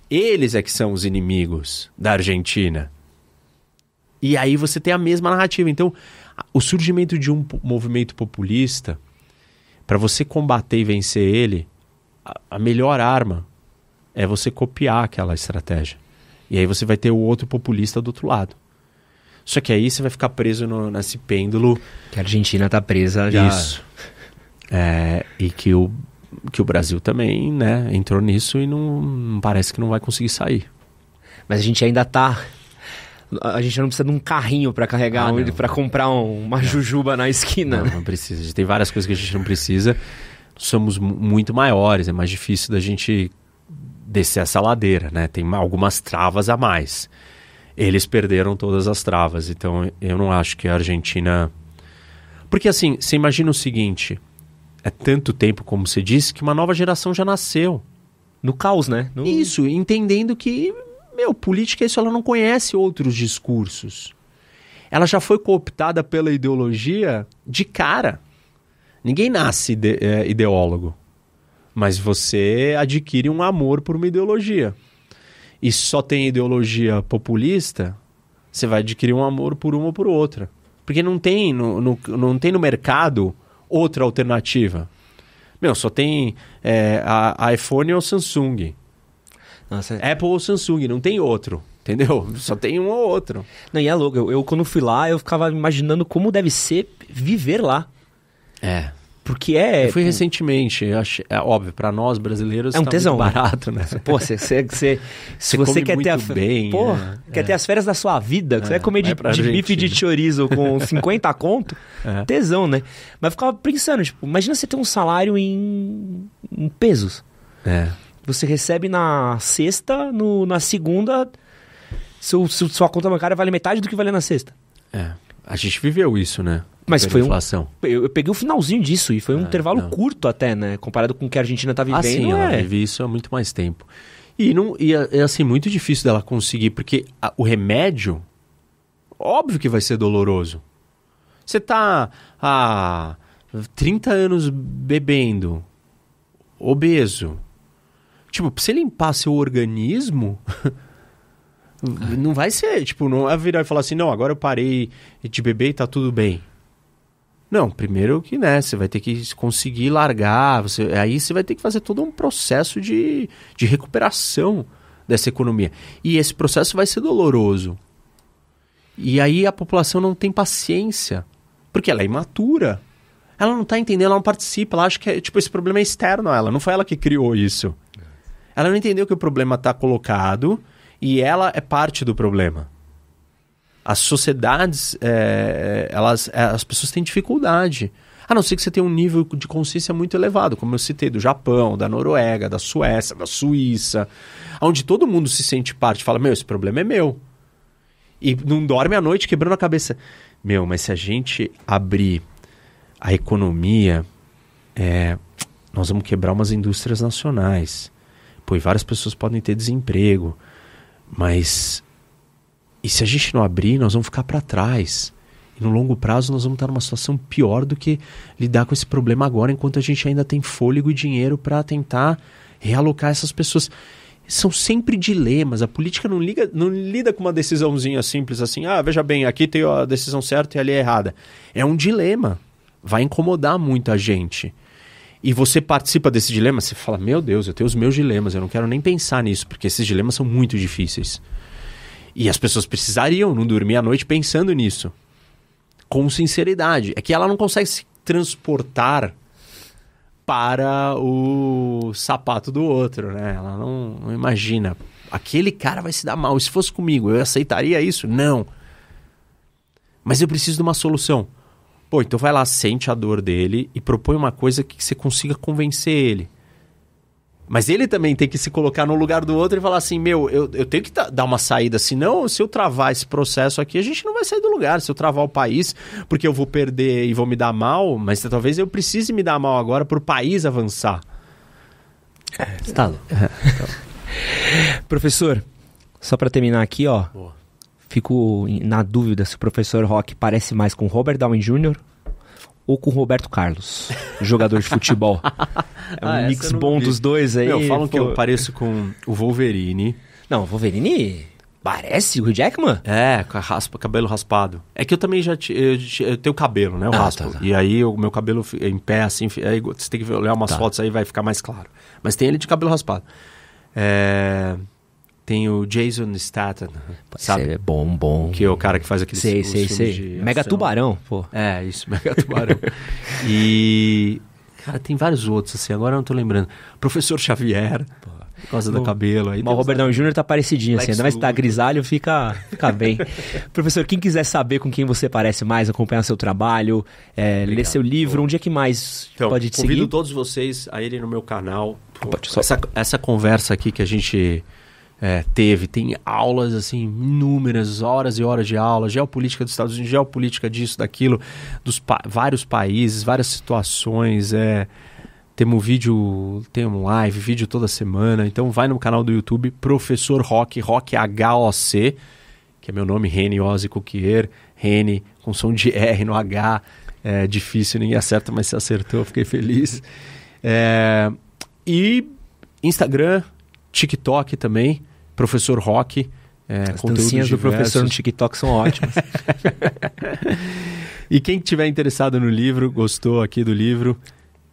Eles é que são os inimigos da Argentina. E aí você tem a mesma narrativa. Então, o surgimento de um movimento populista, para você combater e vencer ele, a melhor arma é você copiar aquela estratégia. E aí você vai ter o outro populista do outro lado. Só que aí você vai ficar preso no, nesse pêndulo. Que a Argentina tá presa já. Isso. É, e que o, que o Brasil também né, entrou nisso e não, parece que não vai conseguir sair. Mas a gente ainda tá a gente não precisa de um carrinho para carregar, ah, para comprar um, uma não. jujuba na esquina. Não, não precisa. A gente tem várias coisas que a gente não precisa. Somos muito maiores, é mais difícil da gente descer essa ladeira, né? Tem algumas travas a mais eles perderam todas as travas. Então eu não acho que a Argentina. Porque assim, você imagina o seguinte: é tanto tempo, como você disse, que uma nova geração já nasceu. No caos, né? No... Isso, entendendo que, meu, política é isso, ela não conhece outros discursos. Ela já foi cooptada pela ideologia de cara. Ninguém nasce ide é, ideólogo. Mas você adquire um amor por uma ideologia e só tem ideologia populista, você vai adquirir um amor por uma ou por outra. Porque não tem no, no não tem no mercado outra alternativa. Meu, só tem é, a, a iPhone ou Samsung. Nossa. Apple ou Samsung, não tem outro. Entendeu? Só tem um ou outro. Não, e é louco. Eu, eu, quando fui lá, eu ficava imaginando como deve ser viver lá. É. Porque é. Eu fui recentemente, achei, é óbvio, para nós brasileiros é um tá tesão, barato, né? Pô, cê, cê, cê, se você quer ter a bem, pô, é, quer é. ter as férias da sua vida, que você vai comer de, de bife de chorizo com 50 conto, é. tesão, né? Mas eu ficava pensando, tipo, imagina você ter um salário em, em pesos. É. Você recebe na sexta, no, na segunda, seu, seu, sua conta bancária vale metade do que vale na sexta. É. A gente viveu isso, né? Mas foi um. Eu, eu, peguei o finalzinho disso e foi um ah, intervalo não. curto até, né? Comparado com o que a Argentina está vivendo. Ah, sim, ela é. vive isso há muito mais tempo. E, não, e é, é assim, muito difícil dela conseguir, porque a, o remédio, óbvio que vai ser doloroso. Você tá há 30 anos bebendo, obeso. Tipo, pra você limpar seu organismo. Não vai ser, tipo, não é virar e falar assim, não, agora eu parei de beber e tá tudo bem. Não, primeiro que, né, você vai ter que conseguir largar, você, aí você vai ter que fazer todo um processo de, de recuperação dessa economia. E esse processo vai ser doloroso. E aí a população não tem paciência, porque ela é imatura. Ela não está entendendo, ela não participa, ela acha que tipo, esse problema é externo a ela, não foi ela que criou isso. Ela não entendeu que o problema está colocado e ela é parte do problema. As sociedades, é, elas, é, as pessoas têm dificuldade. A não ser que você tenha um nível de consciência muito elevado, como eu citei, do Japão, da Noruega, da Suécia, da Suíça, onde todo mundo se sente parte, fala, meu, esse problema é meu. E não dorme à noite quebrando a cabeça. Meu, mas se a gente abrir a economia, é, nós vamos quebrar umas indústrias nacionais. Pô, e várias pessoas podem ter desemprego. Mas e se a gente não abrir, nós vamos ficar para trás. E no longo prazo nós vamos estar numa situação pior do que lidar com esse problema agora, enquanto a gente ainda tem fôlego e dinheiro para tentar realocar essas pessoas. são sempre dilemas. A política não, liga, não lida com uma decisãozinha simples assim, ah, veja bem, aqui tem a decisão certa e ali é errada. É um dilema. Vai incomodar muita gente. E você participa desse dilema, você fala, meu Deus, eu tenho os meus dilemas, eu não quero nem pensar nisso, porque esses dilemas são muito difíceis. E as pessoas precisariam não dormir à noite pensando nisso. Com sinceridade. É que ela não consegue se transportar para o sapato do outro, né? Ela não, não, imagina. Aquele cara vai se dar mal. Se fosse comigo, eu aceitaria isso? Não. Mas eu preciso de uma solução. Pô, então vai lá, sente a dor dele e propõe uma coisa que você consiga convencer ele. Mas ele também tem que se colocar no lugar do outro e falar assim: meu, eu, eu tenho que dar uma saída, senão, se eu travar esse processo aqui, a gente não vai sair do lugar. Se eu travar o país, porque eu vou perder e vou me dar mal, mas talvez eu precise me dar mal agora para o país avançar. É, tá. Professor, só para terminar aqui, ó. Boa. Fico na dúvida se o professor Rock parece mais com Robert Downey Jr ou com o Roberto Carlos, jogador de futebol. É um ah, mix bom vi. dos dois aí. Meu, falam pô... que eu pareço com o Wolverine. Não, o Wolverine parece o Jackman? É, com a raspa, cabelo raspado. É que eu também já eu, eu tenho cabelo, né? Eu ah, raspo. Tá, tá. E aí o meu cabelo em pé, assim, aí você tem que olhar umas tá. fotos aí vai ficar mais claro. Mas tem ele de cabelo raspado. É... Tem o Jason Statham, sabe? É bom, bom. Que é o cara que faz aqueles sei, sei, sei. Mega ação. Tubarão, pô. É, isso, Mega Tubarão. e... Cara, tem vários outros, assim, agora eu não tô lembrando. Professor Xavier, pô, por causa do cabelo. Aí o Robert Downey Jr. tá parecidinho, assim, ainda mais que tá grisalho, fica, fica bem. Professor, quem quiser saber com quem você parece mais, acompanhar seu trabalho, é, ler seu livro, pô. onde é que mais então, pode te seguir? Convido todos vocês a irem no meu canal. Pô, essa, essa conversa aqui que a gente é, teve. Tem aulas, assim, inúmeras, horas e horas de aula, geopolítica dos Estados Unidos, geopolítica disso, daquilo, dos pa vários países, várias situações. É, temos vídeo, temos live, vídeo toda semana. Então vai no canal do YouTube, Professor Rock, Rock H-O-C, que é meu nome, Rene Ozzy Coquier, Rene, com som de R no H. É difícil, ninguém acerta, mas se acertou, fiquei feliz. É, e Instagram, TikTok também. Professor Rock. É, As dancinhas do professor no TikTok são ótimas. e quem tiver interessado no livro, gostou aqui do livro,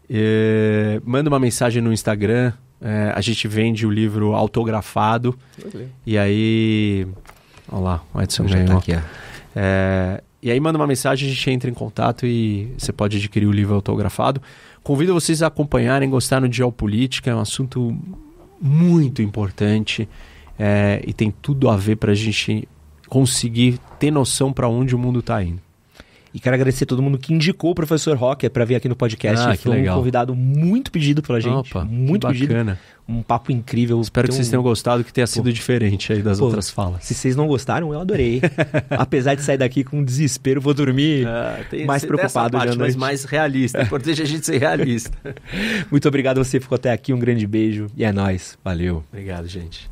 é, manda uma mensagem no Instagram. É, a gente vende o livro autografado. E aí. Olha lá, o Edson já tá aqui. É, e aí manda uma mensagem, a gente entra em contato e você pode adquirir o livro autografado. Convido vocês a acompanharem, gostar no Geopolítica, é um assunto muito importante é, e tem tudo a ver para a gente conseguir ter noção para onde o mundo está indo. E quero agradecer a todo mundo que indicou o professor Rocker para vir aqui no podcast. Ah, Foi um convidado muito pedido pela gente. Opa, muito pedido. Um papo incrível. Espero que vocês tenham gostado, que tenha Pô. sido diferente aí das Pô, outras falas. Se vocês não gostaram, eu adorei. Apesar de sair daqui com desespero, vou dormir ah, mais preocupado parte, Mas mais realista. Importante a gente ser realista. muito obrigado você ficou até aqui. Um grande beijo e é nóis. Valeu. Obrigado, gente.